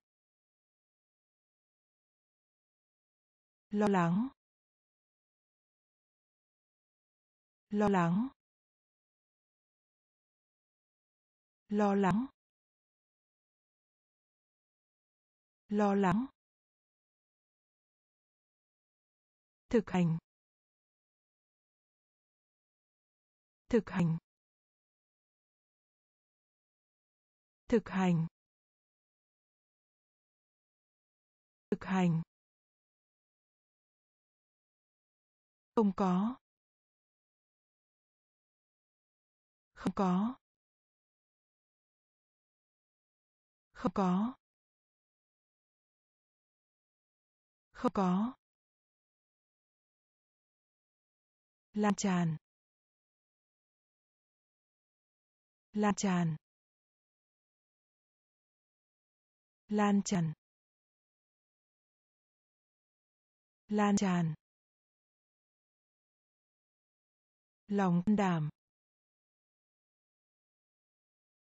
Lo lắng. Lo lắng. Lo lắng. Lo lắng. Thực hành. Thực hành. Thực hành. Thực hành. Không có. Không có. Không có. Không có. Lan tràn. Lan tràn. Lan tràn. Lan tràn. Lòng can đảm.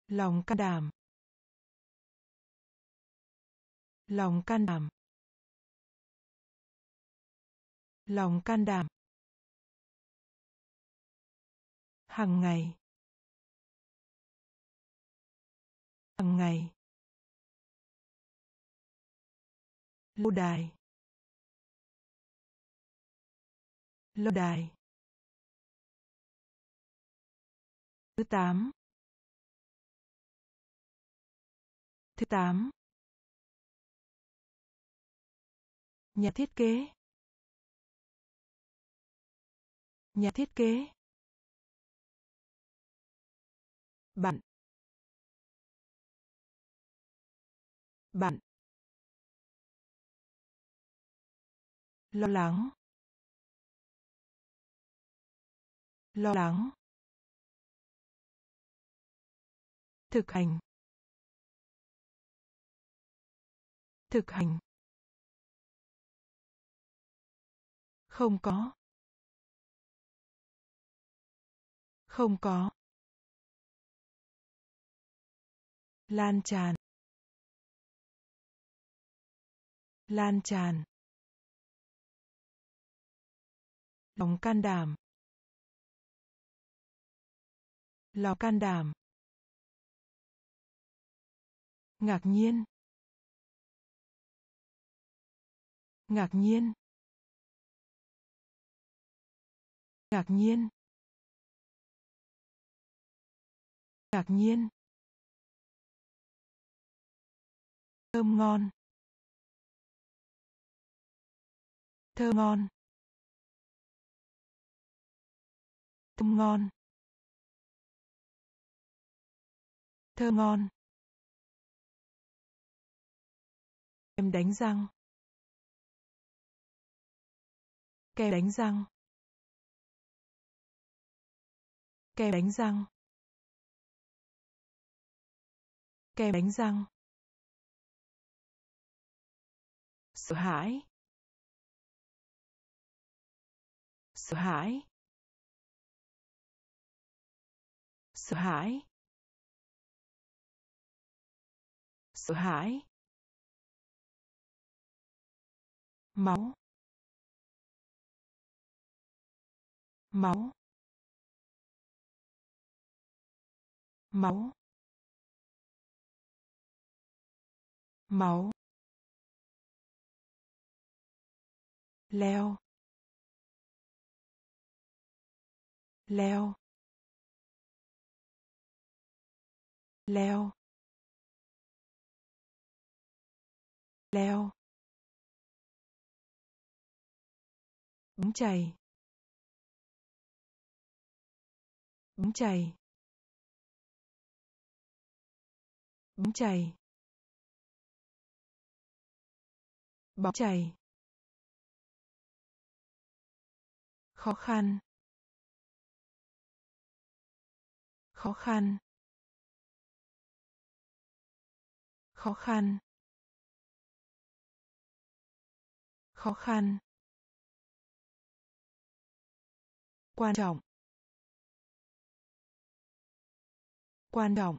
Lòng can đảm. Lòng can đảm. Lòng can đảm. Hàng ngày. Hàng ngày. Lâu đài. Lâu đài. Thứ tám. Thứ tám. Nhà thiết kế. Nhà thiết kế. Bạn. Bạn. Lo lắng. Lo lắng. Thực hành. Thực hành. Không có. Không có. Lan tràn. Lan tràn. Lòng can đảm. Lòng can đảm. Ngạc nhiên. Ngạc nhiên. Ngạc nhiên. Ngạc nhiên. Thơm ngon. Thơm ngon. Thơm ngon. Thơm ngon. Kem đánh răng. Kem đánh răng. Kem đánh răng. Kem đánh răng. Sợ hãi. Sợ hãi. Sợ hãi. Sợ hãi. Máu. Máu. Máu. Máu. Leo. Leo. Leo. Leo. Bóng chày. Bóng chày. Bóng chày. Bóng chày. Khó khăn. Khó khăn. Khó khăn. Khó khăn. Quan trọng. Quan trọng.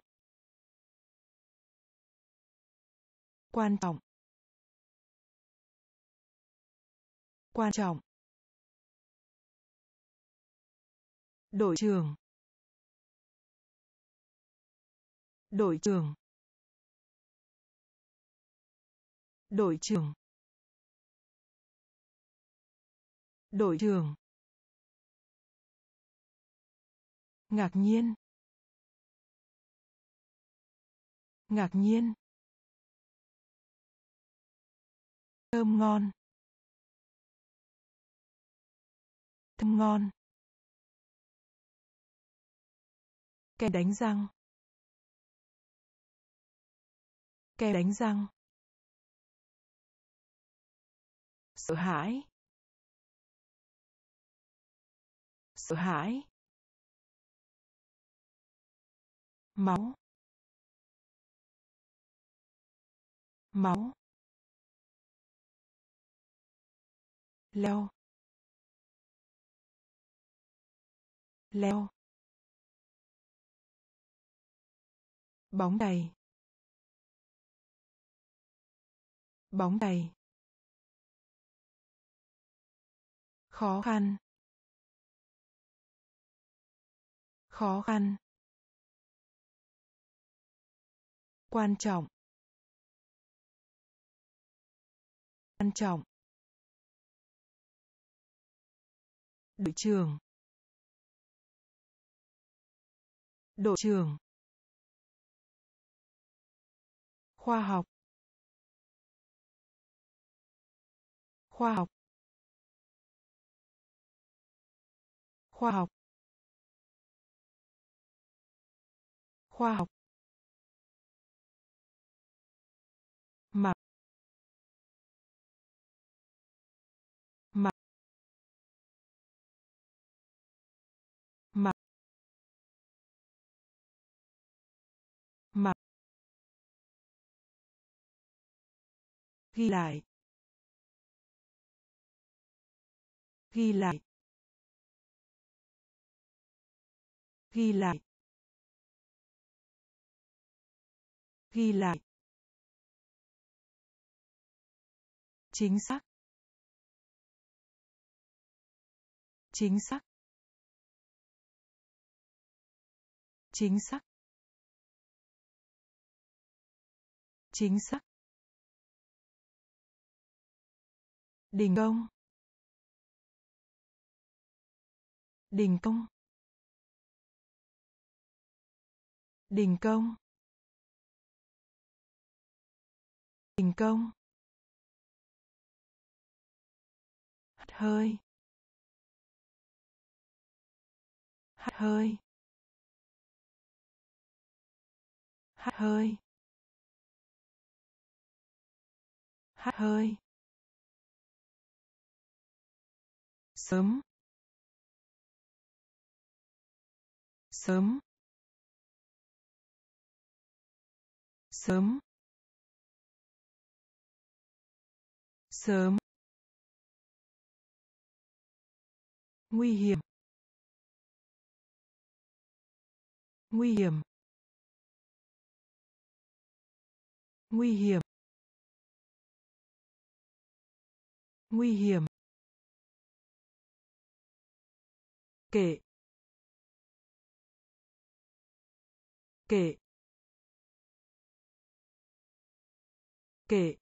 Quan trọng. Quan trọng. Đội trưởng đội trưởng đội trưởng đội trưởng ngạc nhiên. Ngạc nhiên. Thơm ngon. Thơm ngon. Kem đánh răng. Kem đánh răng. Sợ hãi. Sợ hãi. Máu. Máu. Leo. Leo. Bóng đầy. Bóng đầy. Khó khăn. Khó khăn. Quan trọng. Quan trọng. Đội trưởng. Đội trưởng. Khoa học. Khoa học. Khoa học. Khoa học. Mặc ghi lại. Ghi lại. Ghi lại. Ghi lại. Chính xác. Chính xác. Chính xác. Chính xác. Đình công. Đình công. Đình công. Đình công. Hắt hơi. Hắt hơi. Hắt hơi. Hắt hơi. Sớm. Sớm. Sớm. Sớm. Nguy hiểm. Nguy hiểm. Nguy hiểm. Nguy hiểm. Kệ kệ kệ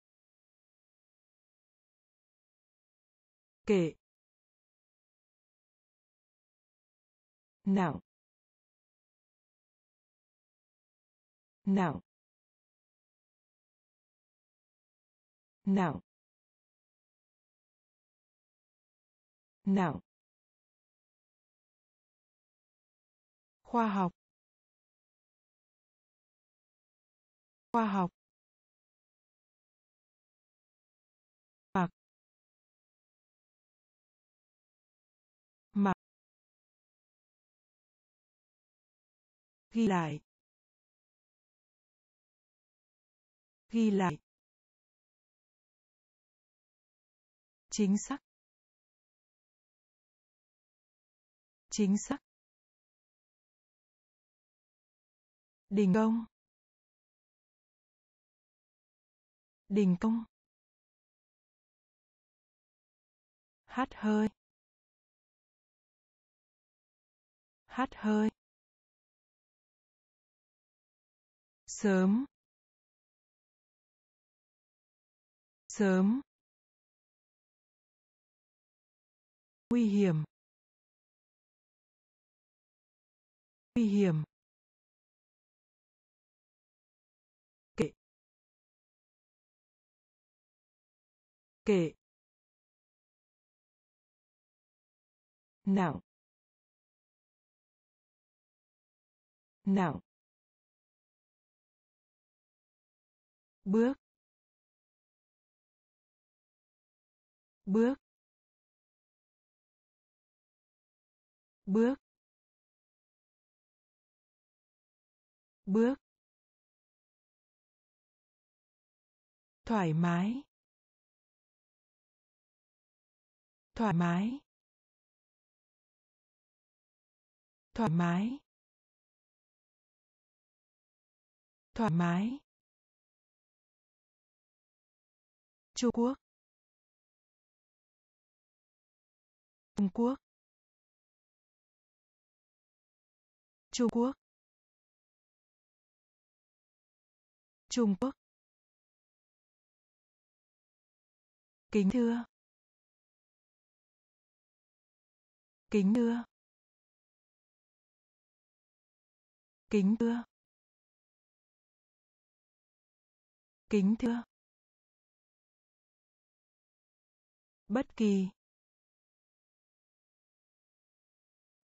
kệ nào. Nào. Nào. Nào. Khoa học. Khoa học. Mặc mặc ghi lại. Ghi lại. Chính xác. Chính xác. Đình công. Đình công. Hát hơi. Hát hơi. Sớm. Sớm. Nguy hiểm. Nguy hiểm. Kể. Nặng nặng bước. Bước. Bước. Bước. Thoải mái. Thoải mái. Thoải mái. Thoải mái. Trung Quốc. Trung Quốc. Trung Quốc. Trung Quốc. Kính thưa. Kính thưa. Kính thưa. Kính thưa. Bất kỳ.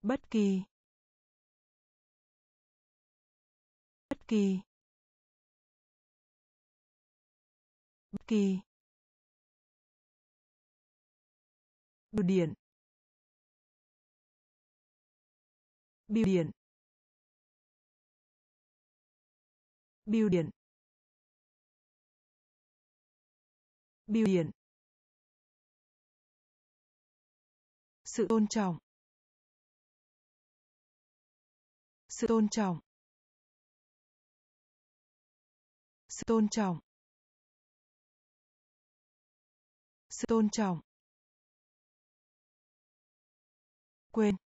Bất kỳ. Bất kỳ. Bất kỳ. Bưu điện. Biểu điện. Biểu điện. Biểu điện. Sự tôn trọng. Sự tôn trọng. Sự tôn trọng. Sự tôn trọng. Quên.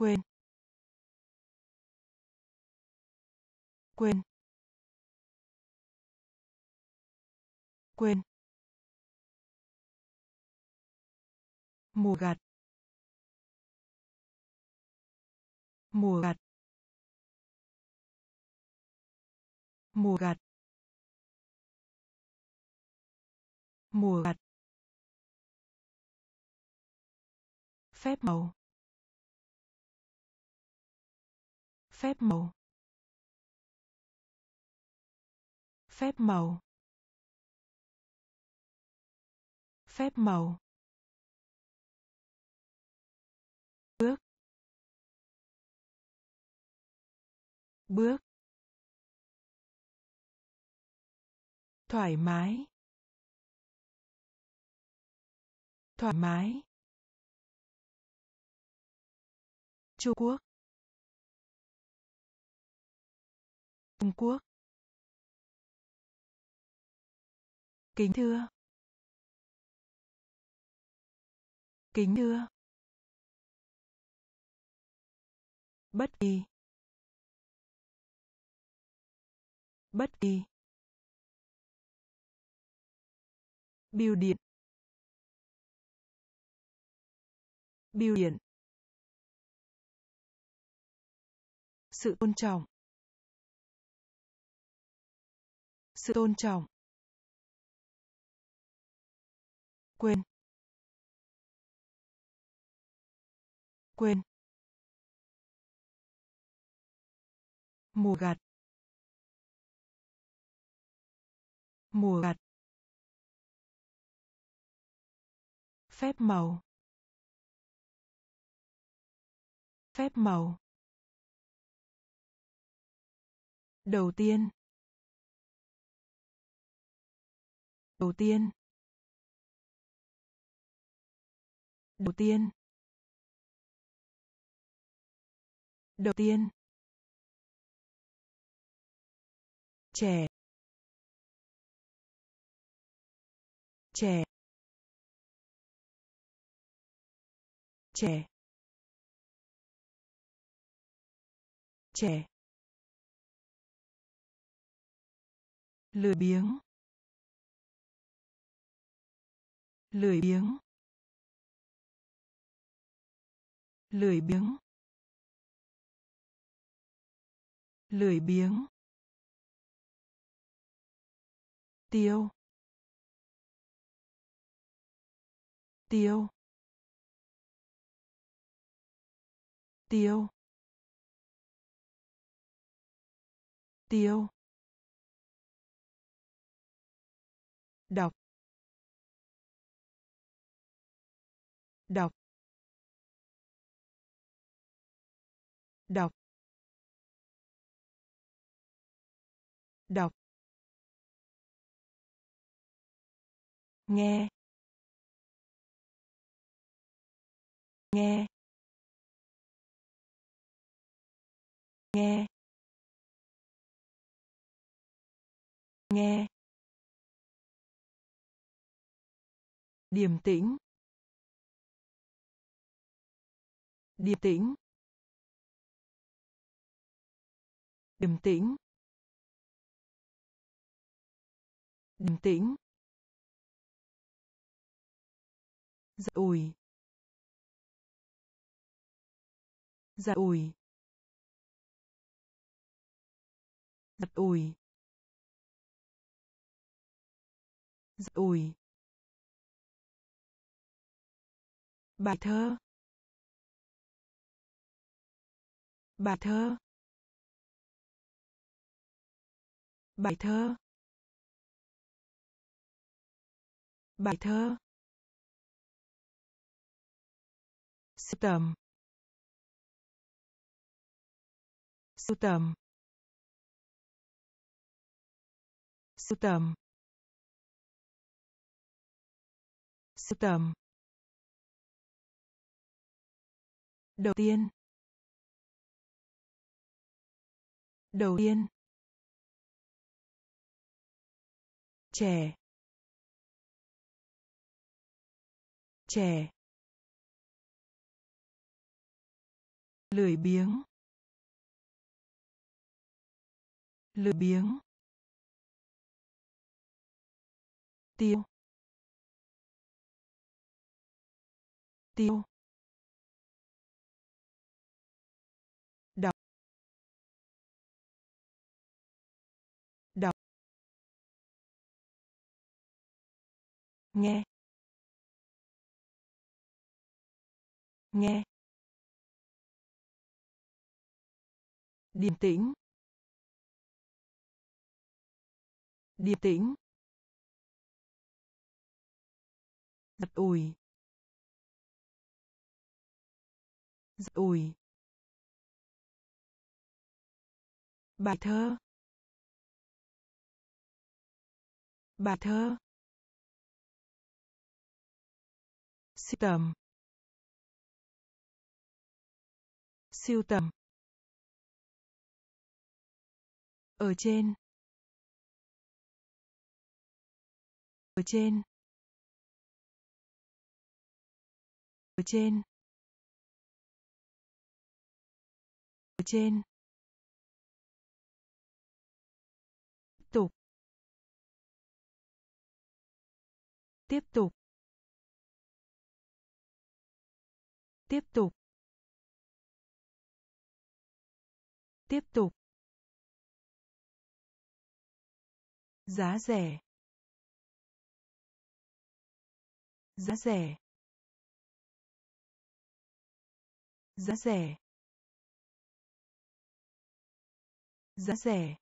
Quên. Quên. Quên. Mùa gặt. Mùa gặt. Mùa gặt. Mùa gặt. Phép màu. Phép màu. Phép màu. Phép màu. Bước. Bước. Thoải mái. Thoải mái. Trung Quốc. Trung Quốc. Kính thưa. Kính thưa. Bất kỳ. Bất kỳ. Biêu điện. Biêu điện. Sự tôn trọng. Sự tôn trọng. Quên. Quên. Mùa gặt. Mùa gặt. Phép màu. Phép màu. Đầu tiên. Đầu tiên. Đầu tiên. Đầu tiên. Trẻ. Trẻ. Trẻ. Trẻ. Lười biếng. Lười biếng. Lười biếng. Lười biếng. Tiêu. Tiêu. Tiêu. Tiêu. Đọc. Đọc. Đọc. Đọc. Nghe. Nghe. Nghe. Nghe. Điềm tĩnh. Điềm tĩnh. Điềm tĩnh. Điềm tĩnh. Giật ủi giật ủi giật ủi giật ủi bài thơ. Bài thơ. Bài thơ. Bài thơ. Sưu tầm. Sưu tầm. Sưu tầm. Sưu tầm. Đầu tiên. Đầu tiên. Trẻ. Trẻ. Lười biếng. Lười biếng. Tiêu. Tiêu. Nghe. Nghe. Điềm tĩnh. Điềm tĩnh. Giật ủi giật ủi bài thơ. Bài thơ. Siêu tầm. Siêu tầm. Ở trên. Ở trên. Ở trên. Ở trên. Tục. Tiếp tục. Tiếp tục. Tiếp tục. Giá rẻ. Giá rẻ. Giá rẻ. Giá rẻ.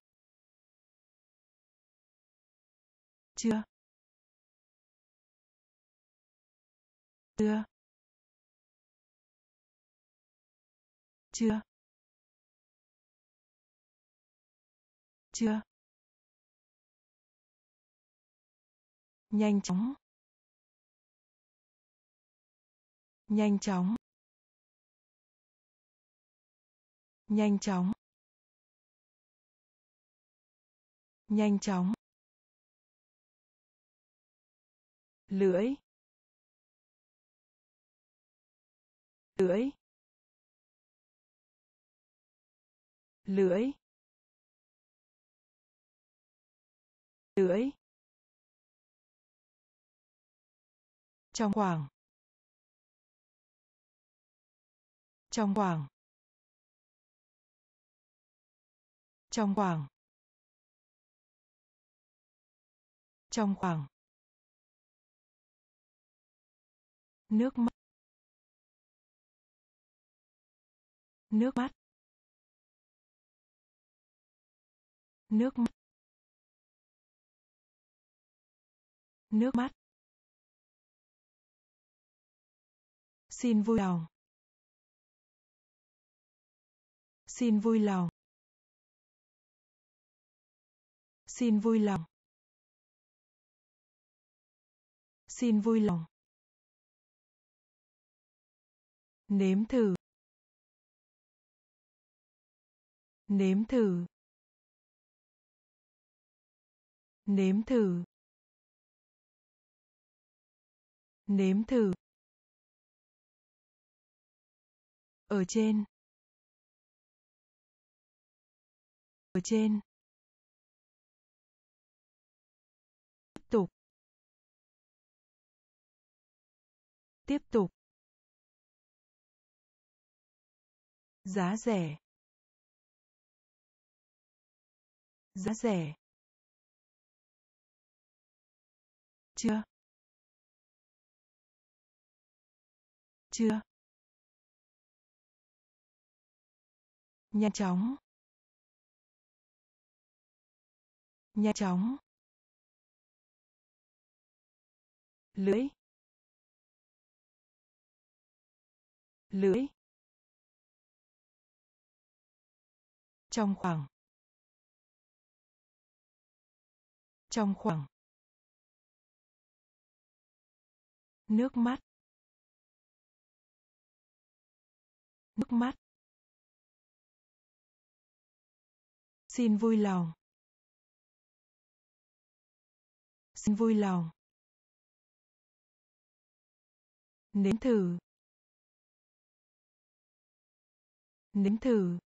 Chưa. Chưa. Chưa? Chưa. Nhanh chóng. Nhanh chóng. Nhanh chóng. Nhanh chóng. Lưỡi. Lưỡi. Lưỡi. Lưỡi. Trong khoảng. Trong khoảng. Trong khoảng. Trong khoảng. Nước mắt. Nước mắt. Nước mắt. Nước mắt. Xin vui lòng. Xin vui lòng. Xin vui lòng. Xin vui lòng. Nếm thử. Nếm thử. Nếm thử. Nếm thử. Ở trên. Ở trên. Tiếp tục. Tiếp tục. Giá rẻ. Giá rẻ. Chưa? Chưa. Nhanh chóng. Nhanh chóng. Lưỡi. Lưỡi. Trong khoảng. Trong khoảng. Nước mắt. Nước mắt. Xin vui lòng. Xin vui lòng. Nếm thử. Nếm thử.